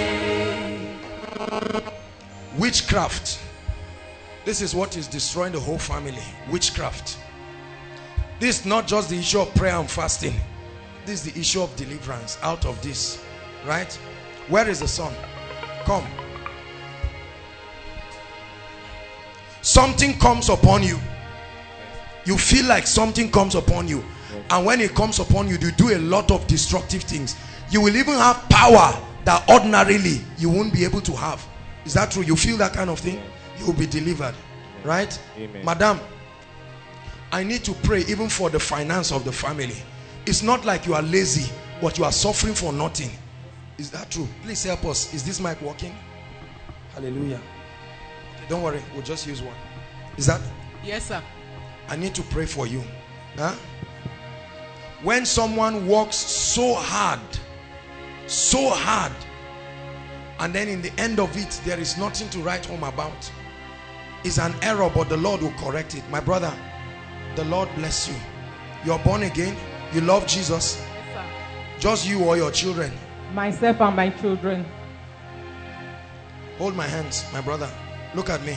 D: Witchcraft. This is what is destroying the whole family. Witchcraft. This is not just the issue of prayer and fasting. This is the issue of deliverance out of this. Right? Where is the son? Come. Something comes upon you. You feel like something comes upon you. And when it comes upon you, you do a lot of destructive things. You will even have power that ordinarily you won't be able to have. Is that true? You feel that kind of thing? You will be delivered. Right?
H: Amen.
D: Madam, I need to pray even for the finance of the family. It's not like you are lazy, but you are suffering for nothing. Is that true? Please help us. Is this mic working? Hallelujah. Okay, don't worry. We'll just use one. Is that?
G: Yes, sir.
D: I need to pray for you. Huh? When someone works so hard, so hard, and then in the end of it, there is nothing to write home about. It's an error, but the Lord will correct it. My brother, the Lord bless you. You're born again. You love Jesus. Just you or your children.
G: Myself and my children.
D: Hold my hands, my brother. Look at me.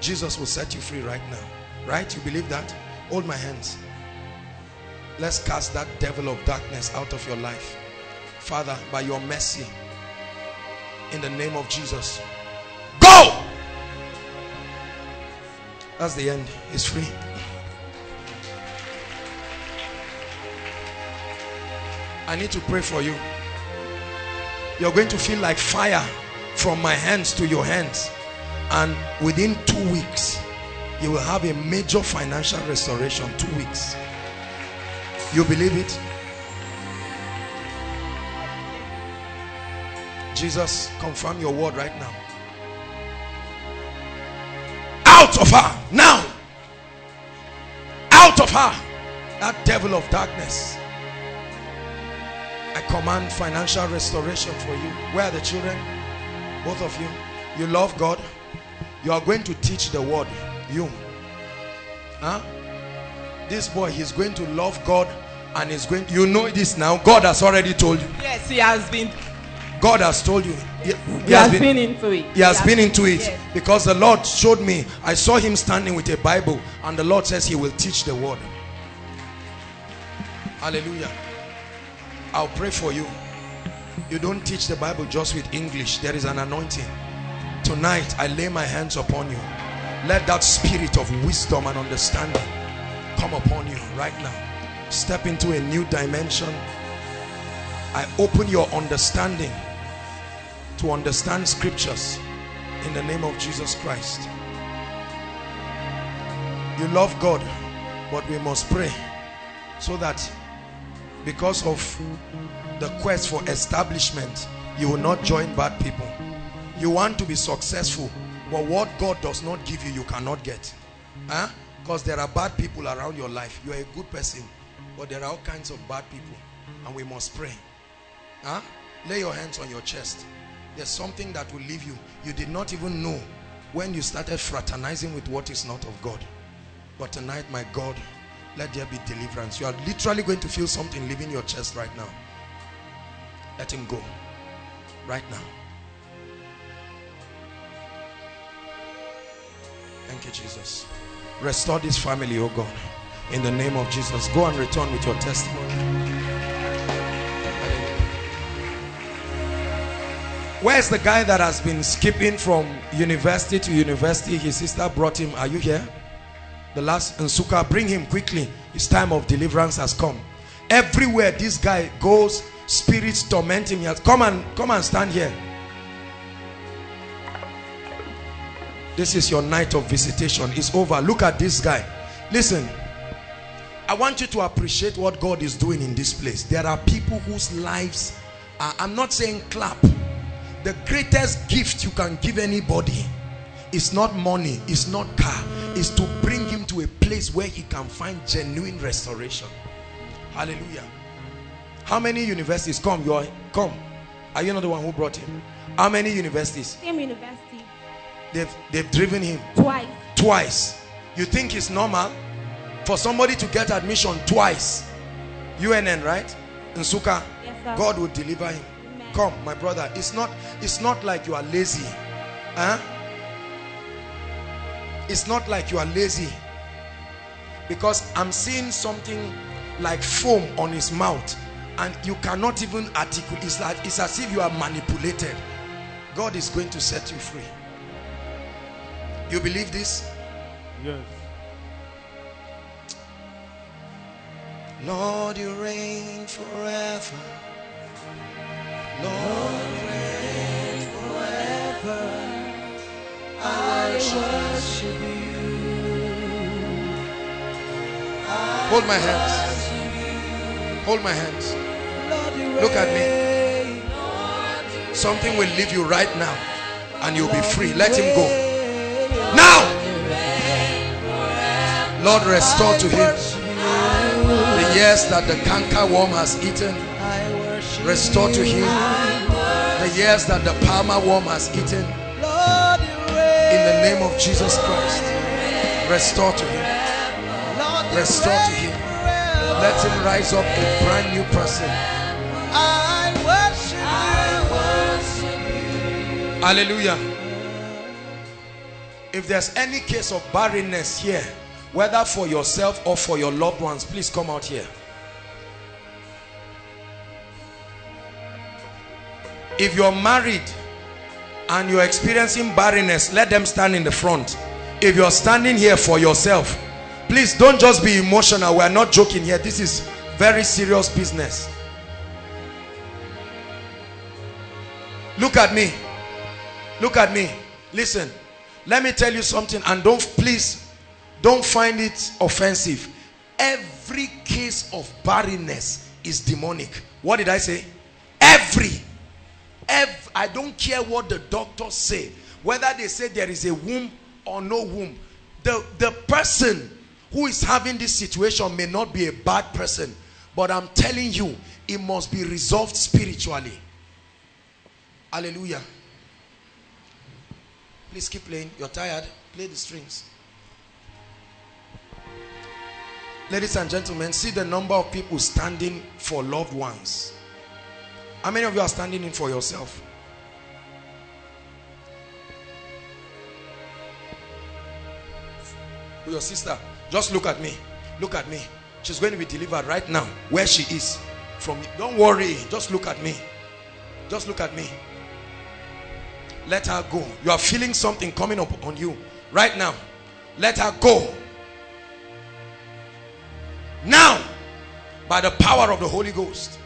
D: Jesus will set you free right now. Right? You believe that? Hold my hands. Let's cast that devil of darkness out of your life. Father, by your mercy, in the name of Jesus, go! That's the end. He's free. I need to pray for you. You're going to feel like fire from my hands to your hands. And within two weeks, you will have a major financial restoration. Two weeks. You believe it? Jesus, confirm your word right now. Out of her now. Out of her. That devil of darkness. I command financial restoration for you. Where are the children? Both of you. You love God. You are going to teach the word. You. Huh? This boy, he's going to love God and he's going you know this now. God has already told you.
G: Yes, he has been.
D: God has told you. He,
G: He, has, been, into it.
D: he has been into it
G: Yes.
D: because the Lord showed me. I saw him standing with a Bible and the Lord says he will teach the word. Hallelujah. I'll pray for you. You don't teach the Bible just with English. There is an anointing. Tonight, I lay my hands upon you. Let that spirit of wisdom and understanding come upon you right now. Step into a new dimension. I open your understanding to understand scriptures in the name of Jesus Christ. You love God, but we must pray so that because of the quest for establishment, you will not join bad people. You want to be successful, but what God does not give you, you cannot get. Huh? Because there are bad people around your life. You are a good person, but there are all kinds of bad people, and we must pray. Huh? Lay your hands on your chest. There's something that will leave you. You did not even know when you started fraternizing with what is not of God. But tonight, my God, let there be deliverance. You are literally going to feel something leaving your chest right now. Let him go. Right now. Thank you, Jesus. Restore this family, oh God. In the name of Jesus. Go and return with your testimony. Where's the guy that has been skipping from university to university? His sister brought him. Are you here? The last Nsukka, bring him quickly. His time of deliverance has come. Everywhere this guy goes, spirits torment him. Come and come and stand here. This is your night of visitation. It's over. Look at this guy. Listen. I want you to appreciate what God is doing in this place. There are people whose lives are, I'm not saying clap. The greatest gift you can give anybody is not money, is not car, is to bring him to a place where he can find genuine restoration. Hallelujah. How many universities? Come, you're come. Are you not the one who brought him? How many universities?
G: Same university.
D: They've they've driven him
G: Twice.
D: twice. You think it's normal for somebody to get admission twice? UNN, right? Nsukka.
G: Yes, sir.
D: God will deliver him.
G: Amen.
D: Come, my brother. It's not it's not like you are lazy. Huh? It's not like you are lazy. Because I'm seeing something like foam on his mouth and you cannot even articulate. It's like it's as if you are manipulated. God is going to set you free. You believe this?
E: Yes.
D: Lord, you reign forever. Lord, you reign forever. I worship you. Hold my hands. Hold my hands. Look at me. Something will leave you right now and you'll be free. Let him go. Now! Lord, restore to him the years that the canker worm has eaten. Restore to him the years that the palmer worm has eaten. In the name of Jesus Christ, restore to him. Restore to him. Let him rise up a brand new person. Hallelujah. If there's any case of barrenness here, whether for yourself or for your loved ones, please come out here. If you're married and you're experiencing barrenness, let them stand in the front. If you're standing here for yourself, please don't just be emotional. We're not joking here. This is very serious business. Look at me. Look at me. Listen. Let me tell you something and don't please don't find it offensive. Every case of barrenness is demonic. What did I say? Every. Every. I don't care what the doctors say. Whether they say there is a womb or no womb. The, the person who is having this situation may not be a bad person. But I'm telling you, it must be resolved spiritually. Hallelujah. Please keep playing. You're tired. Play the strings. Ladies and gentlemen, see the number of people standing for loved ones. How many of you are standing in for yourself? Your sister, just look at me. Look at me. She's going to be delivered right now where she is. From don't worry, just look at me. Just look at me. Let her go. You are feeling something coming up on you right now. Let her go. Now, by the power of the Holy Ghost.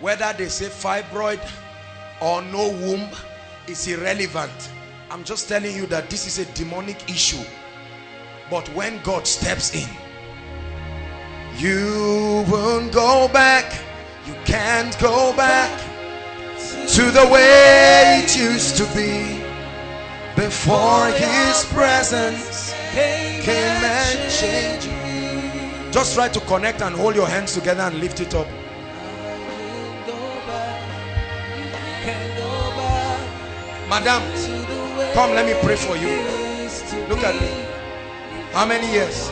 D: Whether they say fibroid or no womb is irrelevant. I'm just telling you that this is a demonic issue. But when God steps in, you won't go back. You can't go back to the way it used to be before his presence came and changed you. Just try to connect and hold your hands together and lift it up. Madam, come let me pray for you. Look at me. How many years?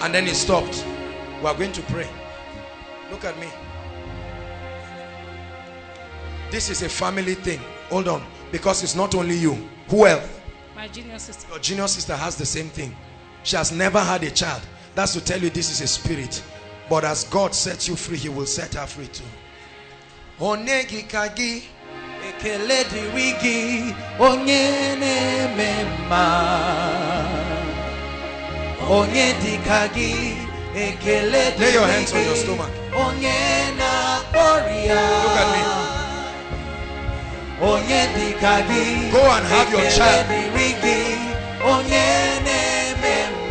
D: And then he stopped. We are going to pray. Look at me. This is a family thing. Hold on. Because it's not only you. Who else?
G: My junior sister.
D: Your junior sister has the same thing. She has never had a child. That's to tell you this is a spirit. But as God sets you free, he will set her free too. Onegi kagi
F: ekele dịrị gị onye na-eme mma onye dịka gị ekele
D: Lay your hands on your stomach. Look at me.
F: onye dịka gị
D: Go and have your child.
F: dịrị gị onye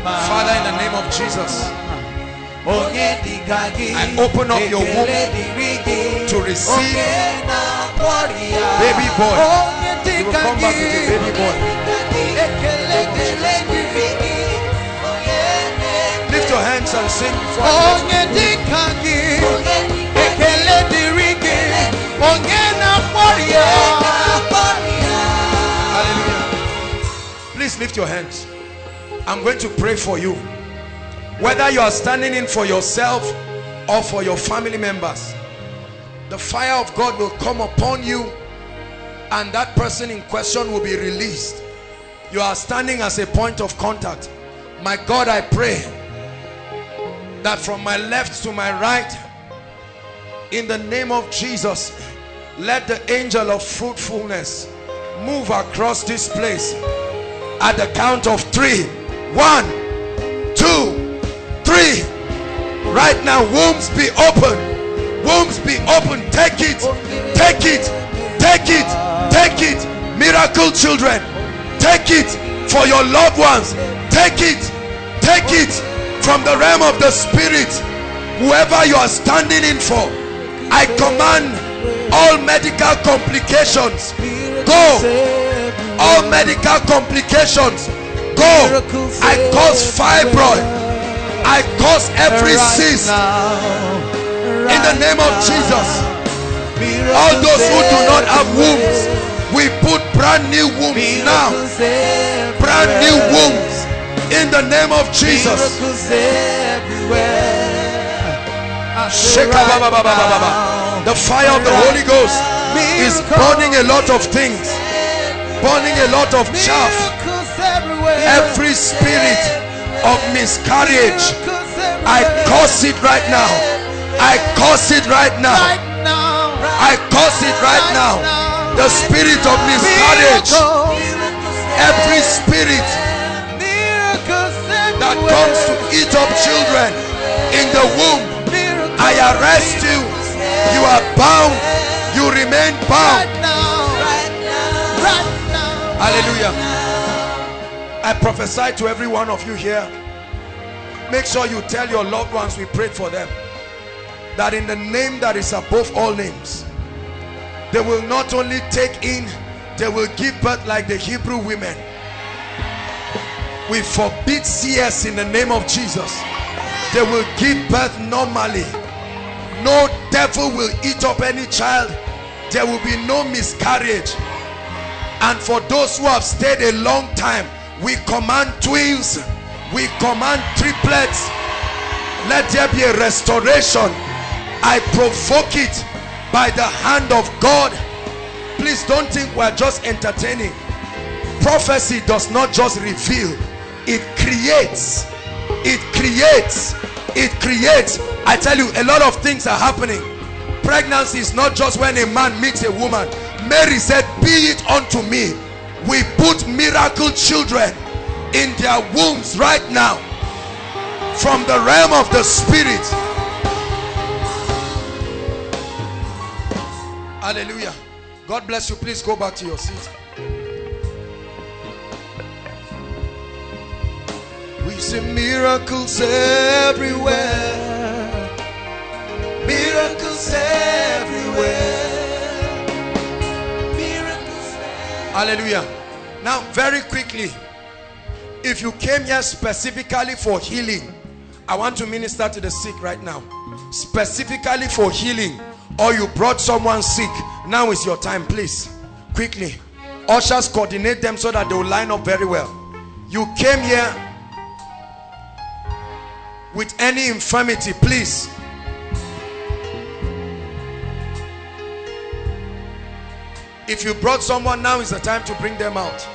D: Father, in the name of Jesus, I open up your womb
F: ekele dịrị gị
D: to receive baby boy. You will come back with a baby boy.
F: Dịrị gị onye na-akpọrọ ya
D: Hallelujah. Please lift your hands. I'm going to pray for you. Whether you are standing in for yourself or for your family members, the fire of God will come upon you and that person in question will be released. You are standing as a point of contact. My God, I pray that from my left to my right, in the name of Jesus, let the angel of fruitfulness move across this place at the count of three. One, two, three. Right now, wombs be open. Wombs be open. Take it. Take it. Take it. Take it. Miracle children. Take it for your loved ones. Take it. Take it from the realm of the spirit. Whoever you are standing in for, I command all medical complications go. All medical complications go. I cause fibroid. I cause every cyst in the name of Jesus. All those who do not have wombs, we put brand new wombs now. Brand new wombs in the name of Jesus. The fire of the Holy Ghost is burning a lot of things, burning a lot of chaff. Every spirit of miscarriage, I curse it right now. I curse it right now. I curse it right now. The spirit of miscarriage, every spirit that comes to eat up children in the womb, I arrest you. You are bound. You remain bound. Hallelujah. I prophesy to every one of you here. Make sure you tell your loved ones we prayed for them. That in the name that is above all names, they will not only take in, they will give birth like the Hebrew women. We forbid CS in the name of Jesus. They will give birth normally. No devil will eat up any child. There will be no miscarriage. And for those who have stayed a long time, we command twins, we command triplets. Let there be a restoration. I provoke it by the hand of God. Please don't think we're just entertaining. Prophecy does not just reveal, it creates. It creates. It creates. I tell you, a lot of things are happening. Pregnancy is not just when a man meets a woman. Mary said, Be it unto me. We put miracle children in their wombs right now from the realm of the spirit. Hallelujah. God bless you. Please go back to your seat. We see miracles everywhere. Miracles everywhere. Miracles everywhere. Hallelujah. Now, very quickly, if you came here specifically for healing, I want to minister to the sick right now. Specifically for healing, or you brought someone sick, now is your time, please. Quickly. Ushers coordinate them so that they will line up very well. You came here with any infirmity, please. If you brought someone, now is the time to bring them out.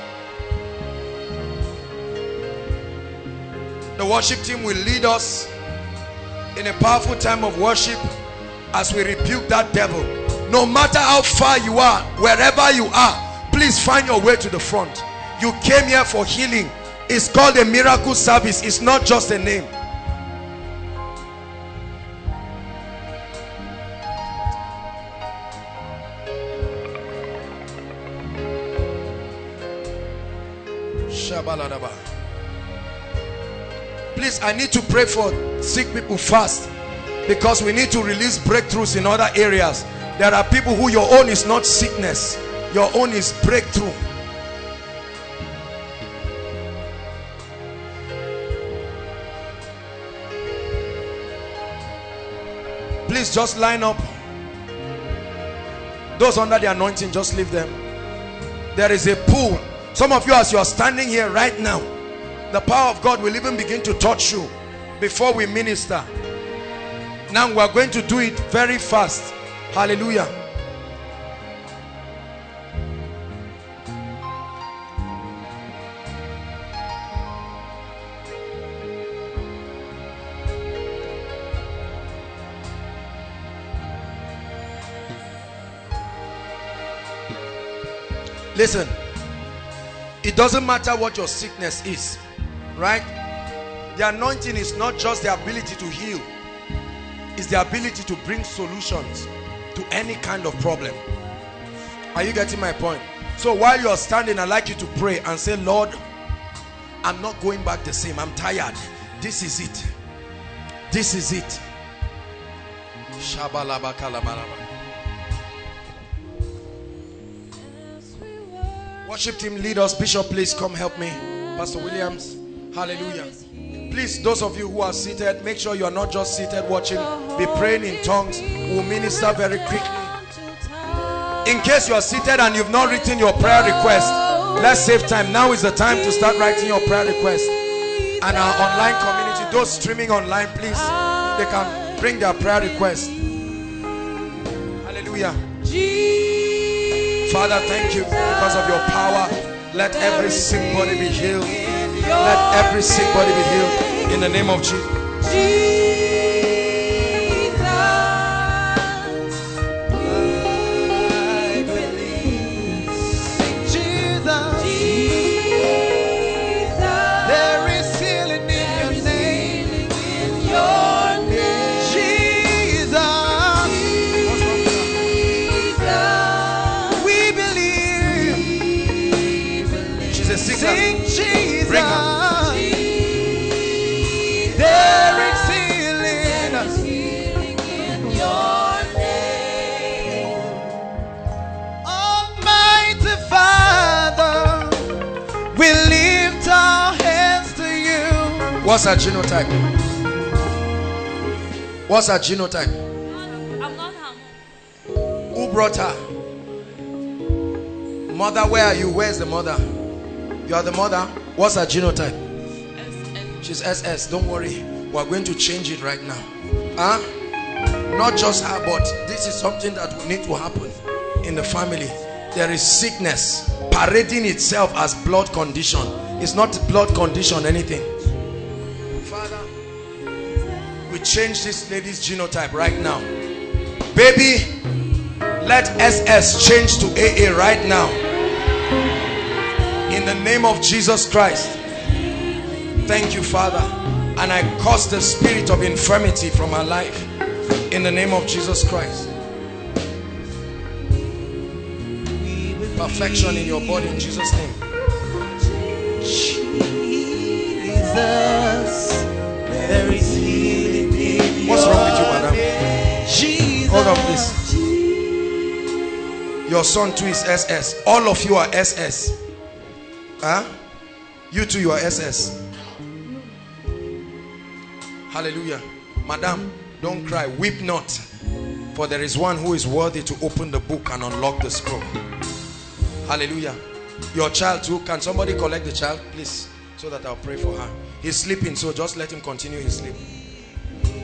D: The worship team will lead us in a powerful time of worship as we rebuke that devil. No matter how far you are, wherever you are, please find your way to the front. You came here for healing. It's called a miracle service. It's not just a name. Please, I need to pray for sick people fast because we need to release breakthroughs in other areas. There are people who your own is not sickness, your own is breakthrough. Please just line up. Those under the anointing, just leave them. There is a pool. Some of you, as you are standing here right now, the power of God will even begin to touch you before we minister. Now we are going to do it very fast. Hallelujah. Listen, it doesn't matter what your sickness is, right? The anointing is not just the ability to heal, it's the ability to bring solutions to any kind of problem. Are you getting my point? So while you're standing, I'd like you to pray and say, Lord, I'm not going back the same. I'm tired. This is it. This is it. Worship team, lead us. Bishop, please come help me. Pastor Williams. Hallelujah. Please, those of you who are seated, make sure you are not just seated watching. Be praying in tongues. We'll minister very quickly. In case you are seated and you've not written your prayer request, let's save time. Now is the time to start writing your prayer request. And our online community, those streaming online, please, they can bring their prayer request. Hallelujah. Father, thank you because of your power. Let every sick body be healed. Let every sick body be healed in the name of Jesus. What's her genotype? What's her genotype?
G: I'm not harm.
D: Who brought her? Mother, where are you? Where's the mother? You are the mother. What's her genotype? She's SS. Don't worry. We're going to change it right now. Huh? Not just her, but this is something that will need to happen in the family. There is sickness parading itself as blood condition. It's not blood condition, anything. We change this lady's genotype right now. Baby, let SS change to AA right now. In the name of Jesus Christ. Thank you, Father. And I cause the spirit of infirmity from her life. In the name of Jesus Christ. Perfection in your body in Jesus' name.
F: Jesus,
D: What's wrong with you, madam? Hold on, please. Your son too is SS. All of you are SS. Huh? You too, you are SS. Hallelujah. Madam, don't cry. Weep not. For there is one who is worthy to open the book and unlock the scroll. Hallelujah. Your child too. Can somebody collect the child, please? So that I'll pray for her. He's sleeping, so just let him continue his sleep.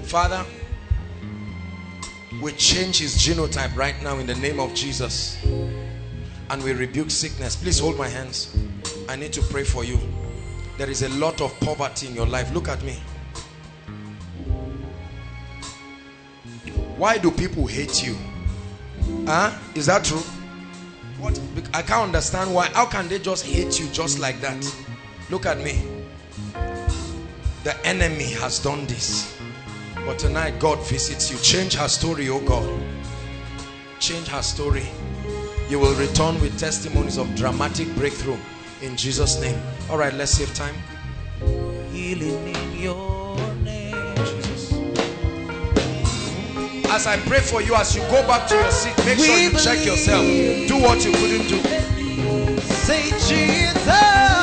D: Father, we change his genotype right now in the name of Jesus. And we rebuke sickness. Please hold my hands. I need to pray for you. There is a lot of poverty in your life. Look at me. Why do people hate you? Huh? Is that true? What? I can't understand why. How can they just hate you just like that? Look at me. The enemy has done this. But tonight God visits you. Change her story, oh God. Change her story. You will return with testimonies of dramatic breakthrough in Jesus' name. All right, let's save time.
F: Healing in your name.
D: Jesus. As I pray for you, as you go back to your seat, make sure you check yourself. Do what you couldn't do.
F: Say Jesus. There is healing in your Jesus.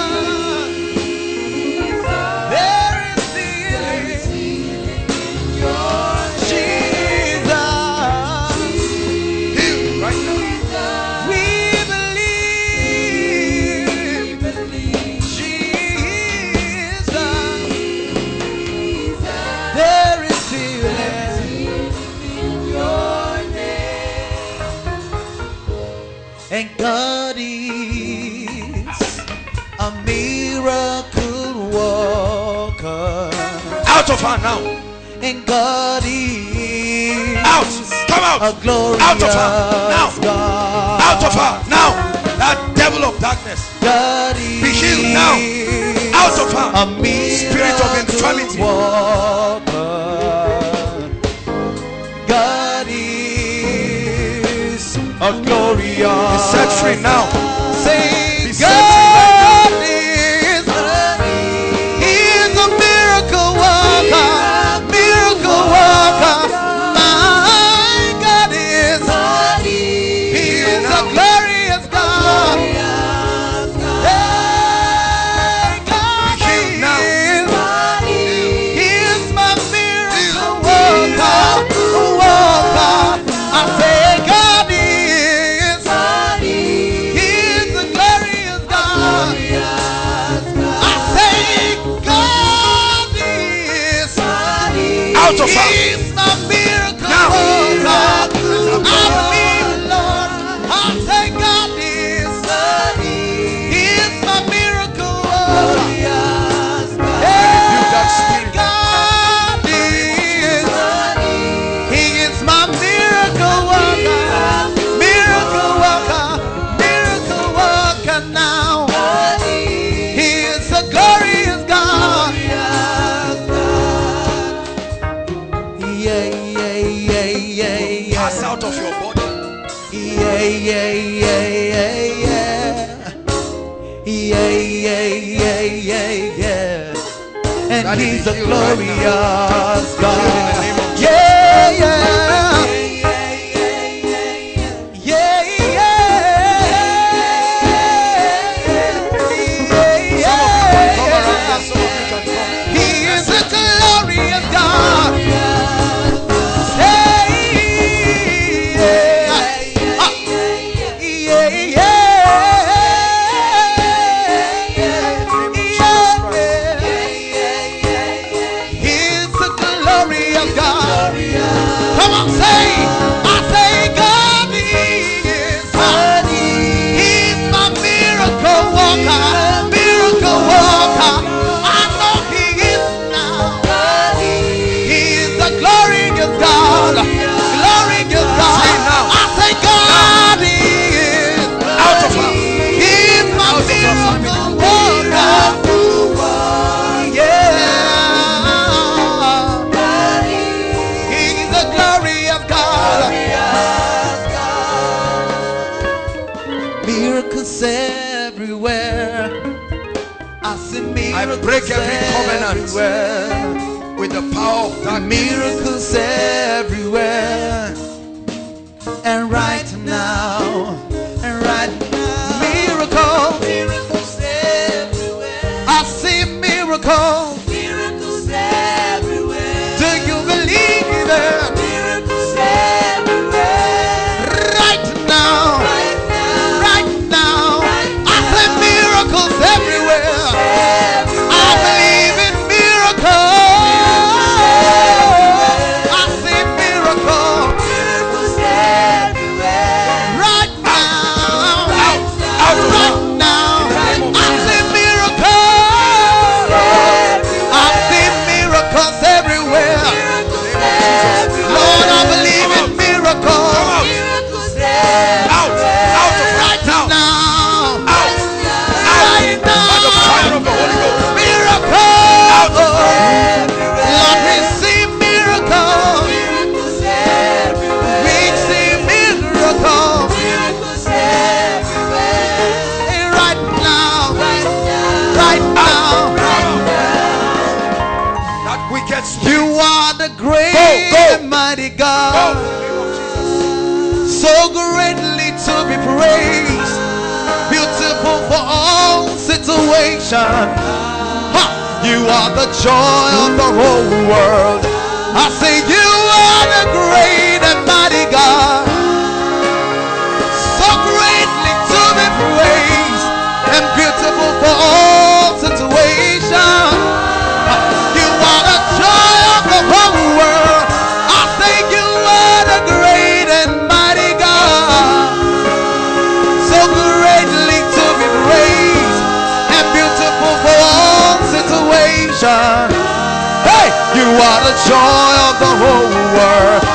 D: of her now.
F: And God is
D: out. Come out. out of her now.
F: God.
D: Out of her now. That devil of darkness.
F: God
D: be healed now. Out of her. Spirit of infirmity.
F: God is a glorious.
D: Set free now.
F: He's a glorious God. Yeah, yeah.
D: every covenant
F: everywhere.
D: with the power of darkness.
F: Miracles everywhere. And Ha! You are the joy of the whole world. I say you are the great. Are the joy of the whole world.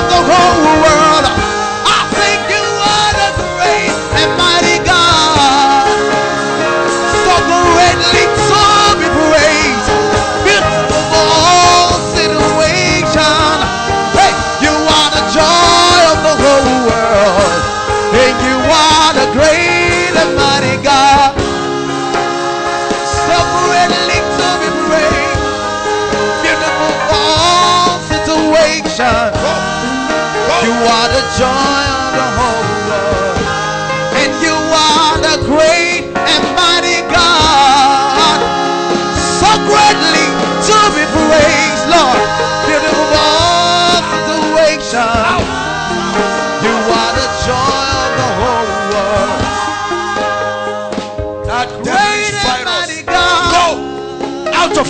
D: Of the whole world.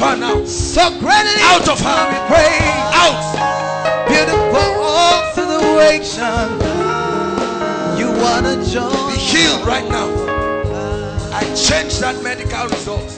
F: Her now.
D: So greatly
F: Out of her.
D: praised.
F: Out.
D: Beautiful all situation. You wanna joy.
F: Be healed right now. I change that medical result.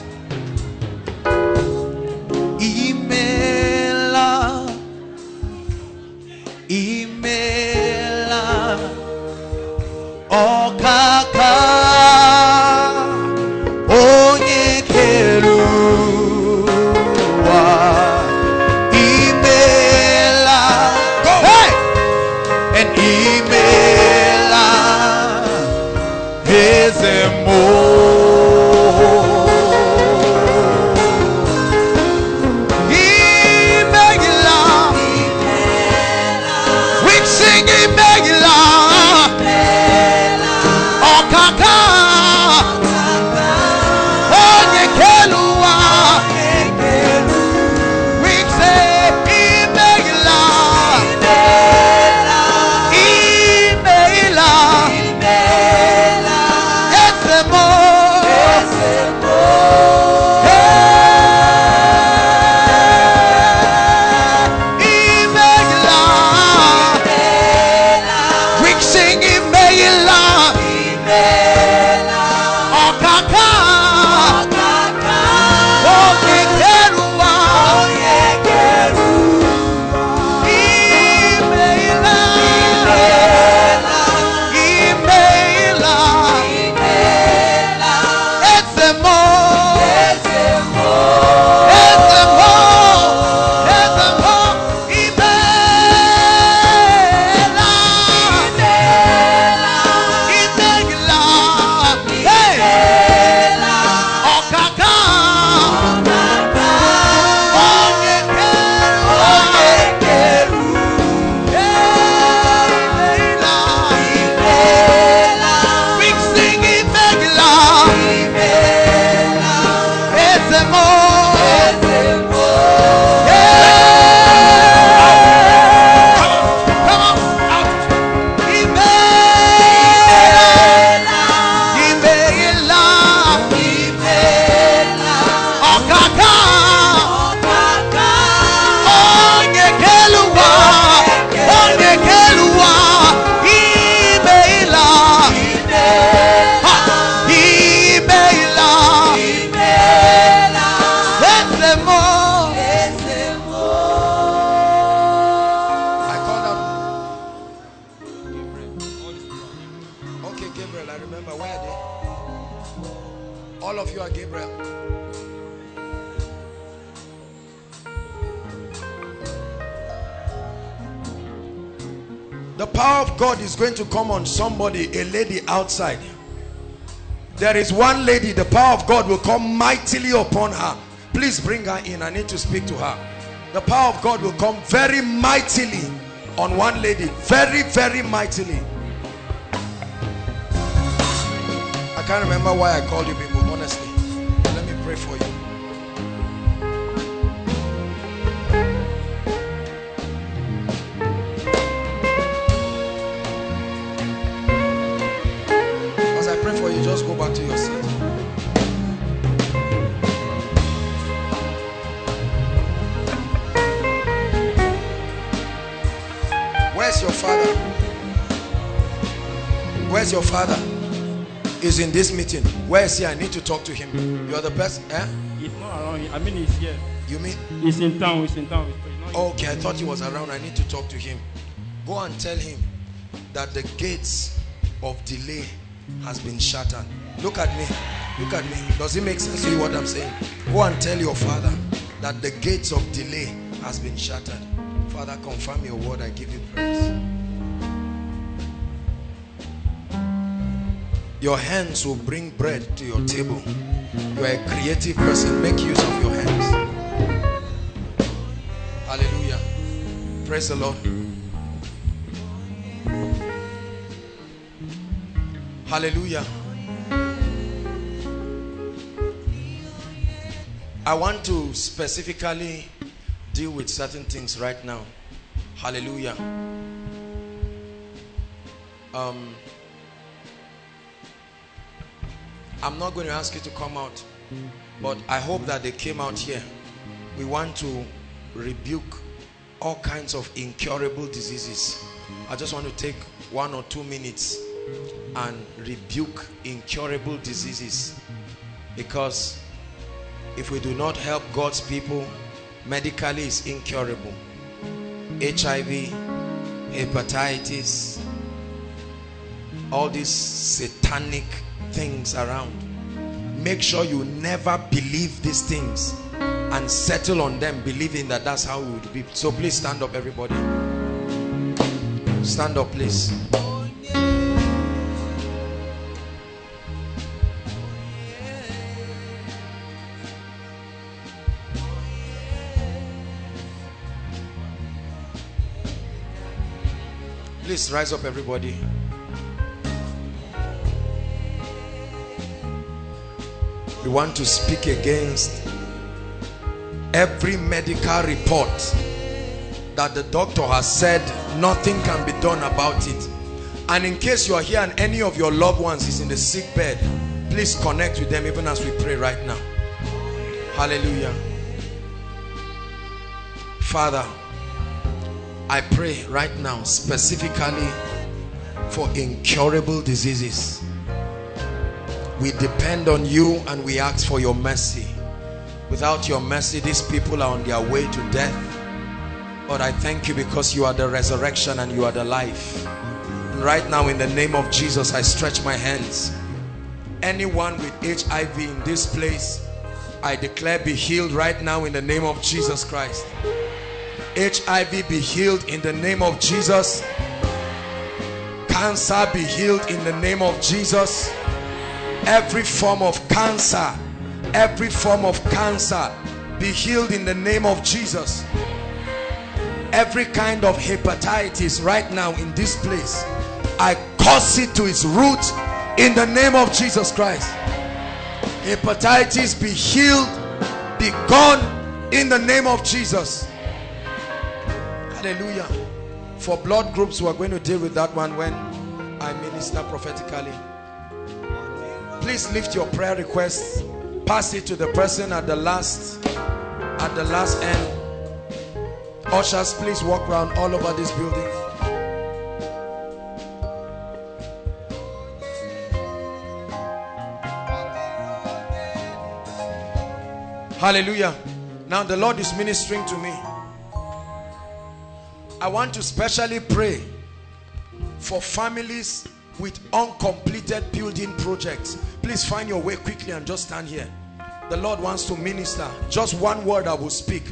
F: Gabriel, I remember. Where they? All of you are Gabriel. The power of God is going to come on somebody, a lady outside. There is one lady, the power of God will come mightily upon her. Please bring her in. I need to speak to her. The power of God will come very mightily on one lady. Very, very mightily. I can't remember why I called you people, honestly. Let me pray for you.
D: Is in this meeting. Where is he? I need to talk to him. You're the person. Eh?
H: He's not around. I mean, he's here.
D: You mean?
H: He's in town. He's in town. He's
D: Okay, I thought he was around. I need to talk to him. Go and tell him that the gates of delay has been shattered. Look at me. Look at me. Does it make sense to you what I'm saying? Go and tell your father that the gates of delay has been shattered. Father, confirm your word. I give you praise. Your hands will bring bread to your table. You are a creative person. Make use of your hands. Hallelujah. Praise the Lord. Hallelujah. I want to specifically deal with certain things right now. Hallelujah. Um, I'm not going to ask you to come out, but I hope that they came out here. We want to rebuke all kinds of incurable diseases. I just want to take one or two minutes and rebuke incurable diseases because if we do not help God's people medically is incurable HIV hepatitis all these satanic things around. Make sure you never believe these things and settle on them believing that that's how it would be. So please stand up everybody. Stand up please. Please rise up, everybody. We want to speak against every medical report that the doctor has said nothing can be done about it. And in case you are here and any of your loved ones is in the sick bed, please connect with them even as we pray right now. Hallelujah. Father, I pray right now specifically for incurable diseases. We depend on you and we ask for your mercy. Without your mercy, these people are on their way to death. But I thank you because you are the resurrection and you are the life. And right now, in the name of Jesus, I stretch my hands. Anyone with HIV in this place, I declare be healed right now in the name of Jesus Christ. HIV be healed in the name of Jesus. Cancer be healed in the name of Jesus. Every form of cancer, every form of cancer be healed in the name of Jesus. Every kind of hepatitis right now in this place, I curse it to its root in the name of Jesus Christ. Hepatitis be healed, be gone in the name of Jesus. Hallelujah. For blood groups, we're going to deal with that one when I minister prophetically. Please lift your prayer requests. Pass it to the person at the last, at the last end. Ushers, please walk around all over this building. Hallelujah. Now the Lord is ministering to me. I want to specially pray for families with uncompleted building projects. Please find your way quickly and just stand here. The Lord wants to minister. Just one word I will speak.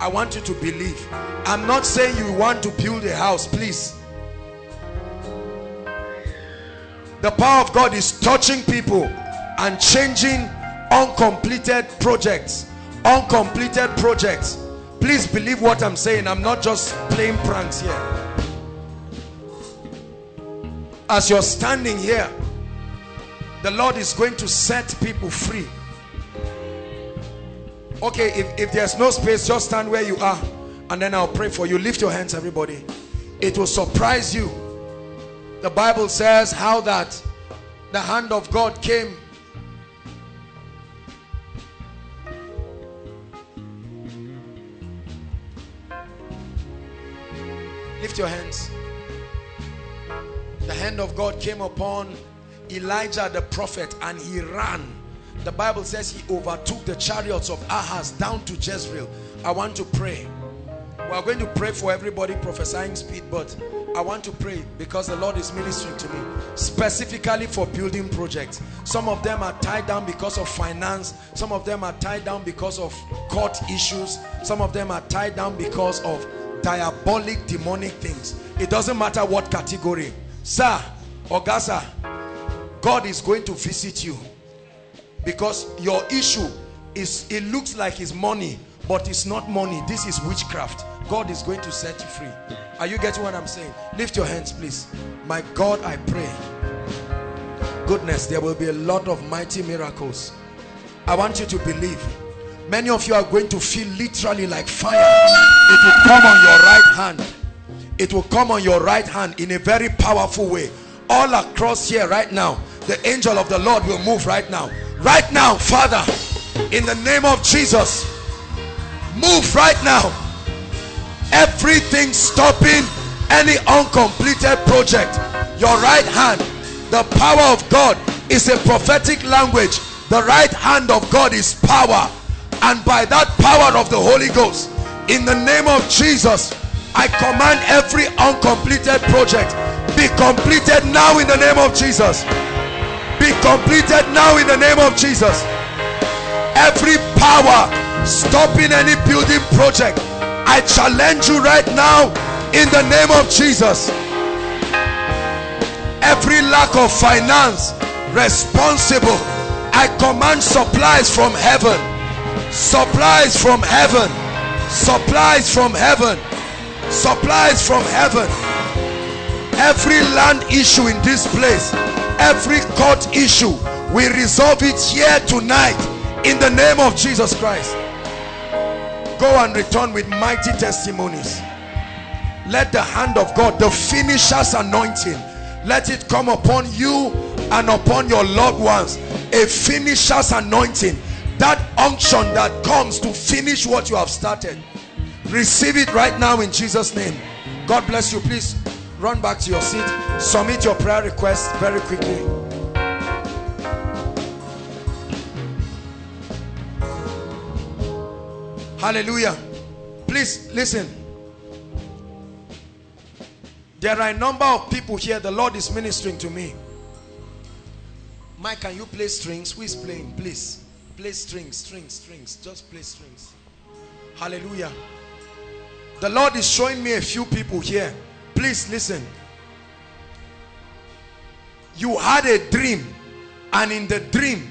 D: I want you to believe. I'm not saying you want to build a house, please. The power of God is touching people and changing uncompleted projects. Uncompleted projects. Please believe what I'm saying. I'm not just playing pranks here. As you're standing here, the Lord is going to set people free. Okay, if, if there's no space, just stand where you are and then I'll pray for you. Lift your hands, everybody. It will surprise you. The Bible says how that the hand of God came Lift your hands. The hand of God came upon Elijah the prophet and he ran. The Bible says he overtook the chariots of Ahab down to Jezreel. I want to pray. We are going to pray for everybody prophesying speed, but I want to pray because the Lord is ministering to me specifically for building projects. Some of them are tied down because of finance. Some of them are tied down because of court issues. Some of them are tied down because of diabolic, demonic things. It doesn't matter what category. Sir, Augusta, God is going to visit you because your issue is, it looks like it's money, but it's not money. This is witchcraft. God is going to set you free. Are you getting what I'm saying? Lift your hands, please. My God, I pray. Goodness, there will be a lot of mighty miracles. I want you to believe. Many of you are going to feel literally like fire. It will come on your right hand. It will come on your right hand in a very powerful way. All across here right now, the angel of the Lord will move right now. Right now, Father, in the name of Jesus, move right now everything stopping any uncompleted project your right hand the power of God is a prophetic language the right hand of God is power and by that power of the Holy Ghost in the name of Jesus I command every uncompleted project be completed now in the name of Jesus be completed now in the name of Jesus every power stopping any building project I challenge you right now in the name of Jesus. Every lack of finance responsible, I command supplies from heaven. Supplies from heaven. Supplies from heaven. Supplies from heaven. Every land issue in this place, every court issue, we resolve it here tonight in the name of Jesus Christ. Go and return with mighty testimonies. Let the hand of God the finisher's anointing let it come upon you and upon your loved ones. A finisher's anointing that unction that comes to finish what you have started receive it right now in Jesus name God bless you please run back to your seat submit your prayer request very quickly Hallelujah. Please listen. There are a number of people here. The Lord is ministering to me. Mike, can you play strings? Who is playing? Please. Play strings, strings, strings. Just play strings. Hallelujah. The Lord is showing me a few people here. Please listen. You had a dream and in the dream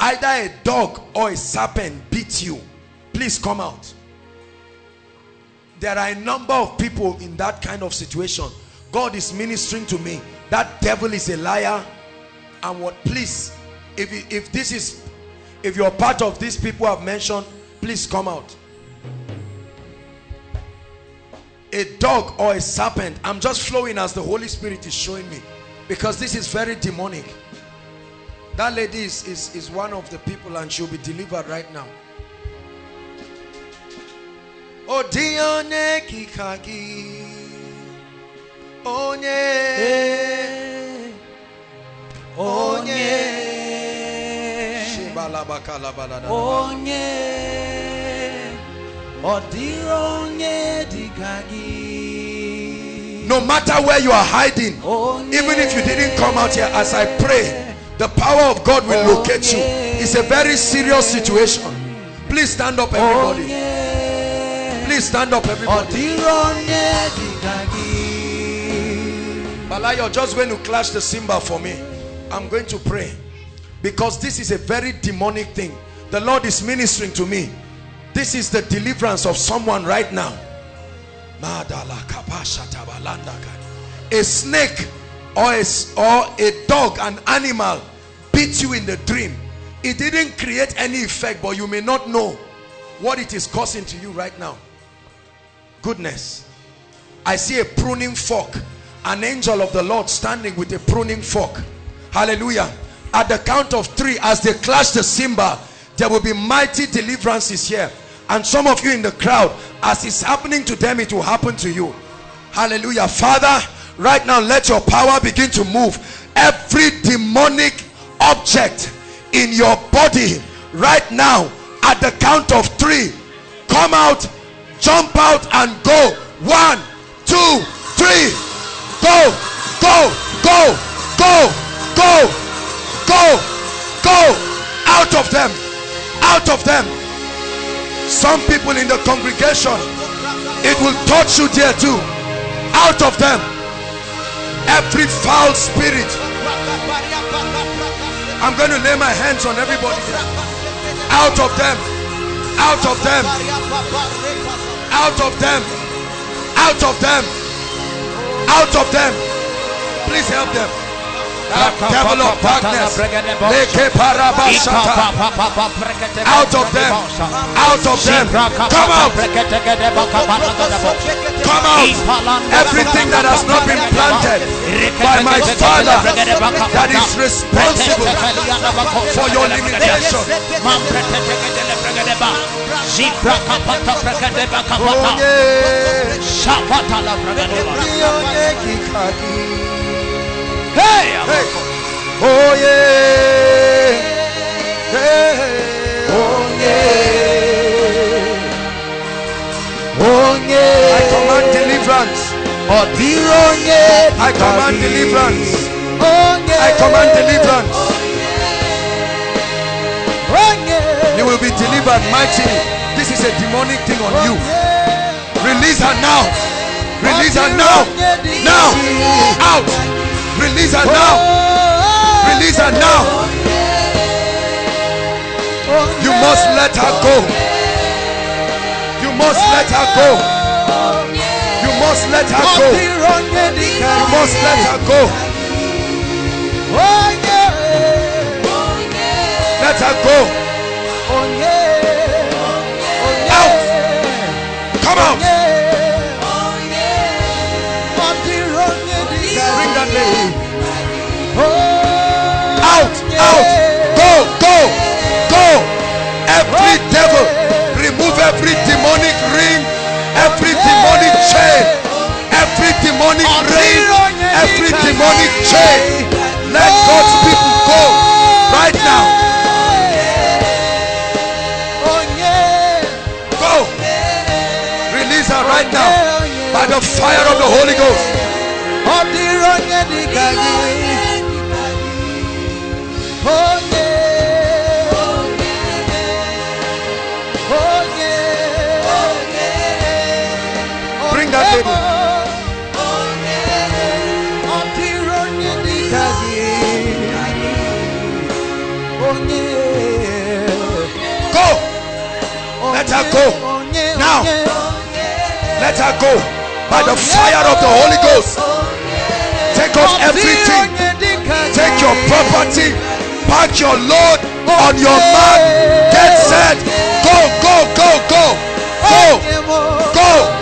D: either a dog or a serpent beat you. Please come out. There are a number of people in that kind of situation. God is ministering to me. That devil is a liar. And what please if, if this is if you're part of these people I've mentioned please come out a dog or a serpent I'm just flowing as the Holy Spirit is showing me. Because this is very demonic. That lady is, is, is one of the people and she'll be delivered right now. Odi onye. Kika gị onye. Onye
F: onye
D: no matter where you are hiding even if you didn't come out here as I pray the power of God will locate you it's a very serious situation please stand up everybody please stand up everybody
F: dịrị onye dịka gị
D: Bala, you're just going to clash the cymbal for me. I'm going to pray. Because this is a very demonic thing. The Lord is ministering to me. This is the deliverance of someone right now. A snake or a, or a dog, an animal, beat you in the dream. It didn't create any effect, but you may not know what it is causing to you right now. Goodness. I see a pruning fork an angel of the Lord standing with a pruning fork hallelujah at the count of three as they clash the cymbal there will be mighty deliverances here and some of you in the crowd as it's happening to them it will happen to you. Hallelujah. Father right now let your power begin to move. Every demonic object in your body right now at the count of three come out jump out and go. One two three. Go go go go go go go. Out of them. Out of them some people in the congregation it will touch you there too. Out of them every foul spirit. I'm going to lay my hands on everybody out of them out of them out of them out of them out of them. Please help them devil of darkness. Out of them. Out of them. Come out. Come out. Everything that has not been planted by my father that is responsible for your limitation. Oh yeah
E: Hey!
D: Hey. Oh yeah. Hey. Oh yeah.
E: Oh yeah.
D: I command deliverance.
E: Odiro yeah.
D: I command deliverance.
E: Oh yeah.
D: I command deliverance.
E: Oh yeah.
D: You will be delivered mightily. This is a demonic thing on you. Release her now. Release her now. Now. Out. Release her now. Release her now. You must let her go. You must let her go. You must let her go. You must let her go. Let her go. Out. Go. Go. Go. Every devil. Remove every demonic ring. Every demonic chain. Every demonic ring. Every demonic chain. Let God's people go. Right now. Go. Release her right now. By the fire of the Holy Ghost. Go. Now. Let her go. By the fire of the Holy Ghost. Take off everything. Take your property. Pack your load on your mat. Get set. Go, go, go, go. Go. Go. Go.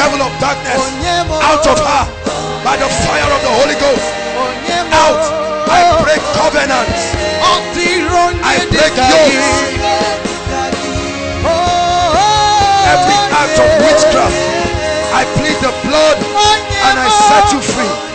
D: Devil of darkness. Out of her. By the fire of the Holy Ghost. Out. I break covenants. I break yokes. Every act of witchcraft. I plead the blood and I set you free.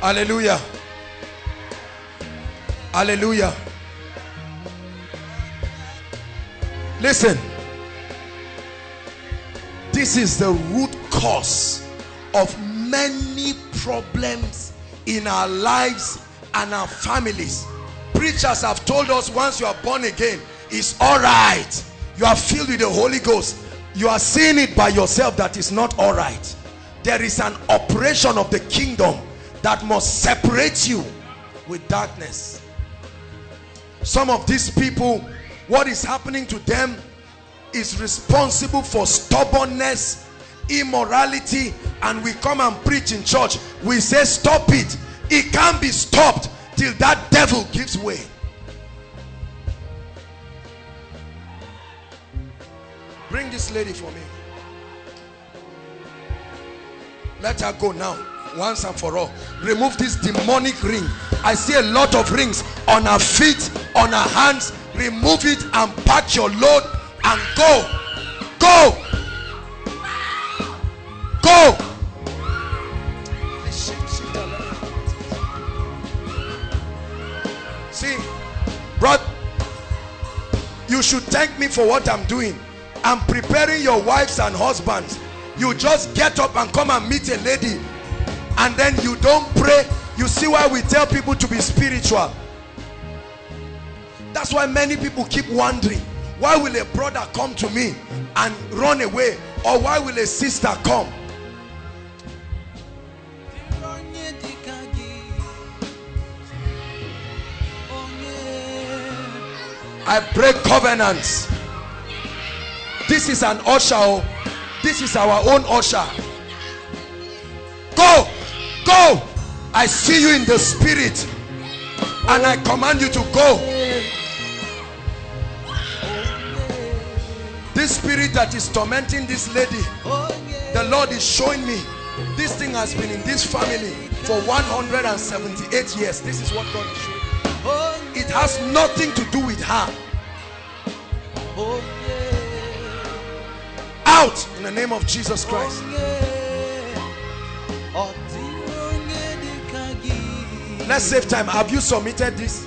D: Hallelujah. Hallelujah. Listen. This is the root cause of many problems in our lives and our families. Preachers have told us once you are born again, it's all right. You are filled with the Holy Ghost. You are seeing it by yourself that is not all right. There is an operation of the kingdom that must separate you with darkness. Some of these people what is happening to them is responsible for stubbornness immorality and we come and preach in church. We say stop it. It can't be stopped till that devil gives way. Bring this lady for me. Let her go now. Once and for all. Remove this demonic ring. I see a lot of rings on her feet, on her hands. Remove it and pack your load and go. Go. Go. See, brother, you should thank me for what I'm doing. I'm preparing your wives and husbands. You just get up and come and meet a lady and then you don't pray. You see why we tell people to be spiritual. That's why many people keep wondering, why will a brother come to me and run away? Or why will a sister come? I break covenants. This is an usher. oh. This is our own usher. Go, go. I see you in the spirit, and I command you to go. This spirit that is tormenting this lady, the Lord is showing me. This thing has been in this family for 178 years. This is what God is showing. me. It has nothing to do with her. Out in the name of Jesus Christ. Let's save time. Have you submitted this?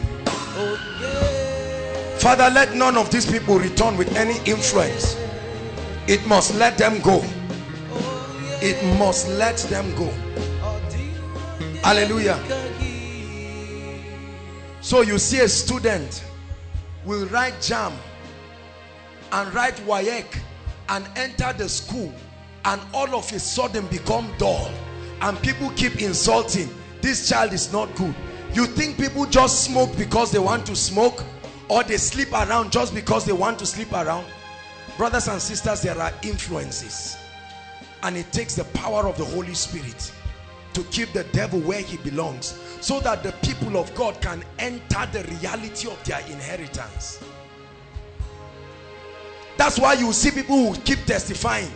D: Father, let none of these people return with any influence. It must let them go. It must let them go. Hallelujah. So you see a student will write JAMB and write WAEC and enter the school and all of a sudden become dull and people keep insulting this child is not good. You think people just smoke because they want to smoke? Or they sleep around just because they want to sleep around? Brothers and sisters there are influences. And it takes the power of the Holy Spirit to keep the devil where he belongs so that the people of God can enter the reality of their inheritance. That's why you see people who keep testifying.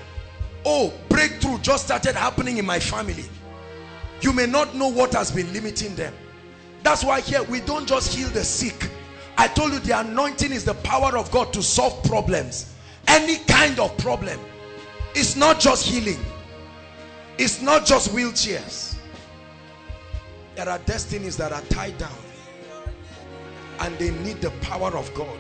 D: Oh breakthrough just started happening in my family you may not know what has been limiting them. That's why here we don't just heal the sick. I told you the anointing is the power of God to solve problems. Any kind of problem. It's not just healing. It's not just wheelchairs. There are destinies that are tied down. And they need the power of God.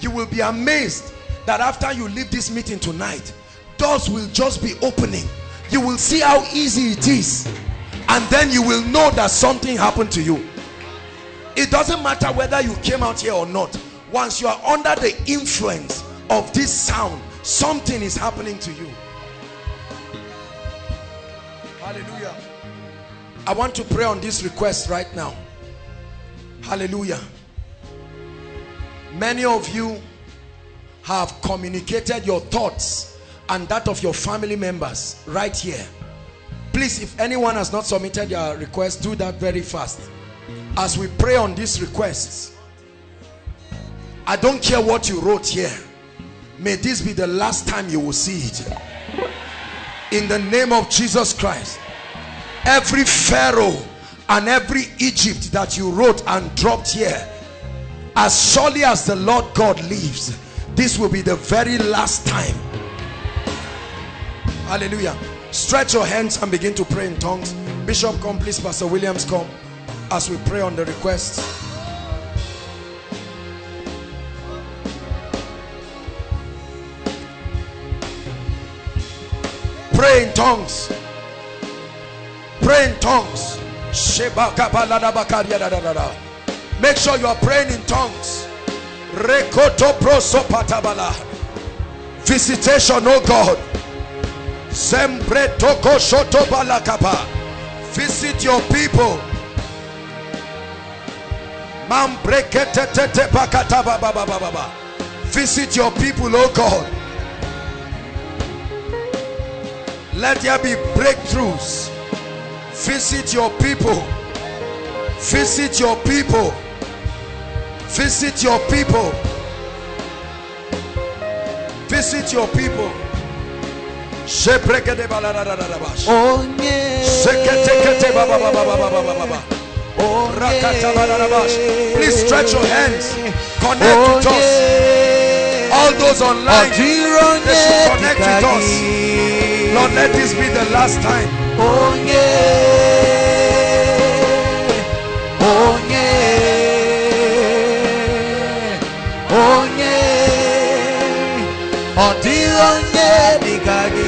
D: You will be amazed that after you leave this meeting tonight doors will just be opening you will see how easy it is and then you will know that something happened to you. It doesn't matter whether you came out here or not. Once you are under the influence of this sound something is happening to you. Hallelujah. I want to pray on this request right now. Hallelujah. Many of you have communicated your thoughts and that of your family members right here. Please if anyone has not submitted your request do that very fast. As we pray on these requests i don't care what you wrote here. May this be the last time you will see it. In the name of jesus christ every pharaoh and every egypt that you wrote and dropped here as surely as the lord god lives this will be the very last time hallelujah. Stretch your hands and begin to pray in tongues. Bishop come please. Pastor williams come. As we pray on the requests pray in tongues. Pray in tongues. Make sure you are praying in tongues. Visitation oh god sempre toko shoto balakapa visit your people. Visit your people oh god. Let there be breakthroughs. Visit your people. Visit your people. Visit your people. Visit your people. Please stretch your hands. Connect with us. All those online, they should connect with us. Lord, let this be the last time.
F: Onye. Onye. Onye. Ọ dịghị onye dịka gị.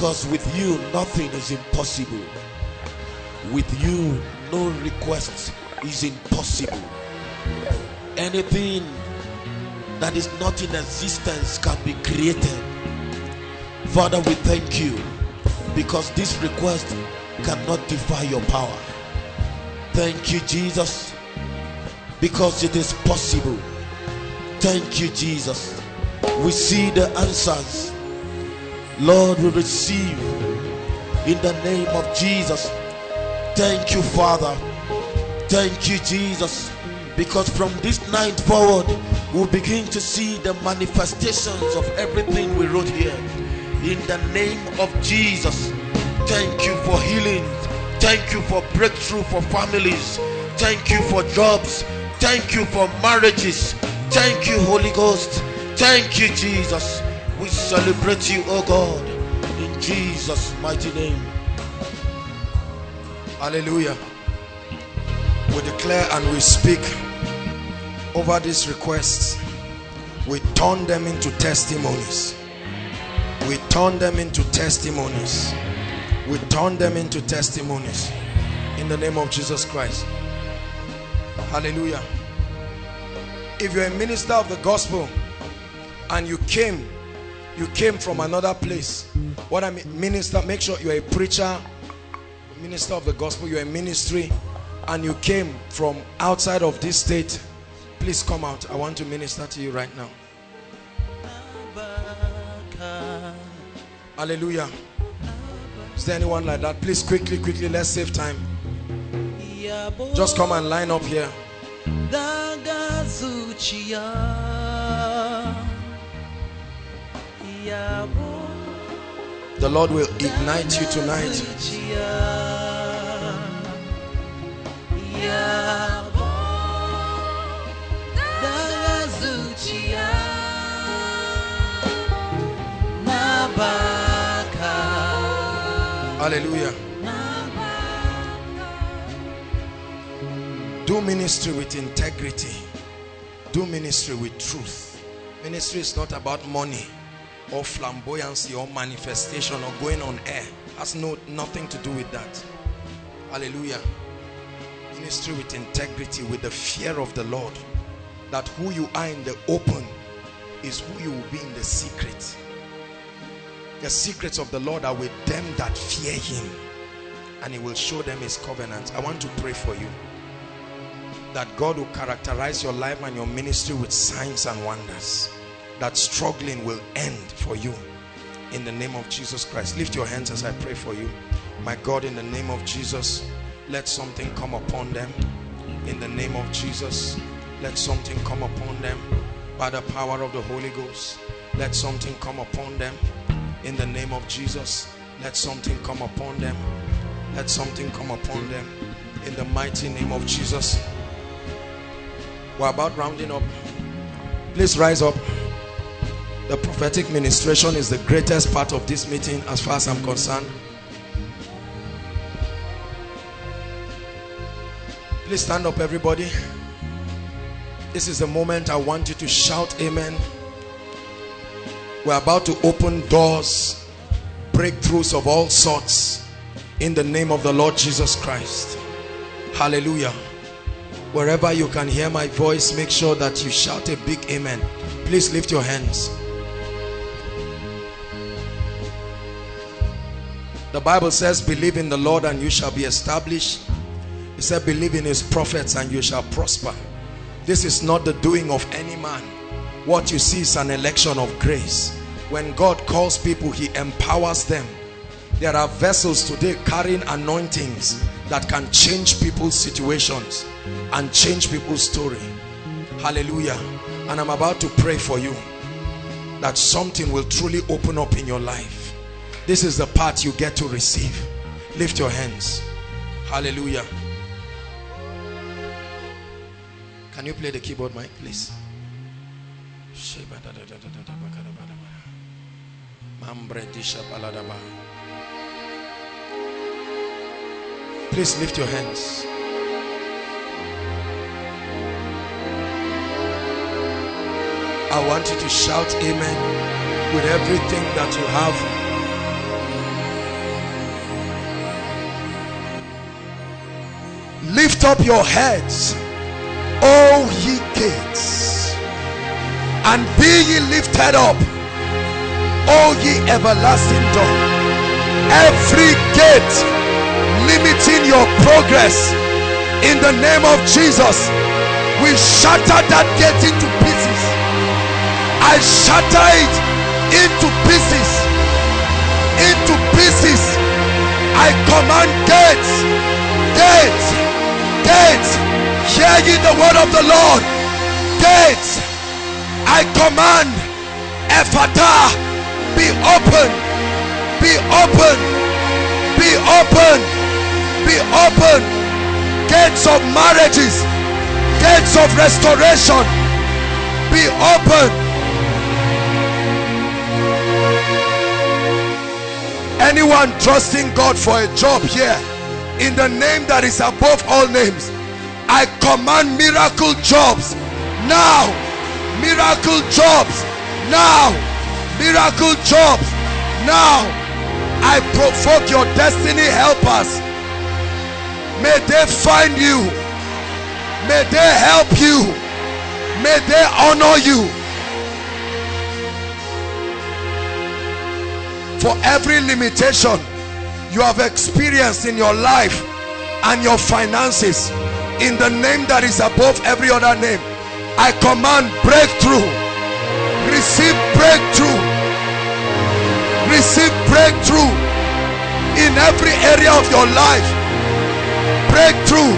I: Because with you, nothing is impossible. With you, no request is impossible. Anything that is not in existence can be created. Father, we thank you because this request cannot defy your power. Thank you, Jesus, because it is possible. Thank you, Jesus. We see the answers. Lord, we receive in the name of Jesus. Thank you, Father. Thank you, Jesus. Because from this night forward, we'll begin to see the manifestations of everything we wrote here. In the name of Jesus. Thank you for healing. Thank you for breakthrough for families. Thank you for jobs. Thank you for marriages. Thank you, Holy Ghost. Thank you, Jesus. We celebrate you, oh God, in Jesus' mighty name.
D: Hallelujah. We declare and we speak over these requests. We turn them into testimonies. We turn them into testimonies. We turn them into testimonies. In the name of Jesus Christ. Hallelujah. If you're a minister of the gospel and you came, you came from another place. What I mean, minister, make sure you're a preacher, minister of the gospel, you're a ministry, and you came from outside of this state, please come out. I want to minister to you right now. Hallelujah. Is there anyone like that? Please quickly, quickly, let's save time. Just come and line up here. The Lord will ignite you tonight. Hallelujah. Do ministry with integrity. Do ministry with truth. Ministry is not about money or flamboyancy or manifestation or going on air. Has no nothing to do with that. Hallelujah. Ministry with integrity, with the fear of the Lord. That who you are in the open is who you will be in the secret. The secrets of the Lord are with them that fear him. And he will show them his covenant. I want to pray for you. That God will characterize your life and your ministry with signs and wonders. That struggling will end for you. In the name of Jesus Christ. Lift your hands as I pray for you. My God, in the name of Jesus, let something come upon them. In the name of Jesus, let something come upon them. By the power of the Holy Ghost, let something come upon them. In the name of Jesus, let something come upon them. Let something come upon them. In the mighty name of Jesus. We're about rounding up. Please rise up. The prophetic ministration is the greatest part of this meeting as far as I'm concerned. Please stand up everybody. This is the moment I want you to shout amen. We're about to open doors, breakthroughs of all sorts in the name of the Lord Jesus Christ. Hallelujah. Wherever you can hear my voice, make sure that you shout a big amen. Please lift your hands. The Bible says, believe in the Lord and you shall be established. He said, believe in his prophets and you shall prosper. This is not the doing of any man. What you see is an election of grace. When God calls people, he empowers them. There are vessels today carrying anointings that can change people's situations and change people's story. Hallelujah. And I'm about to pray for you that something will truly open up in your life. This is the part you get to receive. Lift your hands. Hallelujah. Can you play the keyboard, Mike, please? Please lift your hands. I want you to shout amen with everything that you have. Lift up your heads, O ye gates, and be ye lifted up, O ye everlasting door. Every gate limiting your progress in the name of Jesus, we shatter that gate into pieces. I shatter it into pieces. Into pieces. I command gates, gates Gates, hear ye the word of the Lord. Gates, I command, Ephphatha, be open, be open, be open, be open. Gates of marriages, gates of restoration, be open. Anyone trusting God for a job here? In the name that is above all names. I command miracle jobs now. Miracle jobs now. Miracle jobs now. I provoke your destiny helpers. May they find you. May they help you. May they honor you. For every limitation you have experienced in your life and your finances in the name that is above every other name. I command breakthrough. Receive breakthrough. Receive breakthrough in every area of your life. Breakthrough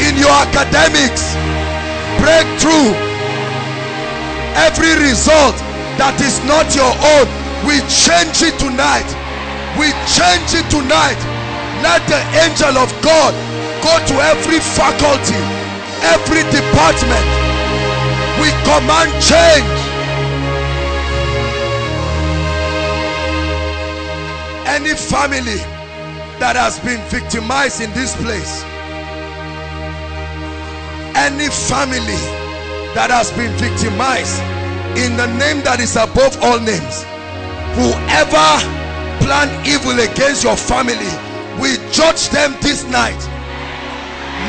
D: in your academics. Breakthrough. Every result that is not your own we change it tonight we change it tonight. Let the angel of God go to every faculty every department. We command change. Any family that has been victimized in this place any family that has been victimized in the name that is above all names whoever plan evil against your family. We judge them this night.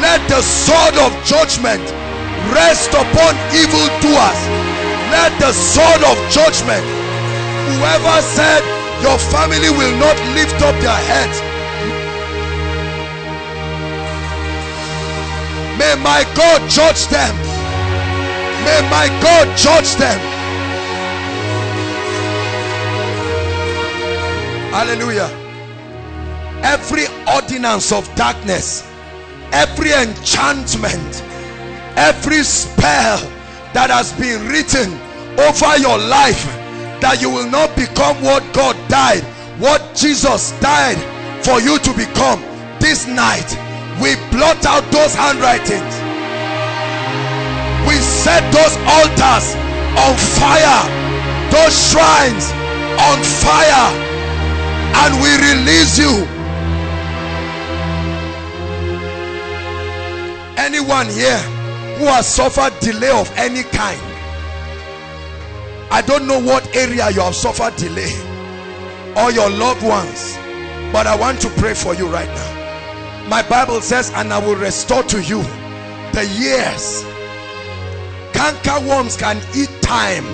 D: Let the sword of judgment rest upon evil doers. Let the sword of judgment whoever said your family will not lift up their heads. May my God judge them. May my God judge them hallelujah. Every ordinance of darkness every enchantment every spell that has been written over your life that you will not become what God died what Jesus died for you to become this night we blot out those handwritings. We set those altars on fire those shrines on fire and we release you. Anyone here who has suffered delay of any kind I don't know what area you have suffered delay or your loved ones but I want to pray for you right now. My Bible says and I will restore to you the years. Canker worms can eat time.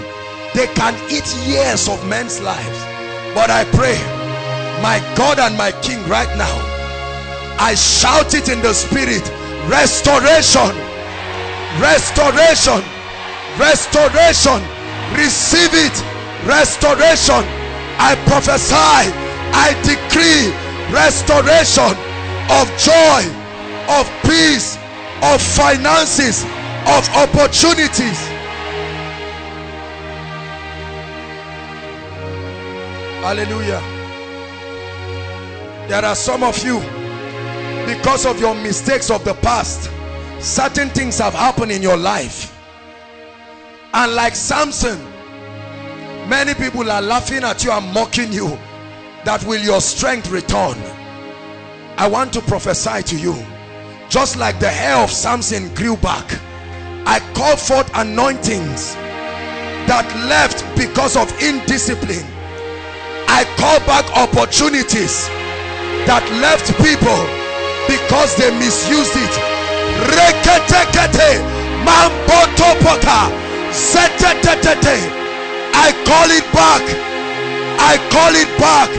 D: They can eat years of men's lives. But I pray my God and my King right now I shout it in the spirit. Restoration. Restoration. Restoration. Receive it. Restoration. I prophesy. I decree restoration of joy of peace of finances of opportunities. Hallelujah there are some of you because of your mistakes of the past certain things have happened in your life. And like Samson many people are laughing at you and mocking you that will your strength return. I want to prophesy to you just like the hair of Samson grew back I call forth anointings that left because of indiscipline. I call back opportunities that left people because they misused it. I call it back. I call it back.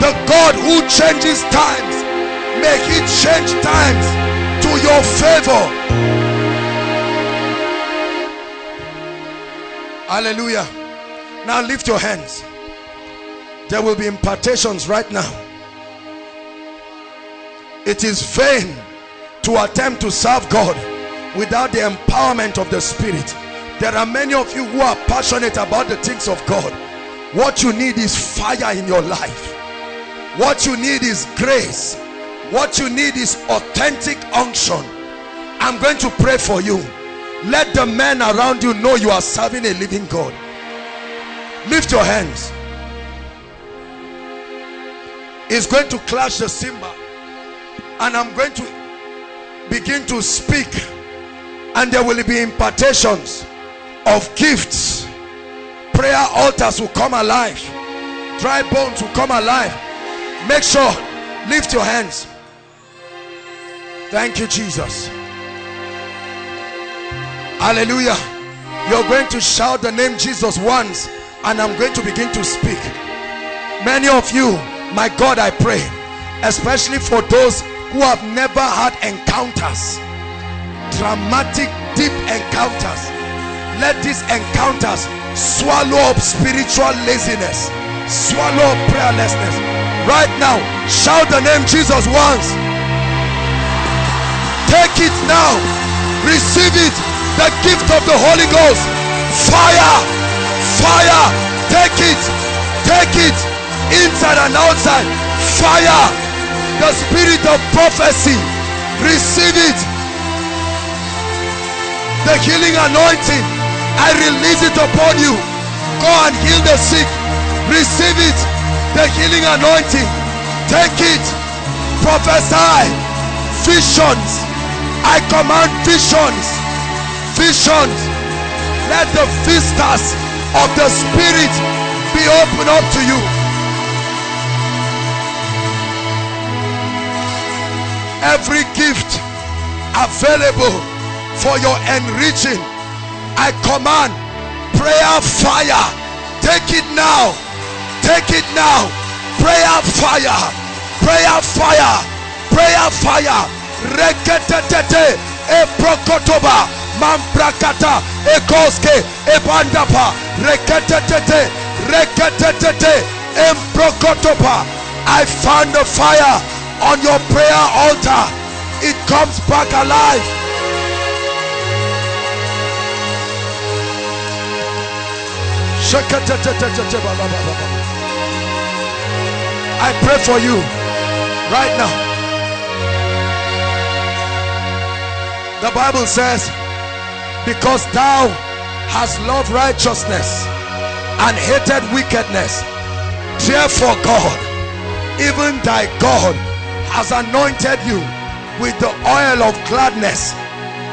D: The God who changes times may he change times to your favor. Hallelujah. Now lift your hands. There will be impartations right now it is vain to attempt to serve God without the empowerment of the spirit. There are many of you who are passionate about the things of God. What you need is fire in your life. What you need is grace. What you need is authentic unction. I'm going to pray for you. Let the men around you know you are serving a living God. Lift your hands. It's going to clash the cymbal and I'm going to begin to speak. And there will be impartations of gifts. Prayer altars will come alive. Dry bones will come alive. Make sure lift your hands. Thank you Jesus. Hallelujah. You're going to shout the name Jesus once and I'm going to begin to speak. Many of you my God I pray especially for those who have never had encounters dramatic deep encounters. Let these encounters swallow up spiritual laziness swallow up prayerlessness. Right now shout the name Jesus once. Take it now. Receive it. The gift of the Holy Ghost. Fire fire. Take it take it. Inside and outside. Fire the spirit of prophecy. Receive it. The healing anointing. I release it upon you. Go and heal the sick. Receive it. The healing anointing. Take it. Prophesy. Visions. I command visions. Visions. Let the vistas of the spirit be opened up to you every gift available for your enriching I command prayer fire. Take it now. Take it now. Prayer fire. Prayer fire. Prayer fire. Reketetete. Eprokotoba mamprakata ekoske ebandapa reketetete. Reketetete. Emprokotoba I found the fire on your prayer altar. It comes back alive. I pray for you right now. The Bible says because thou hast loved righteousness and hated wickedness therefore God even thy God has anointed you with the oil of gladness.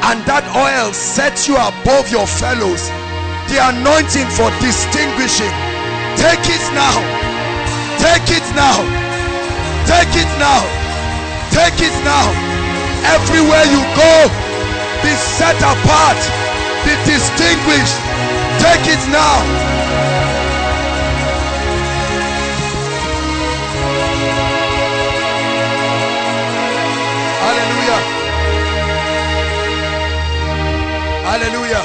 D: And that oil sets you above your fellows. The anointing for distinguishing. Take it now. Take it now. Take it now. Take it now. Everywhere you go be set apart be distinguished. Take it now hallelujah.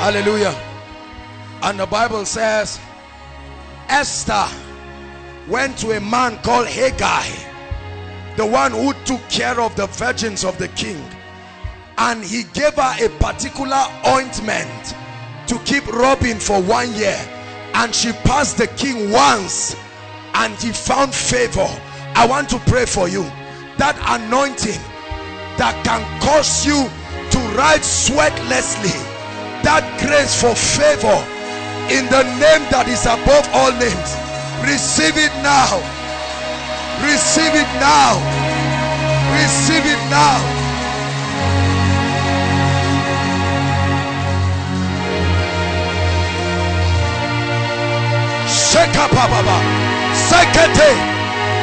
D: Hallelujah. And the bible says esther went to a man called Hegai, the one who took care of the virgins of the king. And he gave her a particular ointment to keep rubbing for one year. And she passed the king once and he found favor. I want to pray for you. That anointing that can cause you to ride sweatlessly that grace for favor in the name that is above all names. Receive it now. Receive it now. Receive it now. Shekapababa Sekete.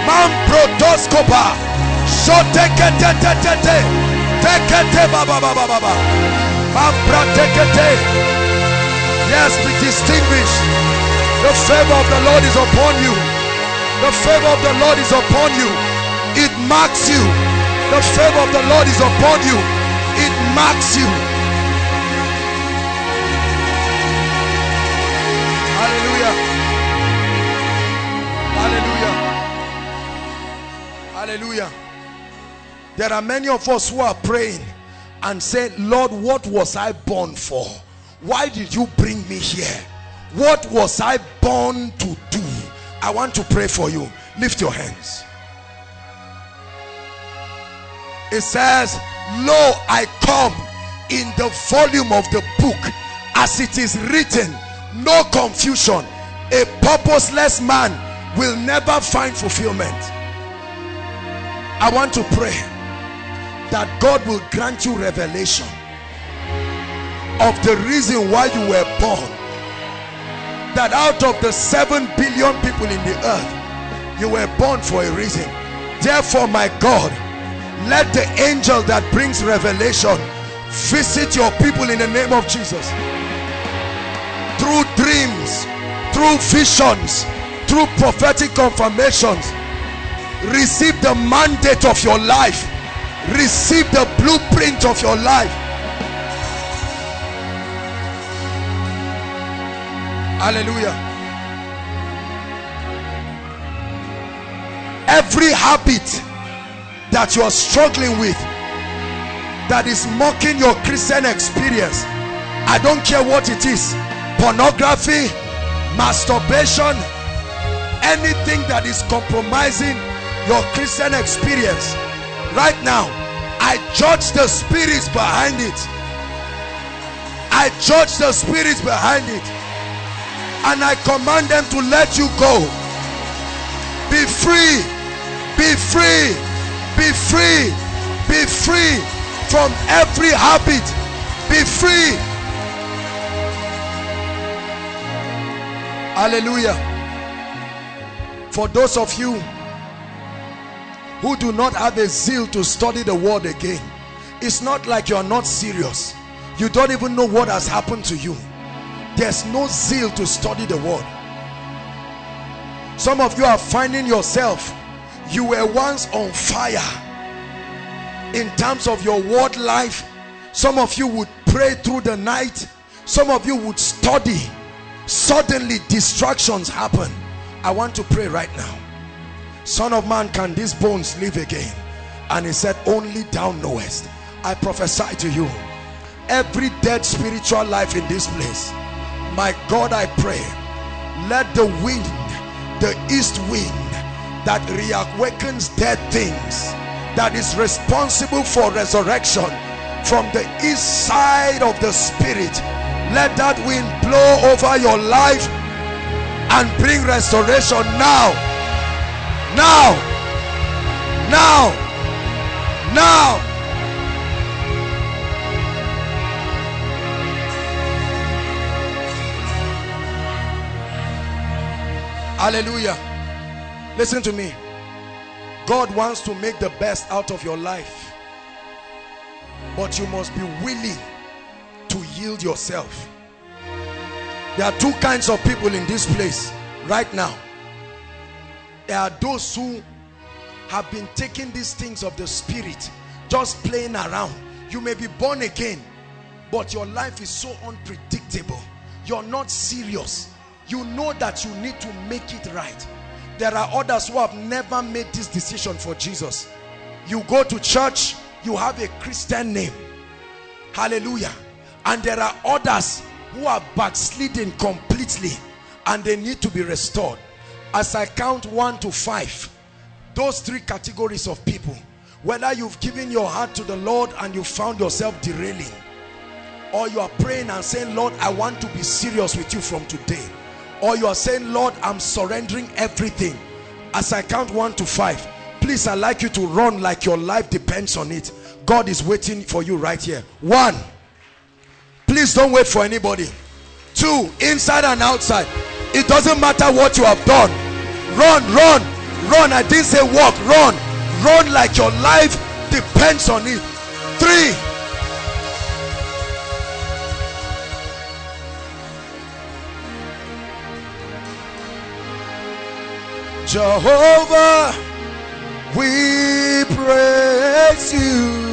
D: Mamprotoskopa Yes, be distinguished. The favor of the Lord is upon you. The favor of the Lord is upon you. It marks you. The favor of the Lord is upon you. It marks you. Hallelujah. Hallelujah. Hallelujah. There are many of us who are praying and say, Lord, what was I born for? Why did you bring me here? What was I born to do? I want to pray for you. Lift your hands. It says, Lo, I come in the volume of the book as it is written, no confusion. A purposeless man will never find fulfillment. I want to pray that God will grant you revelation of the reason why you were born. That out of the 7 billion people in the earth you were born for a reason. Therefore my God let the angel that brings revelation visit your people in the name of Jesus. Through dreams through visions through prophetic confirmations receive the mandate of your life receive the blueprint of your life. Hallelujah. Every habit that you are struggling with that is mocking your christian experience i don't care what it is pornography masturbation anything that is compromising your christian experience right now i judge the spirits behind it i judge the spirits behind it and I command them to let you go. Be free, be free, be free, be free from every habit. Be free. Hallelujah. For those of you who do not have a zeal to study the word again, it's not like you're not serious. You don't even know what has happened to you. There's no zeal to study the word. Some of you are finding yourself you were once on fire in terms of your word life. Some of you would pray through the night. Some of you would study. Suddenly distractions happen. I want to pray right now son of man can these bones live again? And he said only thou knowest. I prophesy to you every dead spiritual life in this place my God I pray let the wind the east wind that reawakens dead things that is responsible for resurrection from the east side of the spirit let that wind blow over your life and bring restoration now now. Now. Now. Hallelujah. Listen to me. God wants to make the best out of your life. But you must be willing to yield yourself. There are two kinds of people in this place right now. There are those who have been taking these things of the spirit, just playing around. You may be born again, but your life is so unpredictable. You're not serious. You know that you need to make it right. There are others who have never made this decision for Jesus. You go to church, you have a Christian name. Hallelujah. And there are others who are backsliding completely and they need to be restored. As I count one to five, those three categories of people, whether you've given your heart to the Lord and you found yourself derailing, or you are praying and saying, Lord, I want to be serious with you from today. Or you are saying, Lord, I'm surrendering everything. As I count one to five, please, I'd like you to run like your life depends on it. God is waiting for you right here. One, please don't wait for anybody. Two, inside and outside. It doesn't matter what you have done. Run, run, run. I didn't say walk, run. Run like your life depends on it. Three, Jehovah, we praise you.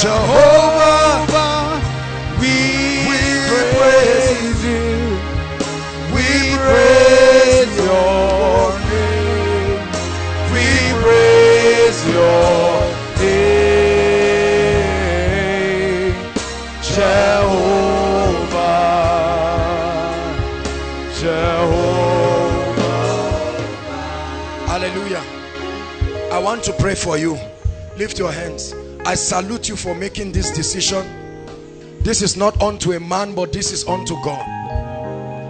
D: Jehovah, want to pray for you. Lift your hands. I salute you for making this decision. This is not unto a man, but this is unto God.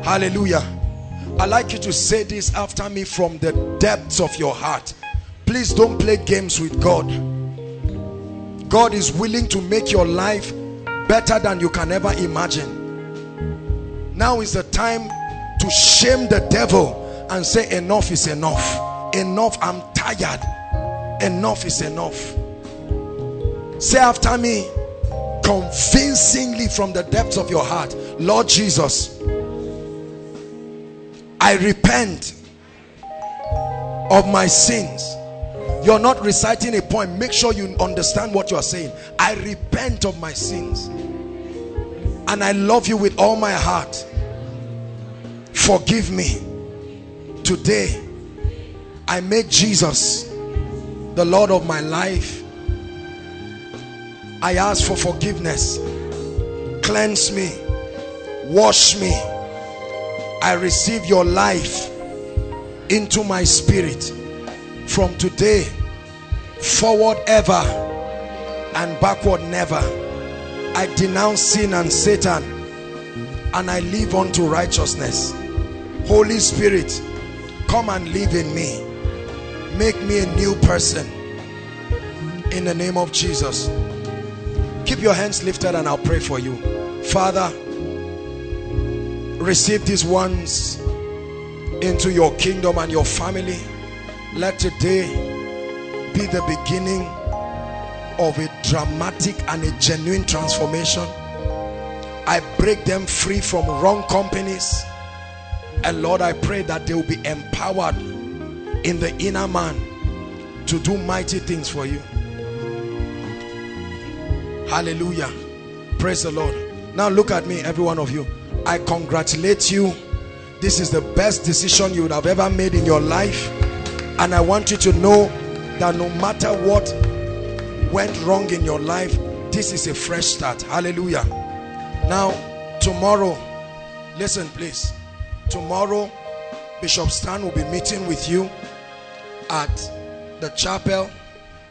D: Hallelujah. I like you to say this after me from the depths of your heart. Please don't play games with God. God is willing to make your life better than you can ever imagine. Now is the time to shame the devil and say enough is enough. Enough, I'm tired. Enough is enough. Say after me convincingly from the depths of your heart, Lord Jesus, I repent of my sins. You're not reciting a poem. Make sure you understand what you are saying. I repent of my sins. And I love you with all my heart. Forgive me. Today, I make Jesus the Lord of my life. I ask for forgiveness. Cleanse me. Wash me. I receive your life into my spirit. From today, forward ever and backward never. I denounce sin and Satan and I live unto righteousness. Holy Spirit, come and live in me. Make me a new person. In the name of Jesus. Keep your hands lifted and I'll pray for you. Father, receive these ones into your kingdom and your family. Let today be the beginning of a dramatic and a genuine transformation. I break them free from wrong companies. And Lord, I pray that they will be empowered in the inner man to do mighty things for you. Hallelujah. Praise the Lord. Now look at me, every one of you. I congratulate you. This is the best decision you would have ever made in your life. And I want you to know that no matter what went wrong in your life, this is a fresh start. Hallelujah. Now, tomorrow, listen please. Tomorrow, Bishop Stan will be meeting with you at the chapel,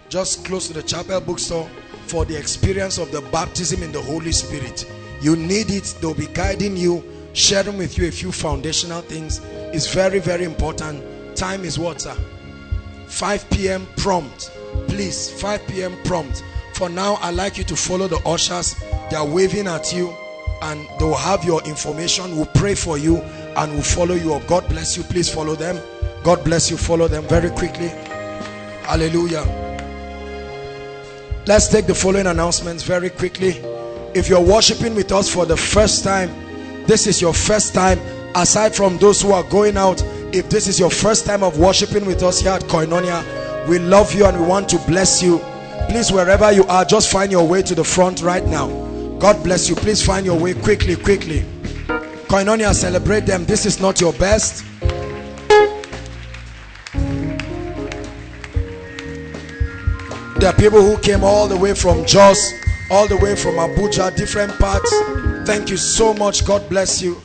D: just close to the chapel bookstore for the experience of the baptism in the Holy Spirit. You need it. They'll be guiding you, sharing with you a few foundational things. It's very, very important. Time is what, sir? 5 p.m. prompt. Please, 5 p.m. prompt. For now, I'd like you to follow the ushers. They are waving at you. and they will have your information. We'll pray for you and we'll follow you up. God bless you. Please follow them. God bless you. Follow them very quickly. Hallelujah. Let's take the following announcements very quickly. If you're worshiping with us for the first time, this is your first time, aside from those who are going out, if this is your first time of worshiping with us here at Koinonia, we love you and we want to bless you. Please, wherever you are, just find your way to the front right now. God bless you. Please find your way quickly, quickly. Koinonia, celebrate them. This is not your best. There are people who came all the way from Jos, all the way from Abuja, different parts. Thank you so much. God bless you.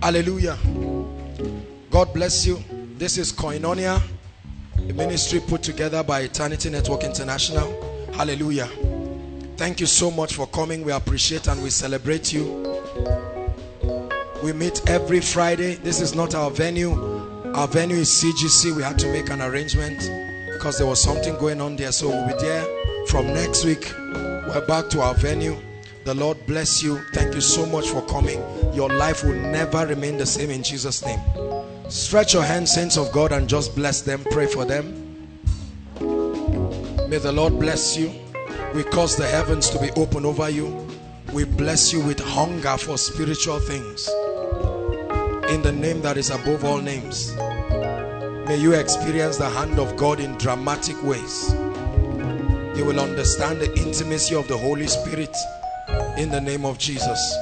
D: Hallelujah. God bless you. This is Koinonia, a ministry put together by Eternity Network International. Hallelujah. Thank you so much for coming. We appreciate and we celebrate you. We meet every Friday. This is not our venue our venue is CGC. We had to make an arrangement because there was something going on there. So we'll be there from next week. We're back to our venue. The Lord bless you. Thank you so much for coming. Your life will never remain the same in Jesus' name. Stretch your hands, saints of God, and just bless them. Pray for them. May the Lord bless you. We cause the heavens to be open over you. We bless you with hunger for spiritual things in the name that is above all names. May you experience the hand of God in dramatic ways. You will understand the intimacy of the Holy Spirit in the name of Jesus.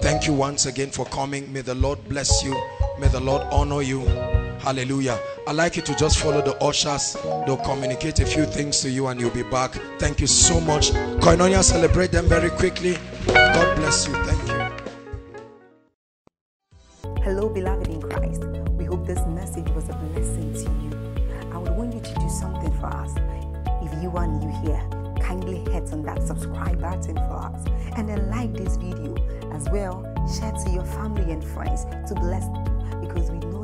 D: Thank you once again for coming. May the Lord bless you. May the Lord honor you. Hallelujah. I'd like you to just follow the ushers. They'll communicate a few things to you and you'll be back. Thank you so much. Koinonia, celebrate them very quickly. God bless you. Thank you.
A: Hello, beloved in Christ. We hope this message was a blessing to you. I would want you to do something for us. If you are new here, kindly hit on that subscribe button for us and then like this video as well. Share to your family and friends to bless them because we know